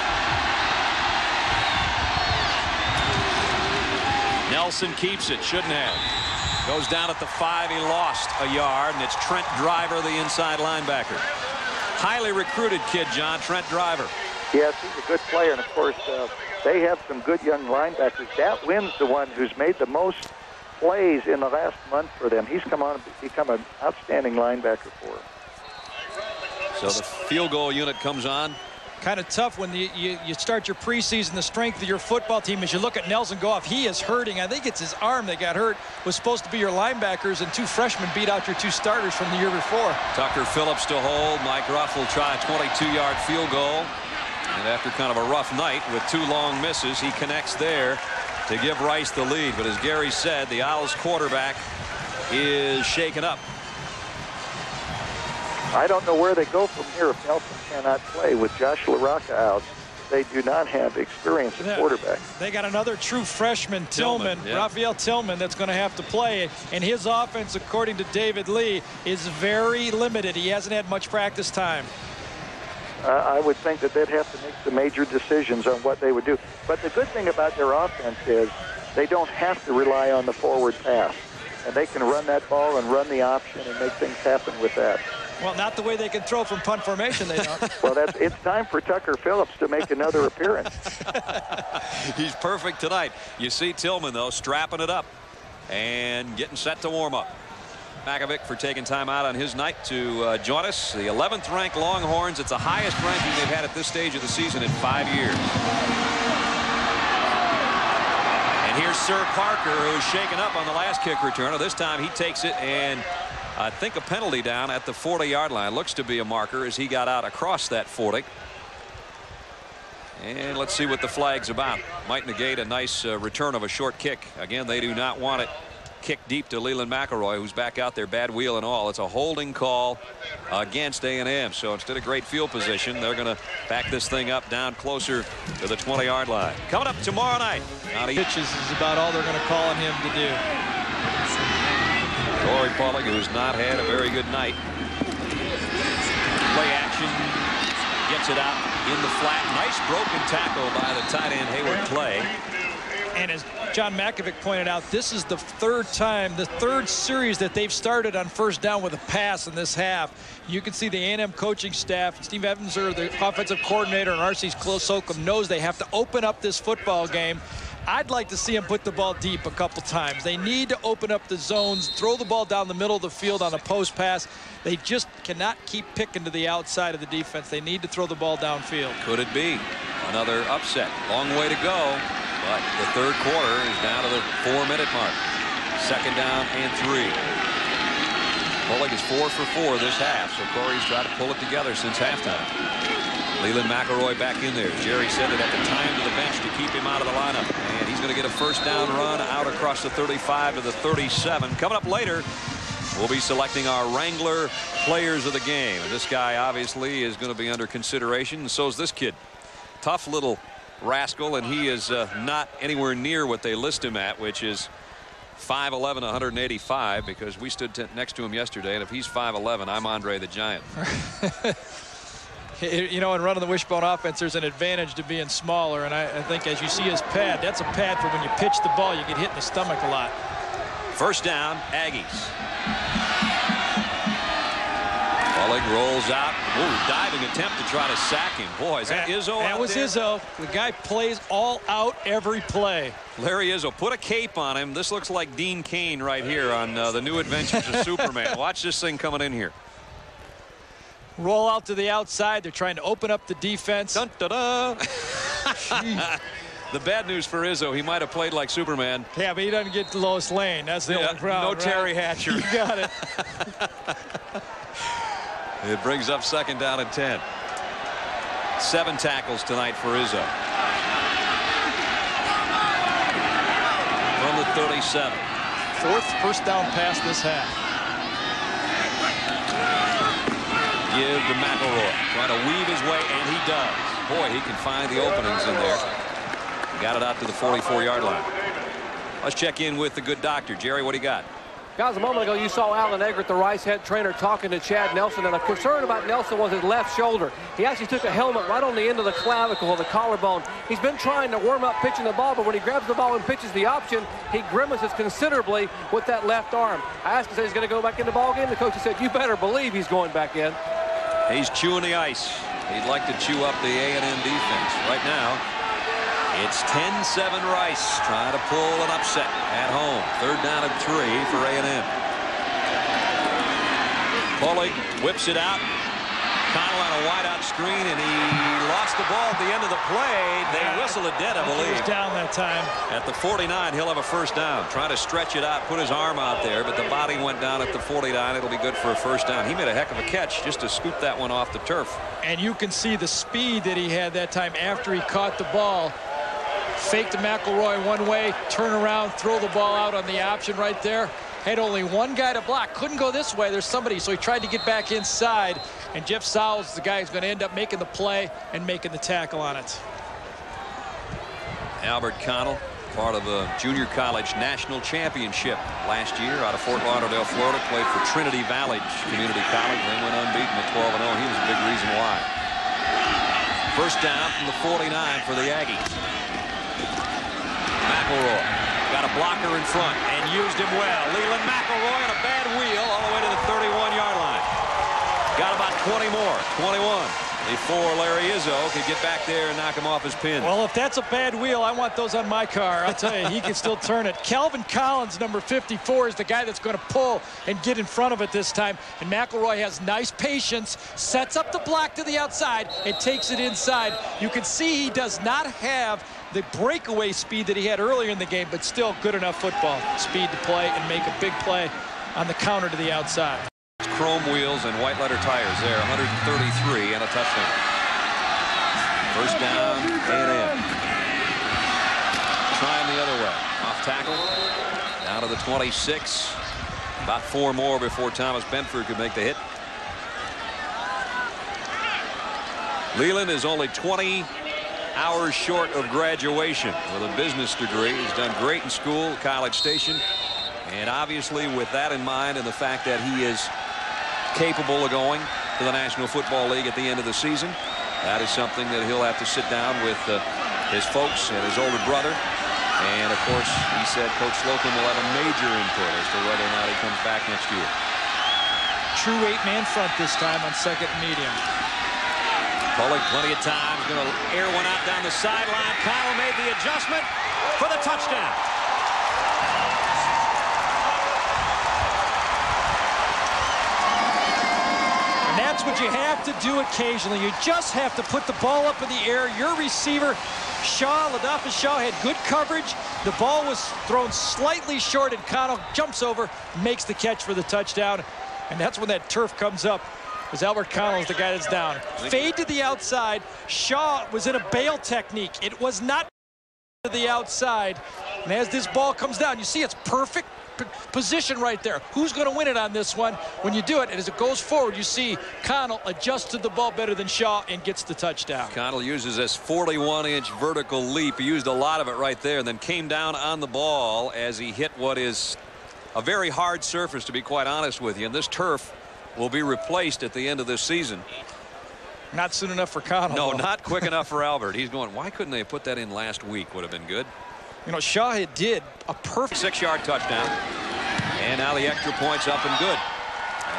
A: Nelson keeps it. Shouldn't have. Goes down at the five. He lost a yard, and it's Trent Driver, the inside linebacker. Highly recruited kid, John, Trent Driver.
G: Yes, he's a good player, and of course, uh, they have some good young linebackers. That wins the one who's made the most plays in the last month for them. He's come on and become an outstanding linebacker for them.
A: So the field goal unit comes on
B: kind of tough when you, you, you, start your preseason, the strength of your football team. As you look at Nelson go off, he is hurting. I think it's his arm that got hurt. Was supposed to be your linebackers, and two freshmen beat out your two starters from the year before.
A: Tucker Phillips to hold. Mike Ruff will try a 22-yard field goal. And after kind of a rough night with two long misses, he connects there to give Rice the lead. But as Gary said, the Owls quarterback is shaken up.
G: I don't know where they go from here if Nelson cannot play with Josh LaRocca out. They do not have experience at quarterback.
B: They got another true freshman, Tillman, Tillman yeah. Raphael Tillman, that's going to have to play. And his offense, according to David Lee, is very limited. He hasn't had much practice time.
G: Uh, I would think that they'd have to make some major decisions on what they would do. But the good thing about their offense is they don't have to rely on the forward pass. And they can run that ball and run the option and make things happen with that.
B: Well, not the way they can throw from punt formation, they don't.
G: well, that's, it's time for Tucker Phillips to make another appearance.
A: He's perfect tonight. You see Tillman, though, strapping it up and getting set to warm up. Mackovic for taking time out on his night to uh, join us. The 11th ranked Longhorns. It's the highest ranking they've had at this stage of the season in five years. And here's Sirr Parker, who's shaken up on the last kick return. This time he takes it and I think a penalty down at the 40-yard line. Looks to be a marker as he got out across that 40. And let's see what the flag's about. Might negate a nice uh, return of a short kick. Again, they do not want it kicked deep to Leland McElroy, who's back out there, bad wheel and all. It's a holding call against A&M. So instead of great field position, they're going to back this thing up down closer to the 20-yard line. Coming up tomorrow night.
B: Pitches is about all they're going to call on him to do.
A: Corey Pullig, who's not had a very good night. Play action. Gets it out in the flat. Nice broken tackle by the tight end Hayward Clay.
B: And as John Mackovic pointed out, this is the third time, the third series that they've started on first down with a pass in this half. You can see the A&M coaching staff, Steve Ensminger, the offensive coordinator, and RC's R.C. Slocum knows they have to open up this football game I'd like to see them put the ball deep a couple times. They need to open up the zones, throw the ball down the middle of the field on a post pass. They just cannot keep picking to the outside of the defense. They need to throw the ball downfield.
A: Could it be? Another upset. Long way to go. But the third quarter is down to the four-minute mark. Second down and three. Pullig is four for four this half, so Corey's tried to pull it together since halftime. Leland McElroy back in there. Jerry said it at the time to the bench to keep him out of the lineup. And he's going to get a first down run out across the 35 to the 37. Coming up later, we'll be selecting our Wrangler players of the game. And this guy obviously is going to be under consideration, and so is this kid. Tough little rascal, and he is uh, not anywhere near what they list him at, which is 5'11", 185, because we stood next to him yesterday, and if he's 5'11", I'm Andre the Giant.
B: you know, in running the wishbone offense, there's an advantage to being smaller, and I, I, think as you see his pad, that's a pad for when you pitch the ball, you get hit in the stomach a lot.
A: First down, Aggies. Pullig rolls out. Ooh, diving attempt to try to sack him. Boy, is that, that Izzo
B: That was
A: there?
B: Izzo. The guy plays all out every play.
A: Larry Izzo, put a cape on him. This looks like Dean Cain right here on uh, The New Adventures of Superman. Watch this thing coming in here.
B: Roll out to the outside. They're trying to open up the defense.
A: Dun, da, da. the bad news for Izzo, he might have played like Superman.
B: Yeah, but he doesn't get to Lois Lane. That's the
A: yeah,
B: only problem.
A: No
B: right?
A: Teri Hatcher.
B: You got it.
A: It brings up second down and 10. Seven tackles tonight for Izzo. From the 37.
B: Fourth first down pass this half.
A: Give to McElroy. Trying to weave his way, and he does. Boy, he can find the openings in there. Got it out to the 44-yard line. Let's check in with the good doctor. Jerry, what do you got?
D: Guys, a moment ago you saw Alan Eggert, the Rice head trainer, talking to Chad Nelson, and a concern about Nelson was his left shoulder. He actually took a helmet right on the end of the clavicle the collarbone. He's been trying to warm up pitching the ball, but when he grabs the ball and pitches the option, he grimaces considerably with that left arm. I asked him, said he's going to go back in the ball game. The coach said, you better believe he's going back in.
A: He's chewing the ice. He'd like to chew up the A&M defense. Right now, it's 10-7 Rice trying to pull an upset at home. Third down and three for A&M. Pullig whips it out. Connell on a wideout screen, and he lost the ball at the end of the play. They whistle it dead, I believe.
B: He was down that time.
A: At the 49, he'll have a first down. Trying to stretch it out, put his arm out there, but the body went down at the 49. It'll be good for a first down. He made a heck of a catch just to scoop that one off the turf.
B: And you can see the speed that he had that time after he caught the ball fake to McElroy one way, turn around, throw the ball out on the option right there. Had only one guy to block. Couldn't go this way. There's somebody, so he tried to get back inside. And Jeff Sowles, is the guy who's going to end up making the play and making the tackle on it.
A: Albert Connell, part of the junior college national championship last year out of Fort Lauderdale, Florida. Played for Trinity Valley Community College. They went unbeaten at 12 0. He was a big reason why. First down from the 49 for the Aggies. McElroy got a blocker in front used him well. Leland McElroy on a bad wheel all the way to the 31-yard line. Got about 20 more. 21 before Larry Izzo could get back there and knock him off his pin.
B: Well, if that's a bad wheel, I want those on my car. I'll tell you, he can still turn it. Calvin Collins, number 54, is the guy that's going to pull and get in front of it this time. And McElroy has nice patience, sets up the block to the outside, and takes it inside. You can see he does not have the breakaway speed that he had earlier in the game, but still good enough football speed to play and make a big play on the counter to the outside.
A: Chrome wheels and white letter tires there, 133 and a touchdown. First down, A&M. Trying the other way. Off tackle, down to the 26. About four more before Thomas Benford could make the hit. Leland is only 20 hours short of graduation with a business degree. He's done great in school, College Station. And obviously with that in mind and the fact that he is capable of going to the National Football League at the end of the season. That is something that he'll have to sit down with uh, his folks and his older brother. And, of course, he said Coach Slocum will have a major input as to whether or not he comes back next year.
B: True eight-man front this time on second medium.
A: Pullig plenty of time. Going to air one out down the sideline. Kyle made the adjustment for the touchdown.
B: And that's what you have to do occasionally. You just have to put the ball up in the air. Your receiver, Shaw, Ladafa Shaw, had good coverage. The ball was thrown slightly short, and Connell jumps over, makes the catch for the touchdown. And that's when that turf comes up. Because Albert Connell is the guy that's down. Fade to the outside. Shaw was in a bail technique. It was not to the outside. And as this ball comes down, you see it's perfect position right there. Who's going to win it on this one? When you do it, and as it goes forward, you see Connell adjusted the ball better than Shaw and gets the touchdown.
A: Connell uses this 41-inch vertical leap. He used a lot of it right there and then came down on the ball as he hit what is a very hard surface, to be quite honest with you. And this turf will be replaced at the end of this season.
B: Not soon enough for Connell.
A: No, not quick enough for Albert. He's going, why couldn't they put that in last week? Would have been good.
B: You know, Shaw did a perfect
A: six-yard touchdown. And now the extra point's up and good.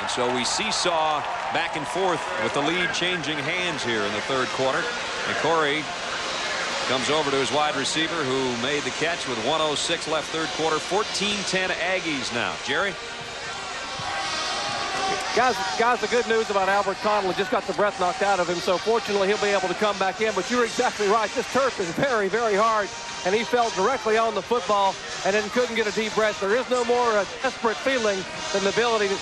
A: And so we seesaw back and forth with the lead changing hands here in the third quarter. And Corey comes over to his wide receiver who made the catch with 106 left third quarter. 14-10 Aggies now. Jerry?
D: Guys, guys, the good news about Albert Connell just got the breath knocked out of him, so fortunately he'll be able to come back in. But you're exactly right. This turf is very, very hard, and he fell directly on the football and then couldn't get a deep breath. There is no more uh, desperate feeling than the ability to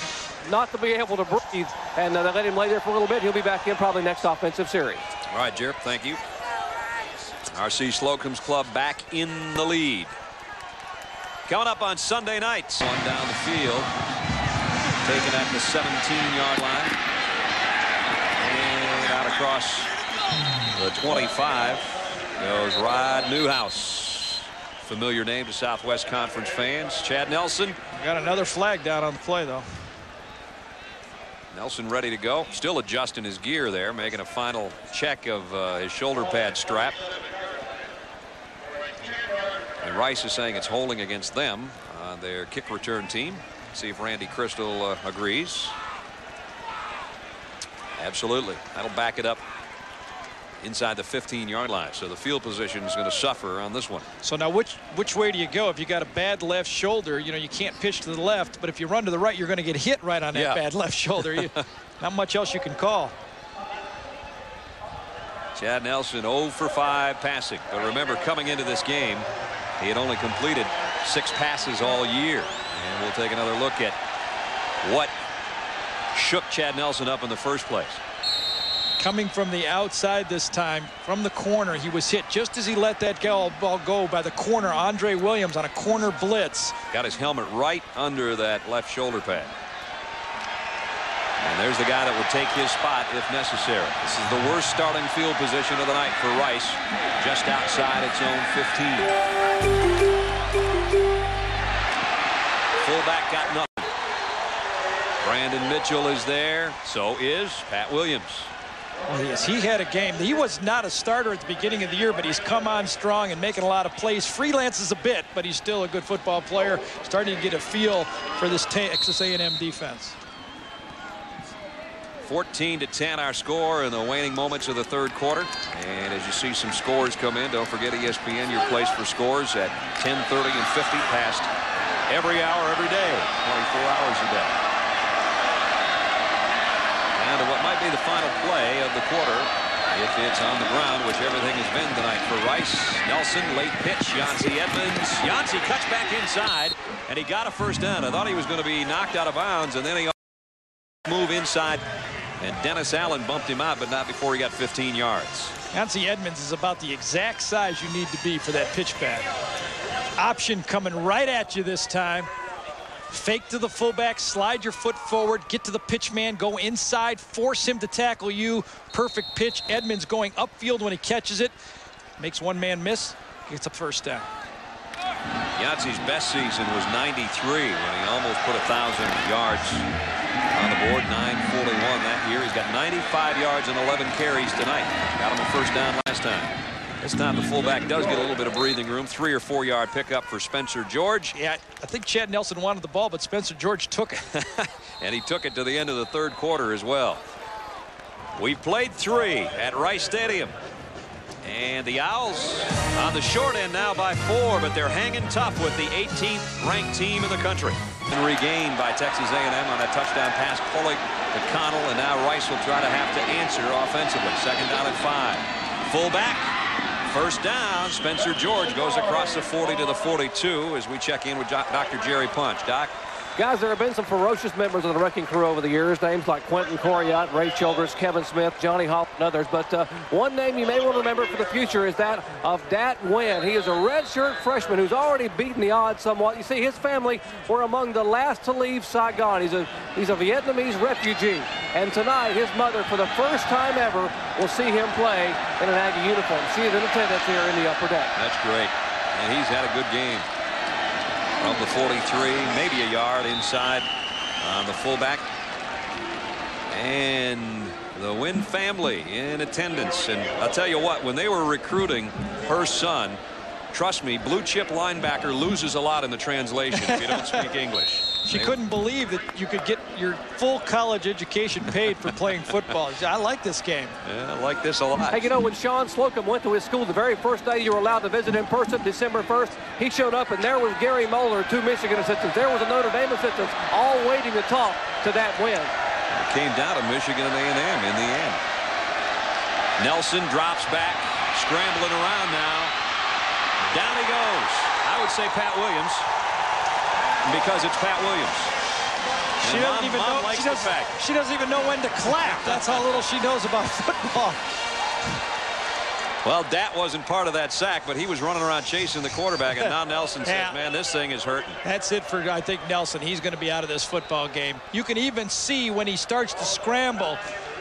D: not to be able to breathe, and uh, they let him lay there for a little bit. He'll be back in probably next offensive series.
A: All right, Jerry, thank you. R.C. Slocum's club back in the lead. Coming up on Sunday nights. One down the field. Taken at the 17-yard line. And out across the 25 goes Rod Newhouse. Familiar name to Southwest Conference fans. Chad Nelson.
B: Got another flag down on the play, though.
A: Nelson ready to go. Still adjusting his gear there, making a final check of uh, his shoulder pad strap. And Rice is saying it's holding against them on their kick return team. See if Randy Christal uh, agrees. Absolutely. That'll back it up inside the 15-yard line. So the field position is going to suffer on this one.
B: So now which which way do you go? If you got a bad left shoulder, you know, you can't pitch to the left. But if you run to the right, you're going to get hit right on that yeah. bad left shoulder. You, not much else you can call.
A: Chad Nelson 0 for 5 passing. But remember, coming into this game, he had only completed six passes all year. And we'll take another look at what shook Chad Nelson up in the first place.
B: Coming from the outside this time, from the corner, he was hit just as he let that ball go by the corner, Andre Williams, on a corner blitz.
A: Got his helmet right under that left shoulder pad. And there's the guy that would take his spot if necessary. This is the worst starting field position of the night for Rice, just outside its own 15. Fullback got nothing. Brandon Mitchell is there. So is Pat Williams.
B: Well, yes, he had a game. He was not a starter at the beginning of the year, but he's come on strong and making a lot of plays. Freelances a bit, but he's still a good football player. Starting to get a feel for this Texas A&M defense.
A: 14 to 10 our score in the waning moments of the third quarter. And as you see some scores come in, don't forget ESPN, your place for scores at 10:30 and 50 past every hour, every day, 24 hours a day. And what might be the final play of the quarter, if it's on the ground, which everything has been tonight for Rice. Nelson, late pitch, Yancey Edmonds. Yancey cuts back inside, and he got a first down. I thought he was going to be knocked out of bounds, and then he move inside, and Dennis Allen bumped him out, but not before he got 15 yards.
B: Yancey Edmonds is about the exact size you need to be for that pitch back. Option coming right at you this time. Fake to the fullback, slide your foot forward, get to the pitch man, go inside, force him to tackle you. Perfect pitch. Edmonds going upfield when he catches it. Makes one man miss, gets a first down.
A: Yancey's best season was 93 when he almost put a 1,000 yards on the board. 941 that year. He's got 95 yards and 11 carries tonight. Got him a first down last time. This time the fullback does get a little bit of breathing room. Three or four yard pickup for Spencer George.
B: Yeah, I think Chad Nelson wanted the ball, but Spencer George took it.
A: and he took it to the end of the third quarter as well. We've played three at Rice Stadium. And the Owls on the short end now by four, but they're hanging tough with the 18th ranked team in the country. And regained by Texas A&M on a touchdown pass Pullig to Connell, and now Rice will try to have to answer offensively. Second down at five. Full back. First down. Spencer George goes across the 40 to the 42 as we check in with Dr. Jerry Punch. Doc.
D: Guys, there have been some ferocious members of the wrecking crew over the years. Names like Quentin Coryatt, Ray Childress, Kevin Smith, Johnny Hall, and others. But uh, one name you may want to remember for the future is that of Dat Nguyen. He is a redshirt freshman who's already beaten the odds somewhat. You see, his family were among the last to leave Saigon. He's a, he's a Vietnamese refugee. And tonight, his mother, for the first time ever, will see him play in an Aggie uniform. She is in attendance here in the upper deck.
A: That's great. And he's had a good game from the 43, maybe a yard inside on the fullback. And the Nguyen family in attendance. And I'll tell you what, when they were recruiting her son, trust me, blue chip linebacker loses a lot in the translation if you don't speak English.
B: She couldn't believe that you could get your full college education paid for playing football. I like this game.
A: Yeah, I like this a lot.
D: Hey, you know, when Shane Slocum went to his school the very first day you were allowed to visit in person, December 1st, he showed up, and there was Gary Moeller, two Michigan assistants. There was a Notre Dame assistant, all waiting to talk to that win.
A: It came down to Michigan and A&M in the end. Nelson drops back, scrambling around now. Down he goes. I would say Pat Williams because it's Pat Williams.
B: She doesn't even know. She doesn't, she doesn't even know when to clap. That's how little she knows about football.
A: Well, that wasn't part of that sack, but he was running around chasing the quarterback, and now Nelson says, yeah. man, this thing is hurting.
B: That's it for, I think, Nelson. He's going to be out of this football game. You can even see when he starts to scramble,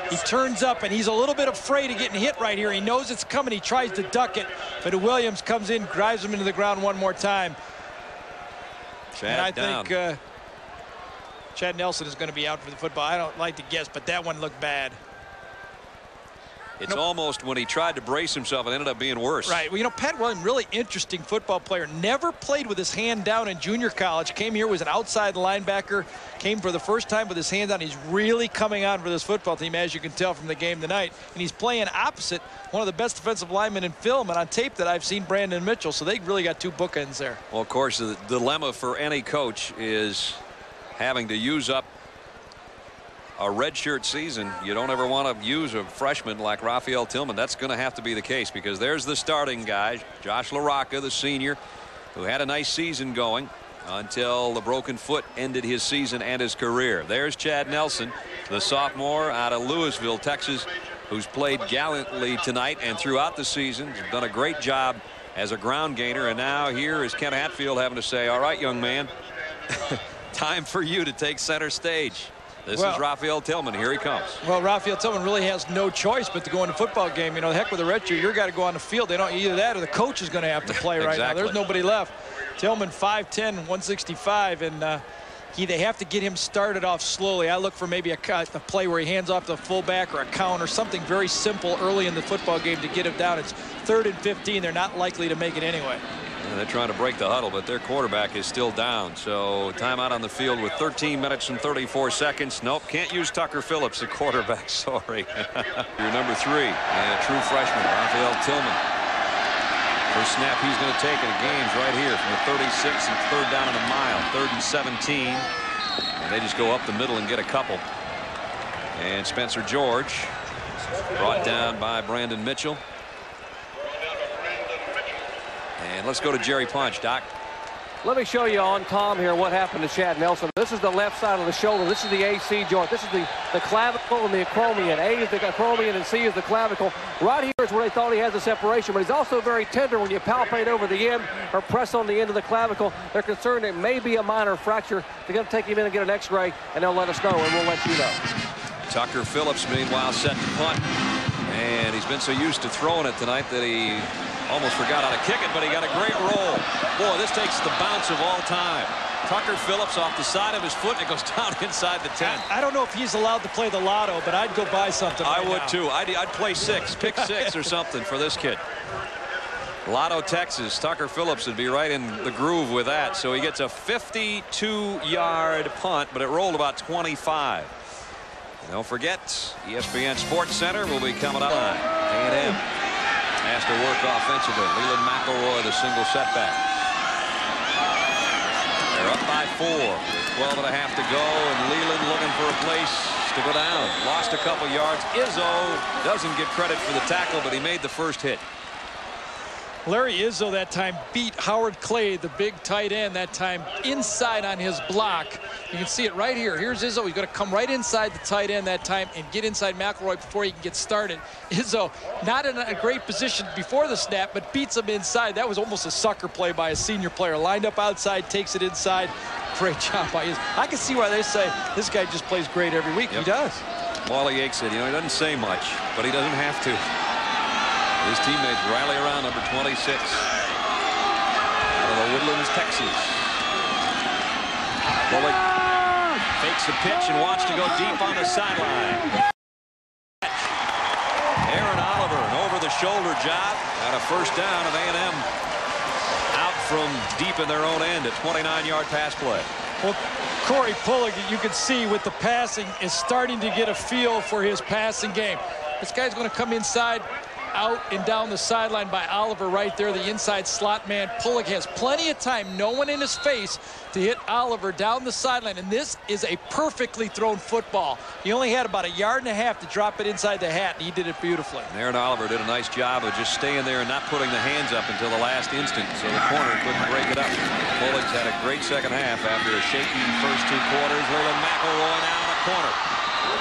B: he turns up, and he's a little bit afraid of getting hit right here. He knows it's coming. He tries to duck it, but Williams comes in, drives him into the ground one more time.
A: Chad
B: and I
A: down.
B: think uh, Chad Nelson is going to be out for the football. I don't like to guess, but that one looked bad.
A: It's nope. almost when he tried to brace himself, it ended up being worse.
B: Right. Well, you know, Pat Williams, really interesting football player. Never played with his hand down in junior college. Came here, was an outside linebacker. Came for the first time with his hand down. He's really coming on for this football team, as you can tell from the game tonight. And he's playing opposite one of the best defensive linemen in film and on tape that I've seen Brandon Mitchell. So they really got two bookends there.
A: Well, of course, the dilemma for any coach is having to use up a redshirt season, you don't ever want to use a freshman like Raphael Tillman. That's going to have to be the case because there's the starting guy, Josh LaRocca, the senior, who had a nice season going until the broken foot ended his season and his career. There's Chad Nelson, the sophomore out of Lewisville, Texas, who's played gallantly tonight and throughout the season. He's done a great job as a ground gainer. And now here is Ken Hatfield having to say, all right, young man, time for you to take center stage. This well, is Raphael Tillman. Here he comes.
B: Well, Raphael Tillman really has no choice but to go in a football game. You know, the heck with the red shirt, you're got to go on the field. They don't either that or the coach is going to have to play right now. There's nobody left. Tillman 5'10", 165, and uh, he they have to get him started off slowly. I look for maybe a, a play where he hands off the fullback or a count or something very simple early in the football game to get him down. It's third and 15. They're not likely to make it anyway.
A: And they're trying to break the huddle, but their quarterback is still down. So timeout on the field with 13 minutes and 34 seconds. Nope, can't use Tucker Phillips, the quarterback. Sorry. Your number three, a true freshman, Raphael Tillman. First snap he's going to take in the game's right here from the 36 and third down and a mile. Third and 17. And they just go up the middle and get a couple. And Spencer George brought down by Brandon Mitchell. And let's go to Jerry Punch, Doc.
D: Let me show you on Tom here what happened to Chad Nelson. This is the left side of the shoulder. This is the AC joint. This is the, the clavicle and the acromion. A is the acromion and C is the clavicle. Right here is where they thought he has the separation, but he's also very tender when you palpate over the end or press on the end of the clavicle. They're concerned it may be a minor fracture. They're going to take him in and get an x-ray, and they'll let us know, and we'll let you know.
A: Tucker Phillips, meanwhile, set to punt. And he's been so used to throwing it tonight that he Almost forgot how to kick it, but he got a great roll. Boy, this takes the bounce of all time. Tucker Phillips off the side of his foot, and it goes down inside the 10.
B: I, I don't know if he's allowed to play the lotto, but I'd go buy something
A: I
B: right
A: would,
B: now.
A: too. I'd, I'd play six, pick six or something for this kid. Lotto, Texas. Tucker Phillips would be right in the groove with that. So he gets a 52-yard punt, but it rolled about 25. Don't forget, ESPN Sports Center will be coming up. A&M has to work offensively. Leland McElroy, the single setback. They're up by four. 12 and a half to go, and Leland looking for a place to go down. Lost a couple yards. Izzo doesn't get credit for the tackle, but he made the first hit.
B: Larry Izzo that time beat Hayward Clay, the big tight end, that time inside on his block. You can see it right here. Here's Izzo. He's going to come right inside the tight end that time and get inside McElroy before he can get started. Izzo not in a great position before the snap, but beats him inside. That was almost a sucker play by a senior player. Lined up outside, takes it inside. Great job by Izzo. I can see why they say this guy just plays great every week. Yep. He does.
A: Wally Yates said, you know, he doesn't say much, but he doesn't have to. His teammates rally around number 26 out of the Woodlands, Texas. Pullig fakes the pitch and wants to go deep on the sideline. Aaron Oliver, an over-the-shoulder job, and a first down of A&M out from deep in their own end, a 29-yard pass play.
B: Well, Corey Pullig, you can see with the passing, is starting to get a feel for his passing game. This guy's going to come inside, out and down the sideline by Oliver right there, the inside slot man. Pullig has plenty of time, no one in his face, to hit Oliver down the sideline. And this is a perfectly thrown football. He only had about a yard and a half to drop it inside the hat, and he did it beautifully.
A: Aaron Oliver did a nice job of just staying there and not putting the hands up until the last instant, so the corner couldn't break it up. Pullig's had a great second half after a shaky first two quarters. Leland McElroy now in the corner.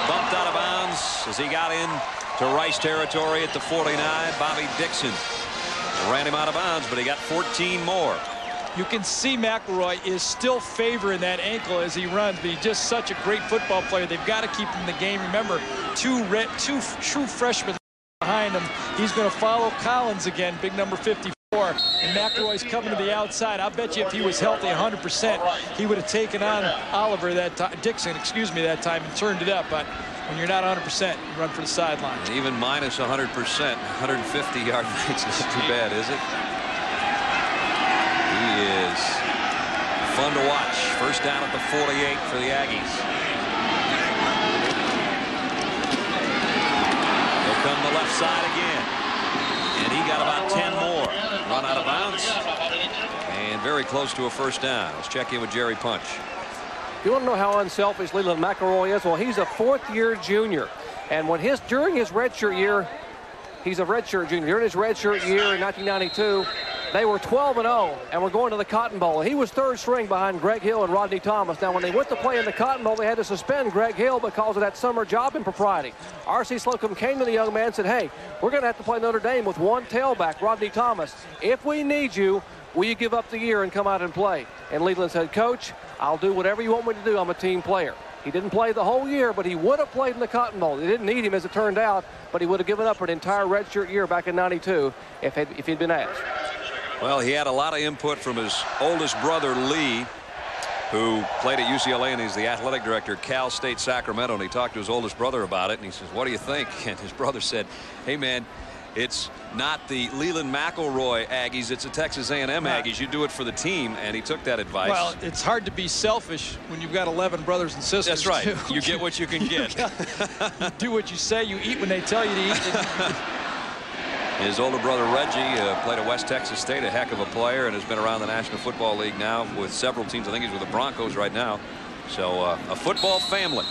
A: Bumped out of bounds as he got in to Rice territory at the 49. Bobby Dixon ran him out of bounds, but he got 14 more.
B: You can see McElroy is still favoring that ankle as he runs, but he's just such a great football player. They've got to keep him in the game. Remember, two, red, two true freshmen behind him. He's going to follow Collins again, big number 54. And McElroy's coming to the outside. I bet you if he was healthy 100%, he would have taken on Oliver that time, Dixon, excuse me, that time and turned it up. But when you're not 100%, you run for the sideline.
A: Even minus 100%, 150 yard makes not too bad, is it? He is fun to watch. First down at the 48 for the Aggies. He'll come the left side again. And he got about 10 more. Run out of bounds. And very close to a first down. Let's check in with Jerry Punch.
D: You want to know how unselfish Leland McElroy is? Well, he's a fourth-year junior. And when his during his redshirt year, he's a redshirt junior. During his redshirt year in 1992, they were 12 and 0 and were going to the Cotton Bowl. He was third string behind Greg Hill and Rodney Thomas. Now, when they went to play in the Cotton Bowl, they had to suspend Greg Hill because of that summer job impropriety. R.C. Slocum came to the young man and said, hey, we're going to have to play Notre Dame with one tailback, Rodney Thomas. If we need you, will you give up the year and come out and play? And Leland said, Coach, I'll do whatever you want me to do. I'm a team player. He didn't play the whole year, but he would have played in the Cotton Bowl. They didn't need him, as it turned out, but he would have given up an entire redshirt year back in 92 if, if he'd been asked.
A: Well, he had a lot of input from his oldest brother, Lee, who played at UCLA, and he's the athletic director at Cal State Sacramento. And he talked to his oldest brother about it, and he says, what do you think? And his brother said, hey, man, it's not the Leland McElroy Aggies. It's the Texas A&M Aggies. You do it for the team, and he took that advice.
B: Well, it's hard to be selfish when you've got 11 brothers and sisters.
A: That's right.
B: Too.
A: You get what you can get.
B: you do what you say. You eat when they tell you to eat.
A: His older brother Reggie uh, played at West Texas State, a heck of a player, and has been around the National Football League now with several teams. I think he's with the Broncos right now. So uh, a football family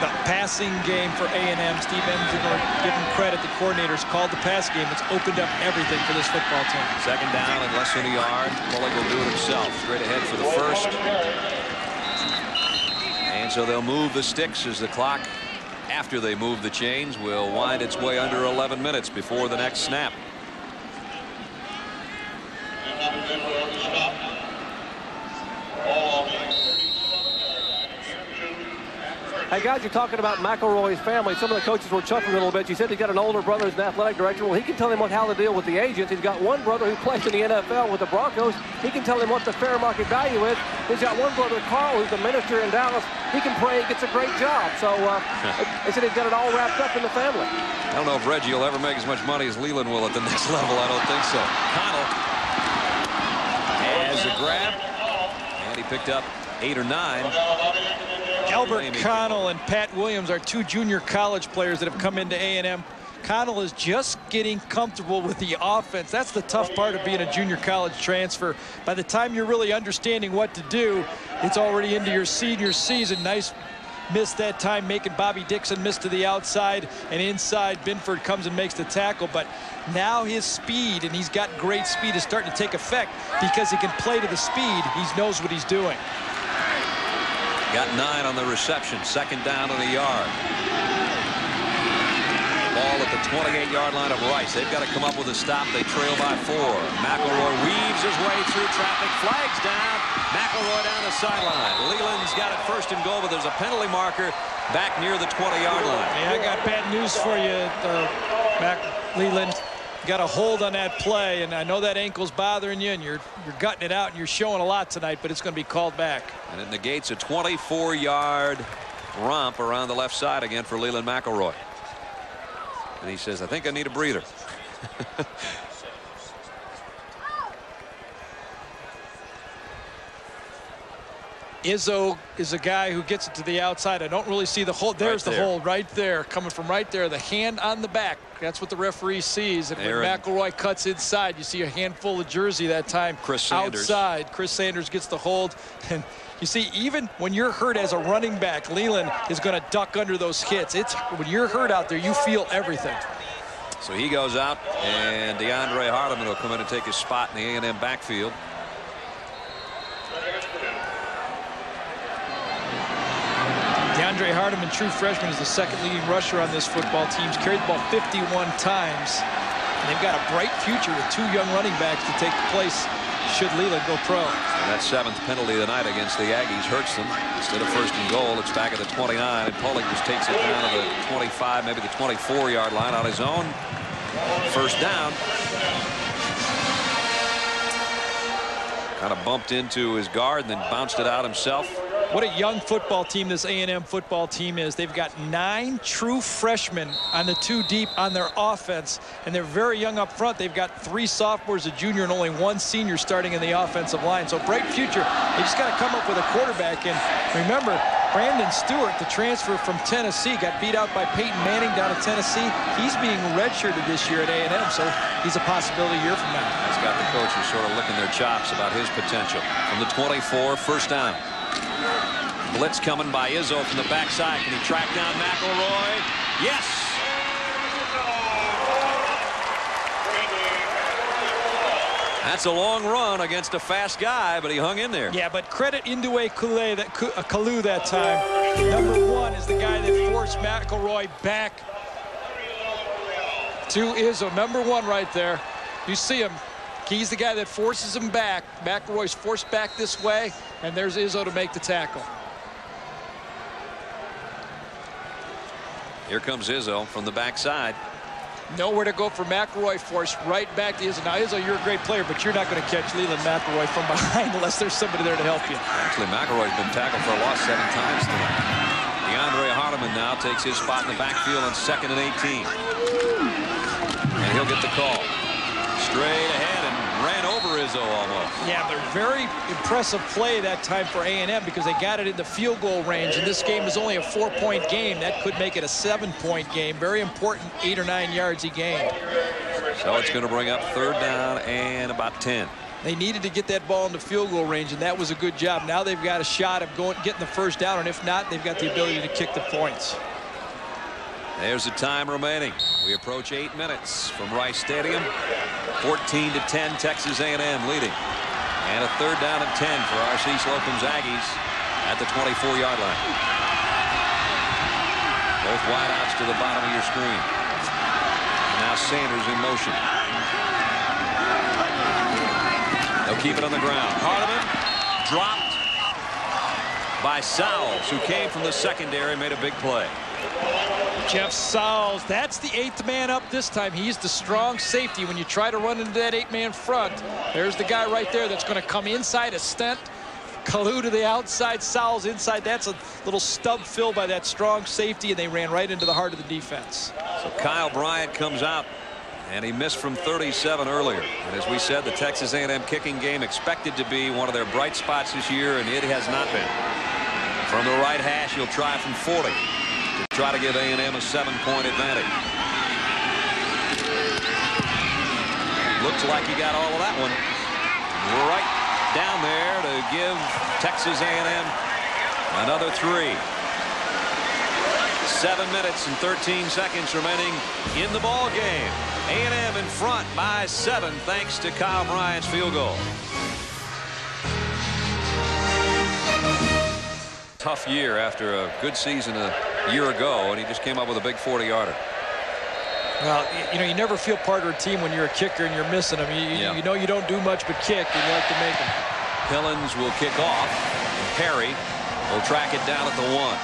B: the passing game for A&M. Steve Ensminger, give him credit, the coordinators called the pass game. It's opened up everything for this football team.
A: Second down and less than a yard. Pullig will do it himself. Straight ahead for the first. And so they'll move the sticks as the clock, after they move the chains, will wind its way under 11 minutes before the next snap.
D: Hey, guys, you're talking about McElroy's family. Some of the coaches were chuckling a little bit. You said he's got an older brother who's an athletic director. Well, he can tell him what, how to deal with the agents. He's got one brother who plays in the NFL with the Broncos. He can tell him what the fair market value is. He's got one brother, Carl, who's the minister in Dallas. He can pray. He gets a great job. So uh, they said he's got it all wrapped up in the family.
A: I don't know if Reggie will ever make as much money as Leland will at the next level. I don't think so. Connell has a grab, and he picked up eight or nine.
B: Albert Connell and Pat Williams are two junior college players that have come into A&M. Connell is just getting comfortable with the offense. That's the tough part of being a junior college transfer. By the time you're really understanding what to do, it's already into your senior season. Nice miss that time, making Bobby Dixon miss to the outside and inside. Binford comes and makes the tackle, but now his speed, and he's got great speed, is starting to take effect because he can play to the speed. He knows what he's doing.
A: Got nine on the reception. Second down on the yard. Ball at the 28-yard line of Rice. They've got to come up with a stop. They trail by four. McElroy weaves his way through traffic. Flags down. McElroy down the sideline. Leland's got it first and goal, but there's a penalty marker back near the 20-yard line.
B: Yeah, I got bad news for you, uh, Mac Leland got a hold on that play, and I know that ankle's bothering you, and you're you're gutting it out, and you're showing a lot tonight, but it's going to be called back.
A: And it negates a 24-yard romp around the left side again for Leland McElroy. And he says, I think I need a breather.
B: Izzo is a guy who gets it to the outside. I don't really see the hold. There's
A: right
B: the hold right there, coming from right there. The hand on the back. That's what the referee sees. And
A: Aaron.
B: when McElroy cuts inside, you see a handful of jersey that time.
A: Chris Sanders.
B: Outside. Chris Sanders gets the hold. And you see, even when you're hurt as a running back, Leland is going to duck under those hits. It's When you're hurt out there, you feel everything.
A: So he goes out, and D'Andre Hardeman will come in and take his spot in the A&M backfield.
B: D'Andre Hardeman, true freshman, is the second leading rusher on this football team. He's carried the ball 51 times. And they've got a bright future with two young running backs to take the place should Leland go pro.
A: And that seventh penalty of the night against the Aggies hurts them. Instead of first and goal, it's back at the 29, and Pullig just takes it down to the 25, maybe the 24-yard line on his own. First down. Kind of bumped into his guard and then bounced it out himself.
B: What a young football team this A&M football team is. They've got nine true freshmen on the two deep on their offense, and they're very young up front. They've got three sophomores, a junior, and only one senior starting in the offensive line. So bright future. They just got to come up with a quarterback. And remember, Brandon Stewart, the transfer from Tennessee, got beat out by Peyton Manning down at Tennessee. He's being redshirted this year at A&M, so he's a possibility a year from now.
A: Got the coaches sort of licking their chops about his potential. From the 24, first down. Blitz coming by Izzo from the backside. Can he track down McElroy? Yes. That's a long run against a fast guy, but he hung in there.
B: Yeah, but credit N.D. Kalu that, Kalu uh, that time. Number one is the guy that forced McElroy back to Izzo. Number one right there. You see him. He's the guy that forces him back. McElroy's forced back this way, and there's Izzo to make the tackle.
A: Here comes Izzo from the backside.
B: Nowhere to go for McElroy forced right back to Izzo. Now, Izzo, you're a great player, but you're not going to catch Leland McElroy from behind unless there's somebody there to help you.
A: Actually, McElroy's been tackled for a loss seven times tonight. D'Andre Hardeman now takes his spot in the backfield on second and 18. And he'll get the call. Straight ahead and ran over Izzo almost.
B: Yeah, but very impressive play that time for A&M because they got it in the field goal range. And this game is only a four-point game. That could make it a seven-point game. Very important eight or nine yards he gained.
A: So it's going to bring up third down and about 10.
B: They needed to get that ball in the field goal range, and that was a good job. Now they've got a shot of going getting the first down, and if not, they've got the ability to kick the points.
A: There's the time remaining. We approach eight minutes from Rice Stadium. 14 to 10, Texas A&M leading. And a third down and 10 for R.C. Slocum's Aggies at the 24-yard line. Both wideouts to the bottom of your screen. Now Sanders in motion. They'll keep it on the ground. Hardeman dropped by Sowles, who came from the secondary, and made a big play.
B: Jeff Sowles, that's the eighth man up this time. He's the strong safety when you try to run into that eight-man front. There's the guy right there that's going to come inside a stent. Kalu to the outside, Sowles inside. That's a little stub fill by that strong safety, and they ran right into the heart of the defense.
A: So Kyle Bryant comes out, and he missed from 37 earlier. And as we said, the Texas A&M kicking game expected to be one of their bright spots this year, and it has not been. From the right hash, he'll try from 40 to try to give A&M a seven-point advantage. Looks like he got all of that one right down there to give Texas A&M another three. Seven minutes and 13 seconds remaining in the ball game. A&M in front by seven thanks to Kyle Bryant's field goal. Tough year after a good season a year ago, and he just came up with a big 40-yarder.
B: Well, you know, you never feel part of a team when you're a kicker and you're missing them. You, yeah. you know you don't do much but kick, and you like to make them.
A: Pillins will kick off. Perry will track it down at the one.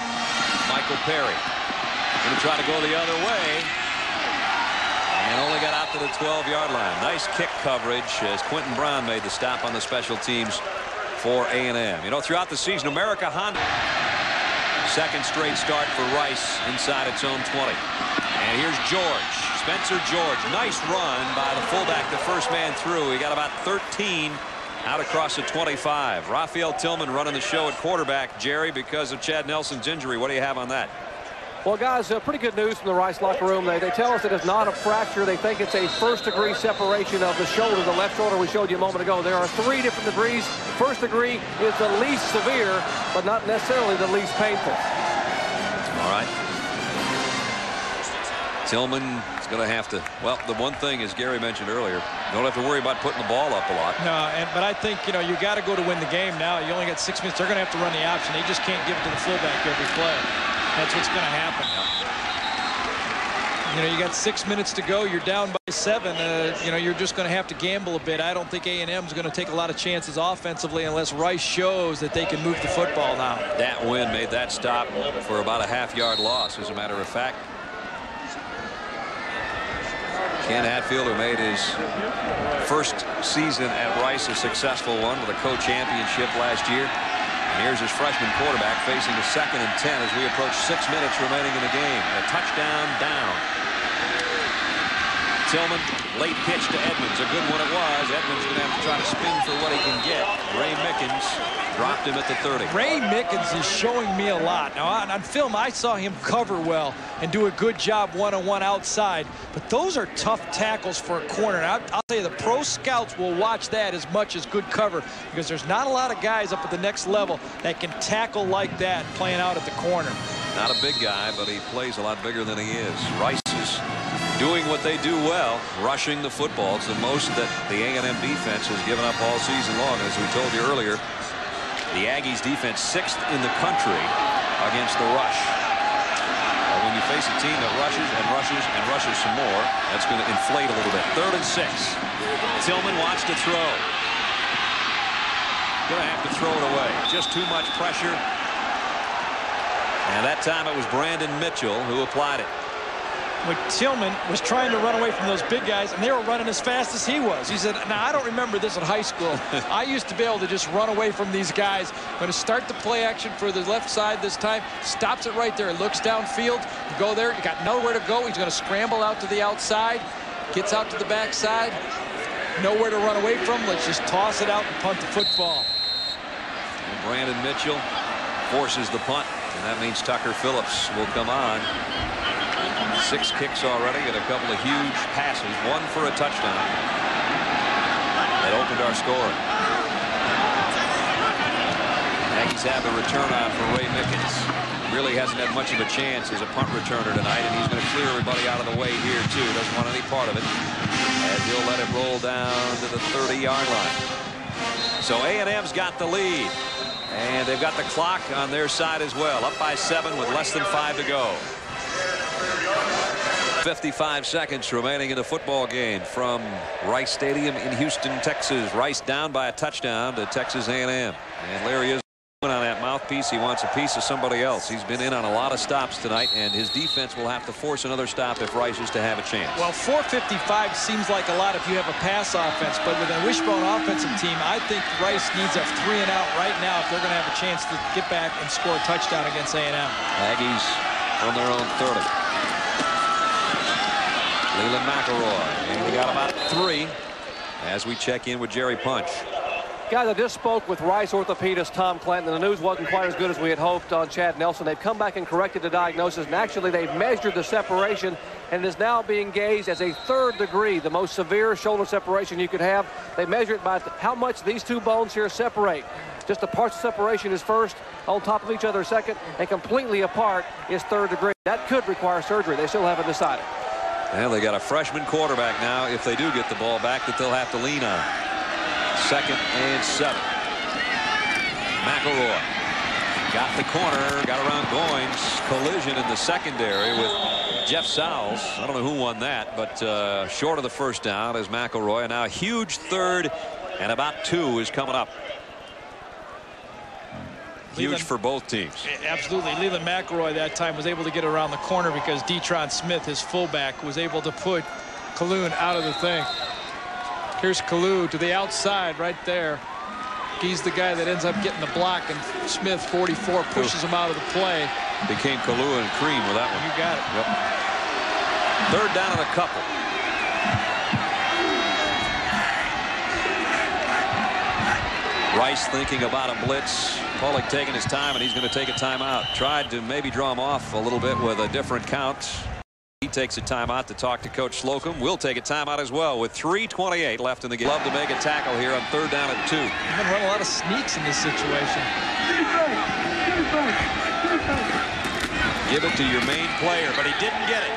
A: Michael Perry going to try to go the other way. And only got out to the 12-yard line. Nice kick coverage as Quentin Brown made the stop on the special teams for A&M. You know, throughout the season, America Honda second straight start for Rice inside its own 20. And here's George. Spencer George. Nice run by the fullback, the first man through. He got about 13 out across the 25. Raphael Tillman running the show at quarterback, Jerry, because of Chad Nelson's injury. What do you have on that?
D: Well, guys, uh, pretty good news from the Rice locker room. They, they tell us it is not a fracture. They think it's a first-degree separation of the shoulder, the left shoulder we showed you a moment ago. There are three different degrees. First degree is the least severe, but not necessarily the least painful.
A: All right. Tillman is going to have to, well, the one thing, as Gary mentioned earlier, don't have to worry about putting the ball up a lot.
B: No, and, but I think, you know, you got to go to win the game now. You only got six minutes. They're going to have to run the option. They just can't give it to the fullback every play. That's what's going to happen. You know, you got six minutes to go. You're down by seven. Uh, you know, you're just going to have to gamble a bit. I don't think A&M is going to take a lot of chances offensively unless Rice shows that they can move the football now.
A: That win made that stop for about a half-yard loss, as a matter of fact. Ken Hatfield, who made his first season at Rice a successful one with a co-championship last year. Here's his freshman quarterback facing a second and 10 as we approach six minutes remaining in the game. A touchdown down. Tillman, late pitch to Edmonds. A good one it was. Edmonds going to have to try to spin for what he can get. Ray Mickens dropped him at the 30.
B: Ray Mickens is showing me a lot. Now, on, on film, I saw him cover well and do a good job one-on-one -on -one outside. But those are tough tackles for a corner. I'll, I'll tell you, the pro scouts will watch that as much as good cover because there's not a lot of guys up at the next level that can tackle like that playing out at the corner.
A: Not a big guy, but he plays a lot bigger than he is. Rice doing what they do well, rushing the football. It's the most that the A&M defense has given up all season long. As we told you earlier, the Aggies defense sixth in the country against the rush. Well, when you face a team that rushes and rushes and rushes some more, that's going to inflate a little bit. Third and six. Tillman wants to throw. Going to have to throw it away. Just too much pressure. And that time it was Brandon Mitchell who applied it
B: when Tillman was trying to run away from those big guys, and they were running as fast as he was. He said, now, I don't remember this in high school. I used to be able to just run away from these guys. Going to start the play action for the left side this time. Stops it right there. Looks downfield. Go there. You got nowhere to go. He's going to scramble out to the outside. Gets out to the backside. Nowhere to run away from. Let's just toss it out and punt the football.
A: And Brandon Mitchell forces the punt, and that means Tucker Phillips will come on. Six kicks already and a couple of huge passes, one for a touchdown. That opened our score. Aggies have a return on for Ray Mickens. Really hasn't had much of a chance as a punt returner tonight, and he's going to clear everybody out of the way here, too. Doesn't want any part of it. As he'll let it roll down to the 30-yard line. So A&M's got the lead. And they've got the clock on their side as well. Up by seven with less than five to go. 55 seconds remaining in the football game from Rice Stadium in Houston, Texas. Rice down by a touchdown to Texas A&M. And Larry is on that mouthpiece. He wants a piece of somebody else. He's been in on a lot of stops tonight, and his defense will have to force another stop if Rice is to have a chance.
B: Well, 455 seems like a lot if you have a pass offense, but with a wishbone offensive team, I think Rice needs a three and out right now if they're going to have a chance to get back and score a touchdown against A&M.
A: Aggies on their own 30. Leland McElroy. And we got about three as we check in with Jerry Punch.
D: Guys, I just spoke with Rice orthopedist Tom Clanton, and the news wasn't quite as good as we had hoped on Chad Nelson. They've come back and corrected the diagnosis, and actually they've measured the separation, and it is now being gauged as a third degree, the most severe shoulder separation you could have. They measure it by how much these two bones here separate. Just the partial separation is first, on top of each other second, and completely apart is third degree. That could require surgery. They still haven't decided.
A: Well, they got a freshman quarterback now, if they do get the ball back, that they'll have to lean on. Second and seven. McElroy got the corner, got around Goins. Collision in the secondary with Jeff Sowles. I don't know who won that, but uh, short of the first down is McElroy. And now a huge third and about two is coming up. Huge for both teams.
B: Absolutely. Leland McElroy that time was able to get around the corner because Detron Smith, his fullback, was able to put Kaloon out of the thing. Here's Kalu to the outside right there. He's the guy that ends up getting the block, and Smith, 44, pushes him out of the play.
A: Became Kalu and Cream with that one.
B: You got it.
A: Yep. Third down and a couple. Rice thinking about a blitz. Pullig taking his time, and he's going to take a timeout. Tried to maybe draw him off a little bit with a different count. He takes a timeout to talk to Coach Slocum. We'll take a timeout as well with 3.28 left in the game. Love to make a tackle here on third down and two.
B: You've been running a lot of sneaks in this situation.
A: Give it to your main player, but he didn't get it.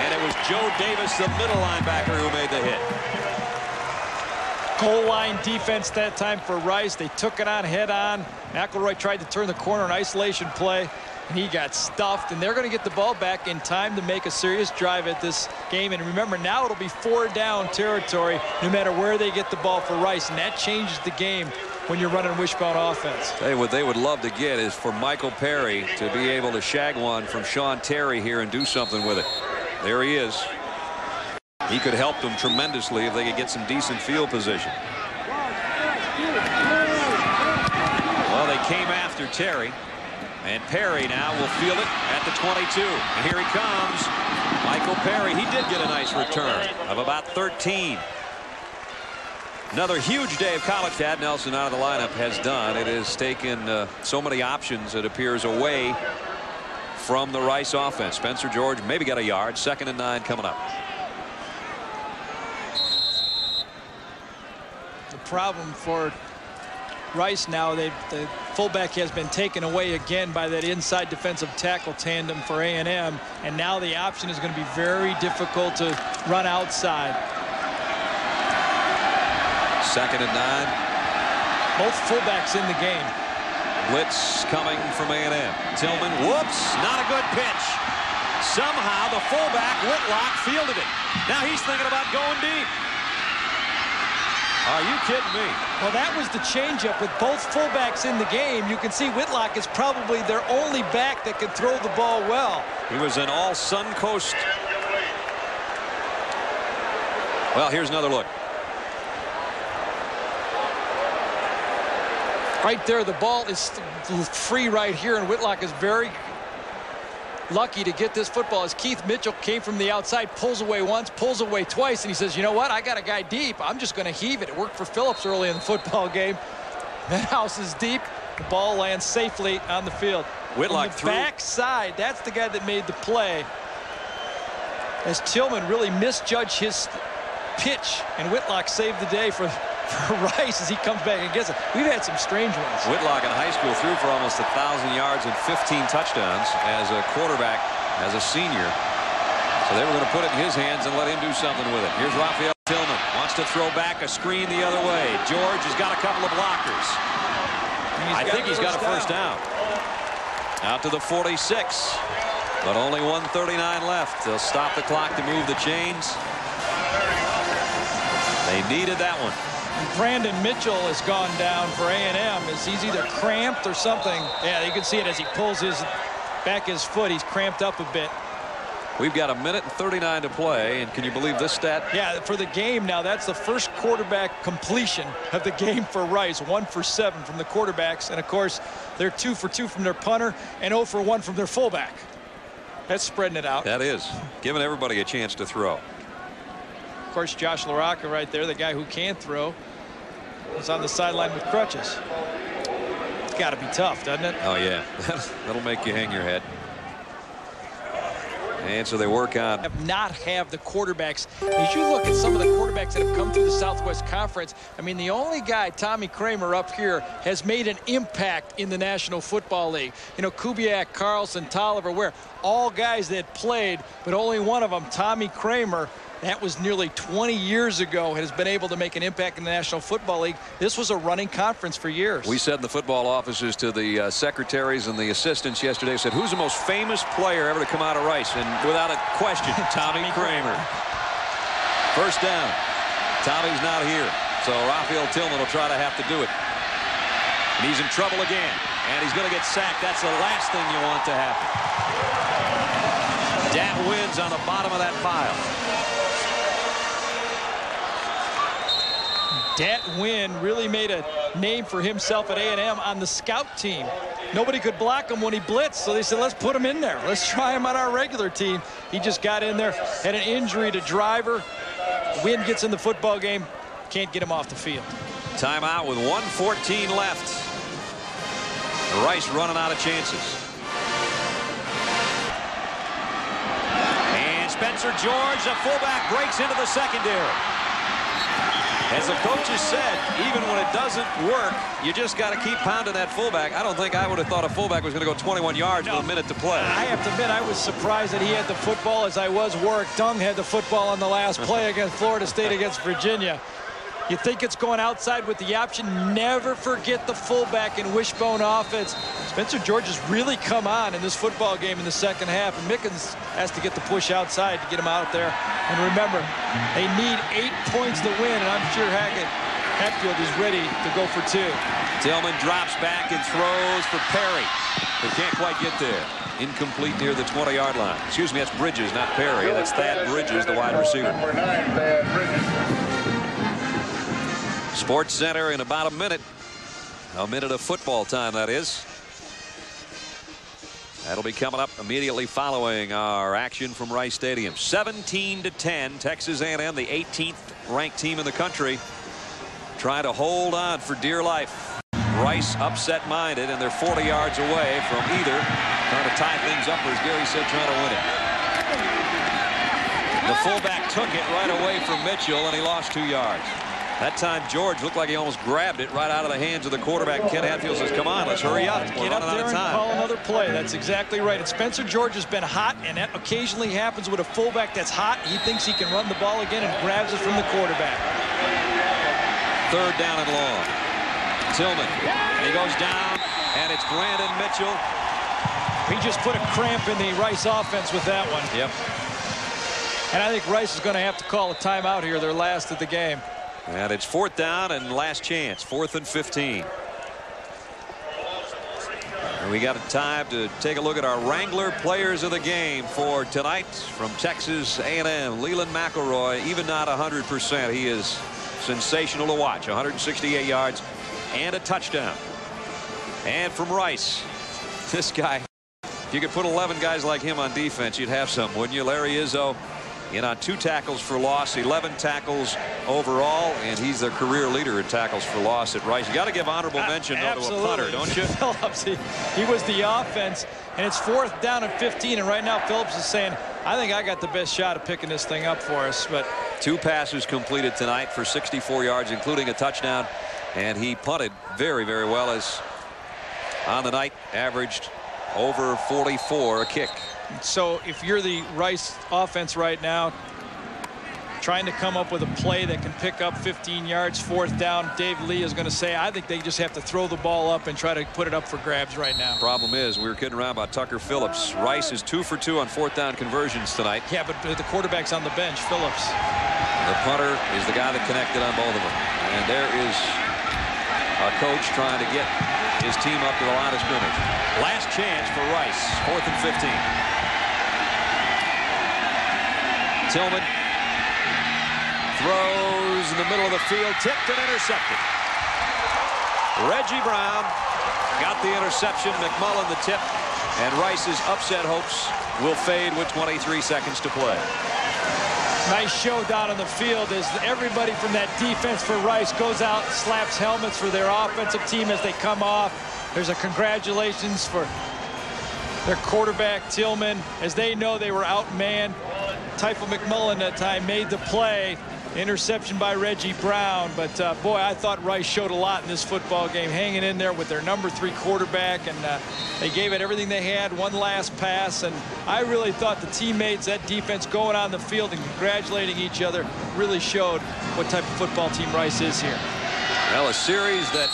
A: And it was Joe Davis, the middle linebacker, who made the hit.
B: Goal line defense that time for Rice. They took it on head on. McElroy tried to turn the corner in isolation play, and he got stuffed. And they're going to get the ball back in time to make a serious drive at this game. And remember, now it'll be four down territory no matter where they get the ball for Rice. And that changes the game when you're running wishbone offense.
A: Hey, what they would love to get is for Michael Perry to be able to shag one from Sean Terry here and do something with it. There he is. He could help them tremendously if they could get some decent field position. Well, they came after Terry. And Perry now will field it at the 22. And here he comes. Michael Perry. He did get a nice return of about 13. Another huge day of college. Chad Nelson out of the lineup has done. It has taken uh, so many options, it appears, away from the Rice offense. Spencer George maybe got a yard. Second and nine coming up.
B: Problem for Rice now, they, the fullback has been taken away again by that inside defensive tackle tandem for A&M, and now the option is going to be very difficult to run outside.
A: Second and nine.
B: Both fullbacks in the game.
A: Blitz coming from A&M. Tillman, whoops, not a good pitch. Somehow the fullback, Whitlock, fielded it. Now he's thinking about going deep. Are you kidding me?
B: Well, that was the changeup with both fullbacks in the game. You can see Whitlock is probably their only back that can throw the ball well.
A: He was an all Suncoast. Well, here's another look.
B: Right there, the ball is free right here, and Whitlock is very lucky to get this football as Keith Mitchell came from the outside, pulls away once, pulls away twice, and he says, you know what, I got a guy deep. I'm just going to heave it. It worked for Phillips early in the football game. That house is deep. The ball lands safely on the field.
A: Whitlock threw.
B: backside, that's the guy that made the play. As Tillman really misjudged his pitch, and Whitlock saved the day for, for Rice as he comes back and gets it. We've had some strange ones.
A: Whitlock in high school threw for almost 1,000 yards and 15 touchdowns as a quarterback as a senior. So they were going to put it in his hands and let him do something with it. Here's Raphael Tillman. Wants to throw back a screen the other way. George has got a couple of blockers. I think he's got a first down. Out to the 46. But only 139 left. They'll stop the clock to move the chains. They needed that one.
B: Brandon Mitchell has gone down for A&M as he's either cramped or something. Yeah, you can see it as he pulls his back his foot. He's cramped up a bit.
A: We've got a minute and 39 to play, and can you believe this stat?
B: Yeah, for the game now, that's the first quarterback completion of the game for Rice. One for seven from the quarterbacks, and of course, they're two for two from their punter and 0 for one from their fullback. That's spreading it out.
A: That is giving everybody a chance to throw.
B: Of course, Josh LaRocca right there, the guy who can't throw. was on the sideline with crutches. It's got to be tough, doesn't it?
A: Oh, yeah. That'll make you hang your head. And so they work on.
B: Have not have the quarterbacks. As you look at some of the quarterbacks that have come through the Southwest Conference, I mean, the only guy, Tommy Kramer, up here has made an impact in the National Football League. You know, Kubiak, Carlson, Tolliver, where all guys that played, but only one of them, Tommy Kramer, that was nearly 20 years ago, has been able to make an impact in the National Football League. This was a running conference for years.
A: We said in the football offices to the uh, secretaries and the assistants yesterday, said, who's the most famous player ever to come out of Rice? And without a question, Tommy Kramer. First down. Tommy's not here. So Raphael Tillman will try to have to do it. And he's in trouble again. And he's going to get sacked. That's the last thing you want to happen. Dat Nguyen's on the bottom of that pile.
B: Dat Nguyen really made a name for himself at A&M on the scout team. Nobody could block him when he blitzed, so they said, let's put him in there. Let's try him on our regular team. He just got in there, had an injury to driver. Nguyen gets in the football game, can't get him off the field.
A: Timeout with 114 left. Rice running out of chances. And Spencer George, a fullback, breaks into the secondary. As the coaches said, even when it doesn't work, you just got to keep pounding that fullback. I don't think I would have thought a fullback was going to go 21 yards no. with a minute to play.
B: I have to admit, I was surprised that he had the football as I was Warrick Dunn had the football on the last play against Florida State against Virginia. You think it's going outside with the option. Never forget the fullback in wishbone offense. Spencer George has really come on in this football game in the second half. And Mickens has to get the push outside to get him out there. And remember, they need eight points to win. And I'm sure Hackett, Hatfield is ready to go for two.
A: Tillman drops back and throws for Perry. But can't quite get there. Incomplete near the 20-yard line. Excuse me, that's Bridges, not Perry. That's Thad Bridges, the wide receiver. Number nine, Thad Bridges. Sports Center in about a minute. A minute of football time, that is. That'll be coming up immediately following our action from Rice Stadium. 17 to 10, Texas A&M, the 18th ranked team in the country, trying to hold on for dear life. Rice upset-minded, and they're 40 yards away from either trying to tie things up, or as Gary said, trying to win it. The fullback took it right away from Mitchell, and he lost two yards. That time George looked like he almost grabbed it right out of the hands of the quarterback. Ken Hatfield says, come on, let's hurry up.
B: We're Get up there and call another play. That's exactly right. And Spencer George has been hot, and that occasionally happens with a fullback that's hot. He thinks he can run the ball again and grabs it from the quarterback.
A: Third down and long. Tillman. and He goes down, and it's Brandon Mitchell.
B: He just put a cramp in the Rice offense with that one.
A: Yep.
B: And I think Rice is going to have to call a timeout here, their last of the game.
A: And it's fourth down and last chance, fourth and 15. And we got a time to take a look at our Wrangler players of the game for tonight from Texas A&M. Leland McElroy, even not 100%. He is sensational to watch. 168 yards and a touchdown. And from Rice, this guy, if you could put 11 guys like him on defense, you'd have some, wouldn't you? Larry Izzo in on two tackles for loss, 11 tackles overall, and he's the career leader in tackles for loss at Rice. You got to give honorable mention to a punter, don't you?
B: Phillips, he, he was the offense, and it's fourth down and 15, and right now Phillips is saying, I think I got the best shot of picking this thing up for us. But
A: two passes completed tonight for 64 yards, including a touchdown, and he punted very, very well as on the night averaged over 44 a kick.
B: So if you're the Rice offense right now, trying to come up with a play that can pick up 15 yards, fourth down, Dave Lee is going to say, I think they just have to throw the ball up and try to put it up for grabs right now.
A: Problem is, we were kidding around about Tucker Phillips. Rice is two for two on fourth down conversions tonight.
B: Yeah, but the quarterback's on the bench, Phillips.
A: The punter is the guy that connected on both of them. And there is a coach trying to get his team up to the line of scrimmage. Last chance for Rice, fourth and 15. Tillman throws in the middle of the field, tipped and intercepted. Reggie Brown got the interception, McMullen the tip, and Rice's upset hopes will fade with 23 seconds to play.
B: Nice show down on the field as everybody from that defense for Rice goes out slaps helmets for their offensive team as they come off. There's a congratulations for their quarterback, Tillman, as they know they were outmanned. Teifel McMullen that time made the play. Interception by Reggie Brown. But, uh, boy, I thought Rice showed a lot in this football game, hanging in there with their number three quarterback. And uh, they gave it everything they had, one last pass. And I really thought the teammates, that defense going on the field and congratulating each other really showed what type of football team Rice is here.
A: Well, a series that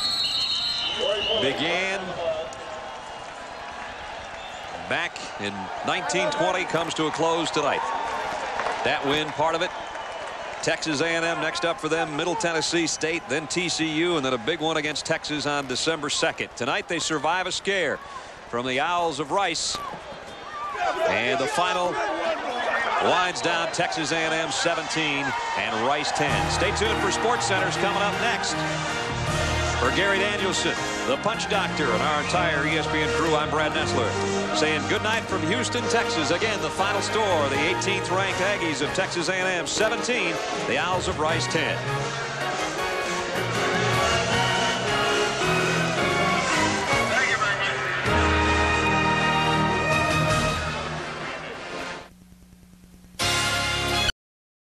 A: began back in 1920 comes to a close tonight. That win, part of it, Texas A&M next up for them, Middle Tennessee State, then TCU, and then a big one against Texas on December 2nd. Tonight they survive a scare from the Owls of Rice. And the final winds down Texas A&M 17 and Rice 10. Stay tuned for Sports Centers coming up next. For Gary Danielson, the Punch Doctor, and our entire ESPN crew, I'm Brad Nessler. Saying goodnight from Houston, Texas. Again, the final score, the 18th-ranked Aggies of Texas A&M 17, the Owls of Rice 10.